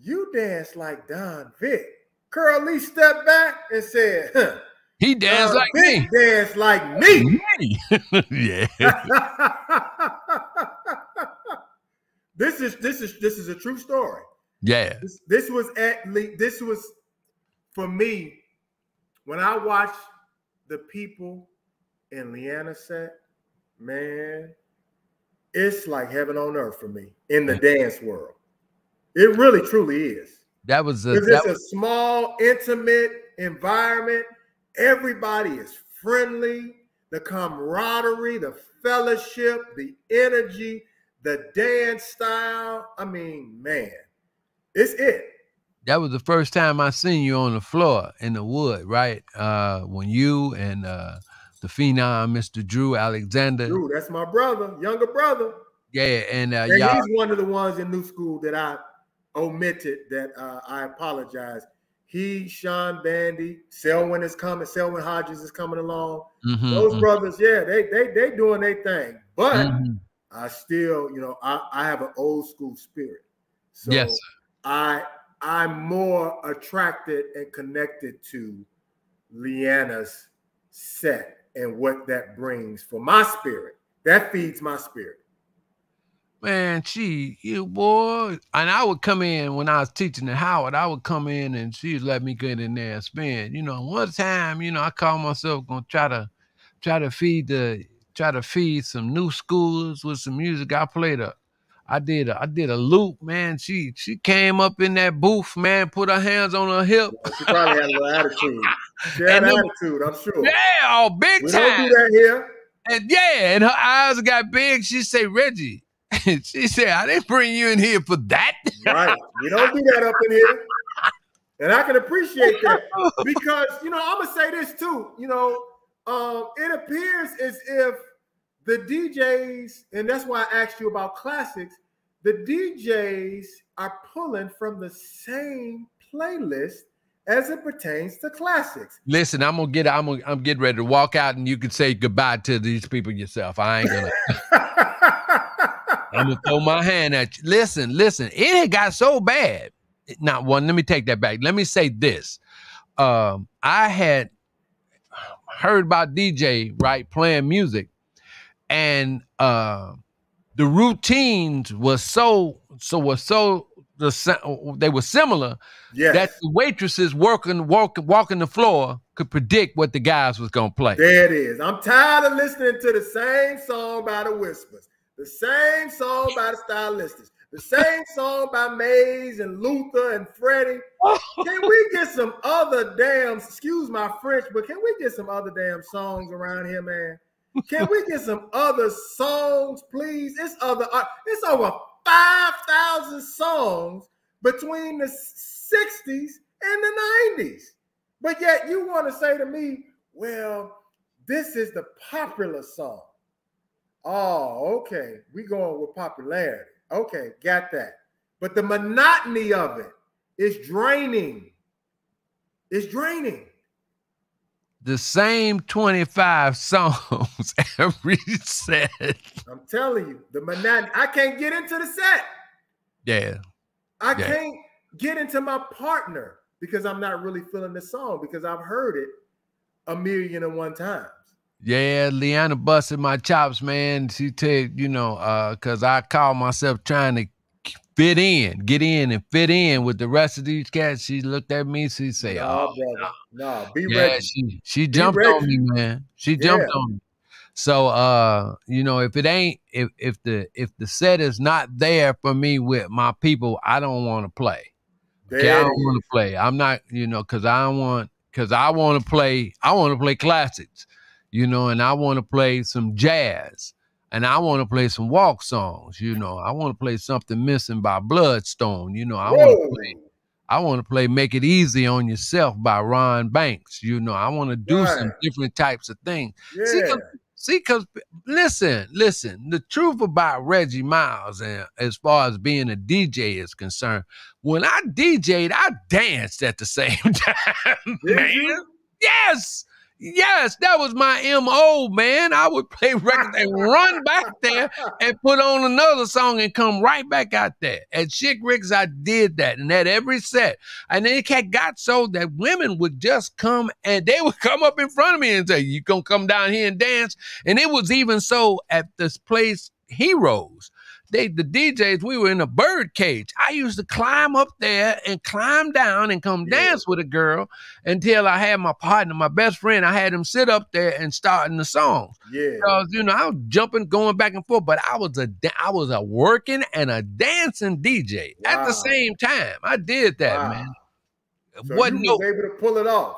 You dance like Don Vic. Curly stepped back and said, huh, He danced like me. Dance like me. me. yeah. this is this is this is a true story. Yeah. This, this was at least this was for me when I watched the people in Leanna set, man, it's like heaven on earth for me in the dance world. It really truly is. That was a, that it's was... a small, intimate environment. Everybody is friendly. The camaraderie, the fellowship, the energy, the dance style. I mean, man, it's it. That was the first time I seen you on the floor in the wood, right? Uh, when you and uh, the phenom, Mr. Drew Alexander. Drew, that's my brother, younger brother. Yeah, and, uh, and he's one of the ones in New School that I omitted. That uh, I apologize. He, Sean Bandy, Selwyn is coming. Selwyn Hodges is coming along. Mm-hmm, Those mm-hmm. brothers, yeah, they they they doing their thing. But mm-hmm. I still, you know, I, I have an old school spirit. So yes. I I'm more attracted and connected to Leanna's set and what that brings for my spirit. That feeds my spirit. Man, she, you boy. And I would come in when I was teaching at Howard, I would come in and she'd let me get in there and spin. You know, one time, you know, I called myself gonna try to try to feed the try to feed some new schools with some music. I played a I did a I did a loop, man. She she came up in that booth, man, put her hands on her hip. She probably had a little attitude. She had an attitude, I'm sure. Yeah, oh, big we time. don't do that here. And yeah, and her eyes got big. She say, Reggie. she said, I didn't bring you in here for that. right. We don't do that up in here. And I can appreciate that because you know, I'm gonna say this too. You know, um, it appears as if the DJs, and that's why I asked you about classics, the DJs are pulling from the same playlist as it pertains to classics. Listen, I'm gonna get I'm gonna, I'm getting ready to walk out, and you can say goodbye to these people yourself. I ain't gonna. I'm gonna throw my hand at you. Listen, listen. It got so bad. Not one. Let me take that back. Let me say this. Um, I had heard about DJ right playing music and uh, the routines was so so was so the they were similar yes. that the waitresses working walking walking the floor could predict what the guys was gonna play. There it is. I'm tired of listening to the same song by the Whispers, the same song by the Stylistics, the same song by Maze and Luther and Freddie. Can we get some other damn? Excuse my French, but can we get some other damn songs around here, man? Can we get some other songs, please? It's other. Uh, it's over five thousand songs between the '60s and the '90s. But yet you want to say to me, "Well, this is the popular song." Oh, okay. We going with popularity. Okay, got that. But the monotony of it is draining. It's draining the same 25 songs every set. I'm telling you, the monotony. I can't get into the set. Yeah. I yeah. can't get into my partner because I'm not really feeling the song because I've heard it a million and one times. Yeah, Leanna busted my chops, man. She said, you know, uh, cause I call myself trying to fit in, get in and fit in with the rest of these cats. She looked at me, she no, "Oh, brother. no, no be yeah, ready." She she jumped on me, man. She jumped yeah. on me. So uh, you know, if it ain't if if the if the set is not there for me with my people, I don't want to play. Okay, I don't want to play. I'm not, you know, because I want because I want to play. I want to play classics, you know, and I want to play some jazz and I want to play some walk songs. You know, I want to play something missing by Bloodstone. You know, I want to play. I want to play "Make It Easy on Yourself" by Ron Banks. You know, I want to do some different types of things. Yeah. See, See, because listen, listen, the truth about Reggie Miles and as far as being a DJ is concerned, when I DJ'd, I danced at the same time. man. Yes. Yes, that was my MO, man. I would play records and run back there and put on another song and come right back out there. At Chick Rick's, I did that and at every set. And then it got so that women would just come and they would come up in front of me and say, You gonna come down here and dance? And it was even so at this place, Heroes they the DJs, we were in a bird cage. I used to climb up there and climb down and come yeah. dance with a girl until I had my partner, my best friend. I had him sit up there and starting the song. Yeah. Because you know, I was jumping, going back and forth, but I was a I was a working and a dancing DJ wow. at the same time. I did that, wow. man. So Wasn't you was no, able to pull it off.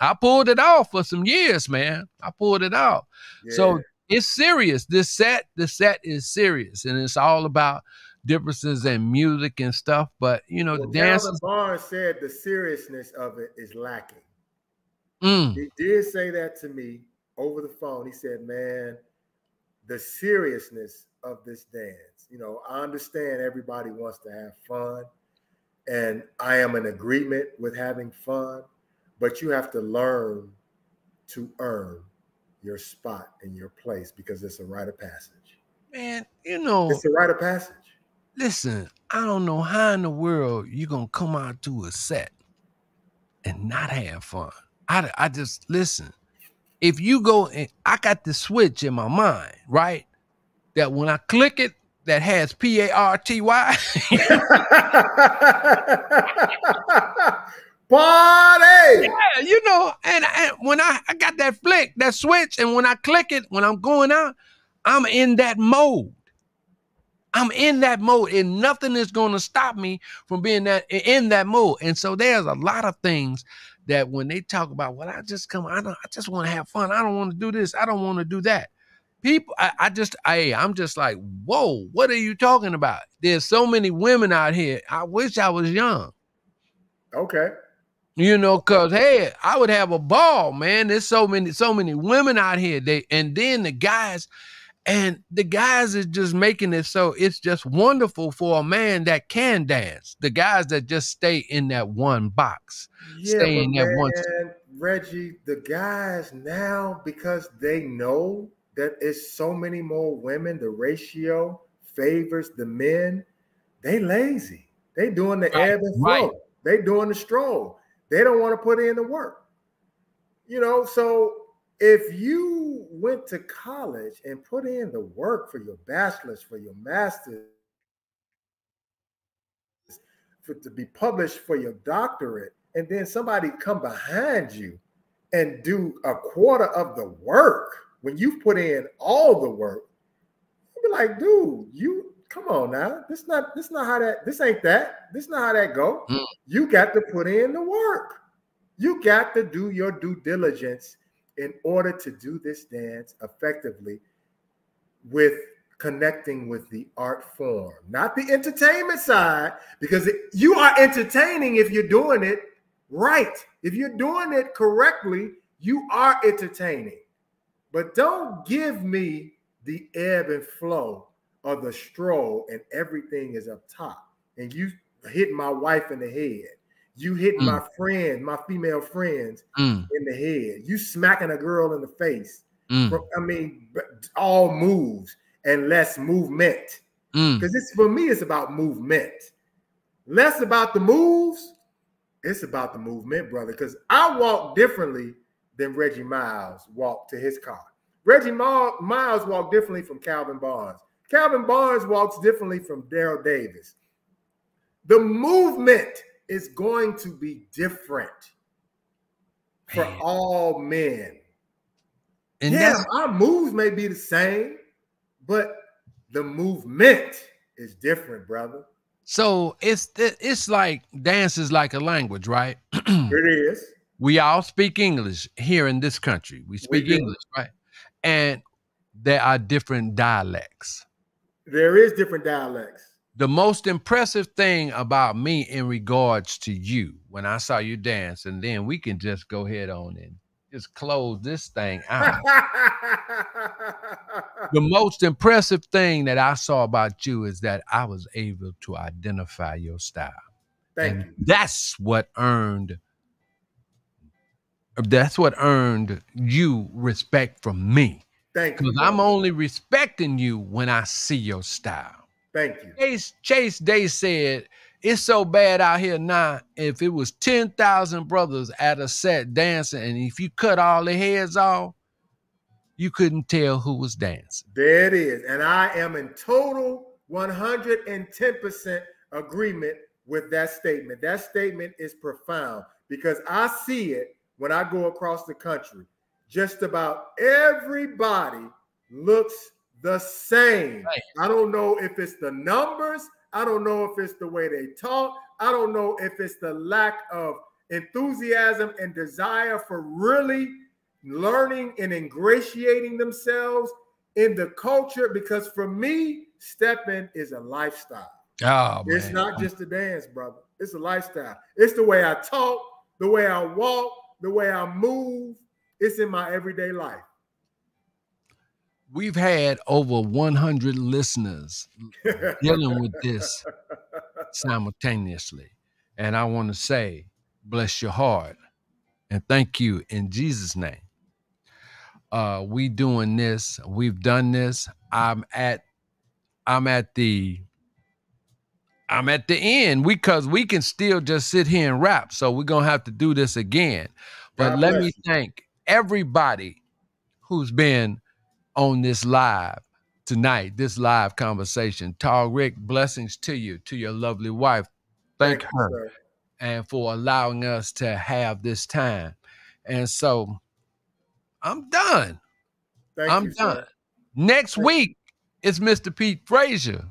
I pulled it off for some years, man. I pulled it off. Yeah. So it's serious. This set, the set is serious, and it's all about differences in music and stuff. But you know, well, the dance. Barnes said the seriousness of it is lacking. Mm. He did say that to me over the phone. He said, "Man, the seriousness of this dance. You know, I understand everybody wants to have fun, and I am in agreement with having fun, but you have to learn to earn your spot and your place because it's a rite of passage. Man, you know, it's a rite of passage. Listen, I don't know how in the world you're gonna come out to a set and not have fun. I, I just listen. If you go and I got the switch in my mind, right? That when I click it, that has P A R T Y. Party! Yeah, you know, and, and when I, I got that flick, that switch, and when I click it, when I'm going out, I'm in that mode. I'm in that mode, and nothing is going to stop me from being that in that mode. And so there's a lot of things that when they talk about, well, I just come, I don't, I just want to have fun. I don't want to do this. I don't want to do that. People, I, I just, I, I'm just like, whoa, what are you talking about? There's so many women out here. I wish I was young. Okay. You know, cause hey, I would have a ball, man. There's so many, so many women out here. They and then the guys, and the guys is just making it so it's just wonderful for a man that can dance. The guys that just stay in that one box, yeah, stay in that man, one. Reggie, the guys now because they know that it's so many more women, the ratio favors the men. They lazy. They doing the right, ebb and flow. Right. They doing the stroll. They don't want to put in the work. You know, so if you went to college and put in the work for your bachelor's, for your master's, for, to be published for your doctorate, and then somebody come behind you and do a quarter of the work when you've put in all the work, you'll be like, dude, you come on now. This not this not how that this ain't that. This not how that go. Mm. You got to put in the work. You got to do your due diligence in order to do this dance effectively with connecting with the art form, not the entertainment side, because you are entertaining if you're doing it right. If you're doing it correctly, you are entertaining. But don't give me the ebb and flow of the stroll and everything is up top. And you hit my wife in the head. You hit mm. my friend, my female friends mm. in the head. You smacking a girl in the face. Mm. I mean, all moves and less movement. Because mm. it's for me, it's about movement. Less about the moves. It's about the movement, brother. Because I walk differently than Reggie Miles walked to his car. Reggie Miles walked differently from Calvin Barnes. Calvin Barnes walks differently from Daryl Davis. The movement is going to be different for Man. all men. And yeah, our moves may be the same, but the movement is different, brother. So it's it's like dance is like a language, right? it is. We all speak English here in this country. We speak we English, right? And there are different dialects. There is different dialects. The most impressive thing about me in regards to you when I saw you dance, and then we can just go ahead on and just close this thing out. the most impressive thing that I saw about you is that I was able to identify your style. Thank and you. That's what earned that's what earned you respect from me. Thank you. Because I'm only respecting you when I see your style. Thank you. Chase, Chase Day said, it's so bad out here now. If it was 10,000 brothers at a set dancing, and if you cut all the heads off, you couldn't tell who was dancing. There it is. And I am in total 110% agreement with that statement. That statement is profound because I see it when I go across the country. Just about everybody looks the same. Right. I don't know if it's the numbers, I don't know if it's the way they talk, I don't know if it's the lack of enthusiasm and desire for really learning and ingratiating themselves in the culture because for me, stepping is a lifestyle. Oh, it's man. not just a dance, brother. It's a lifestyle. It's the way I talk, the way I walk, the way I move. It's in my everyday life. We've had over 100 listeners dealing with this simultaneously. And I want to say, bless your heart and thank you in Jesus' name. Uh, we doing this, we've done this. I'm at I'm at the I'm at the end. We cause we can still just sit here and rap. So we're gonna have to do this again. But God let me you. thank everybody who's been on this live tonight, this live conversation. Tall Rick, blessings to you, to your lovely wife. Thank, thank her you, and for allowing us to have this time. And so I'm done. Thank I'm you, done. Sir. Next thank week, it's Mr. Pete Frazier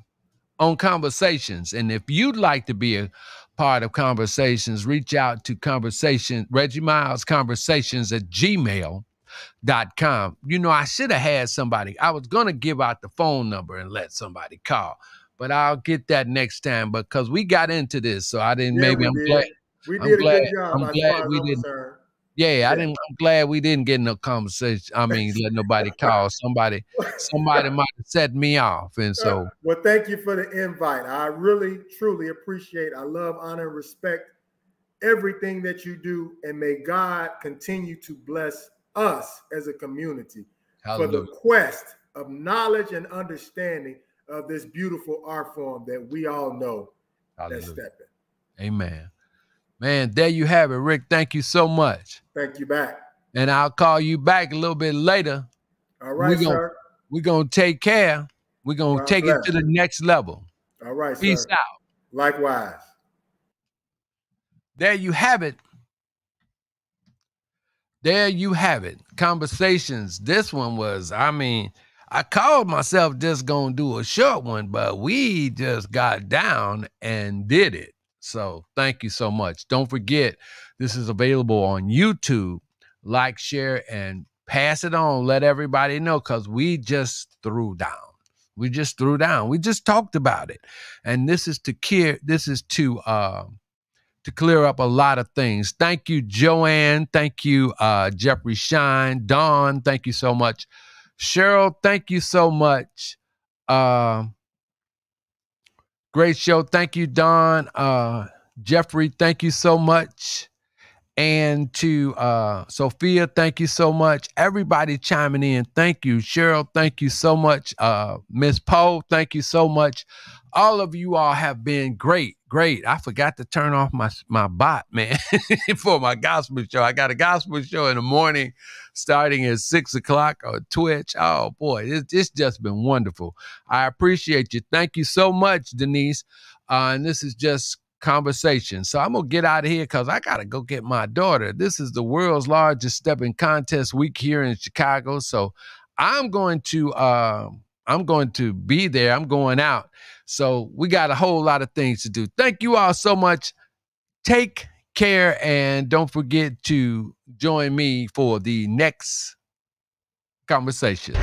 on conversations. And if you'd like to be a part of conversations, reach out to conversation, Reggie Miles conversations at gmail.com. You know, I should have had somebody, I was going to give out the phone number and let somebody call, but I'll get that next time because we got into this. So I didn't, yeah, maybe I'm did. glad. We I'm did glad, a good job. I'm glad we didn't. Yeah, yeah, I didn't. I'm glad we didn't get no conversation. I mean, let nobody call. Somebody, somebody might have set me off, and uh, so. Well, thank you for the invite. I really, truly appreciate. I love, honor, and respect everything that you do, and may God continue to bless us as a community Hallelujah. for the quest of knowledge and understanding of this beautiful art form that we all know Hallelujah. that's stepping. Amen. Man, there you have it, Rick. Thank you so much. Thank you back. And I'll call you back a little bit later. All right, we're gonna, sir. We're going to take care. We're going to take it to the next level. All right, Peace sir. out. Likewise. There you have it. There you have it. Conversations. This one was, I mean, I called myself just going to do a short one, but we just got down and did it. So thank you so much. Don't forget, this is available on YouTube. Like, share, and pass it on. Let everybody know because we just threw down. We just threw down. We just talked about it. And this is to clear, this is to uh, to clear up a lot of things. Thank you, Joanne. Thank you, uh, Jeffrey Shine. Don, thank you so much. Cheryl, thank you so much. Uh, Great show. Thank you, Don. Uh, Jeffrey, thank you so much. And to uh, Sophia, thank you so much. Everybody chiming in, thank you. Cheryl, thank you so much. Uh, Miss Poe, thank you so much all of you all have been great, great. I forgot to turn off my my bot, man, for my gospel show. I got a gospel show in the morning, starting at six o'clock on Twitch. Oh boy, it's, it's just been wonderful. I appreciate you. Thank you so much, Denise. Uh, and this is just conversation. So I'm gonna get out of here because I gotta go get my daughter. This is the world's largest stepping contest week here in Chicago. So I'm going to uh, I'm going to be there. I'm going out. So we got a whole lot of things to do. Thank you all so much. Take care and don't forget to join me for the next conversation.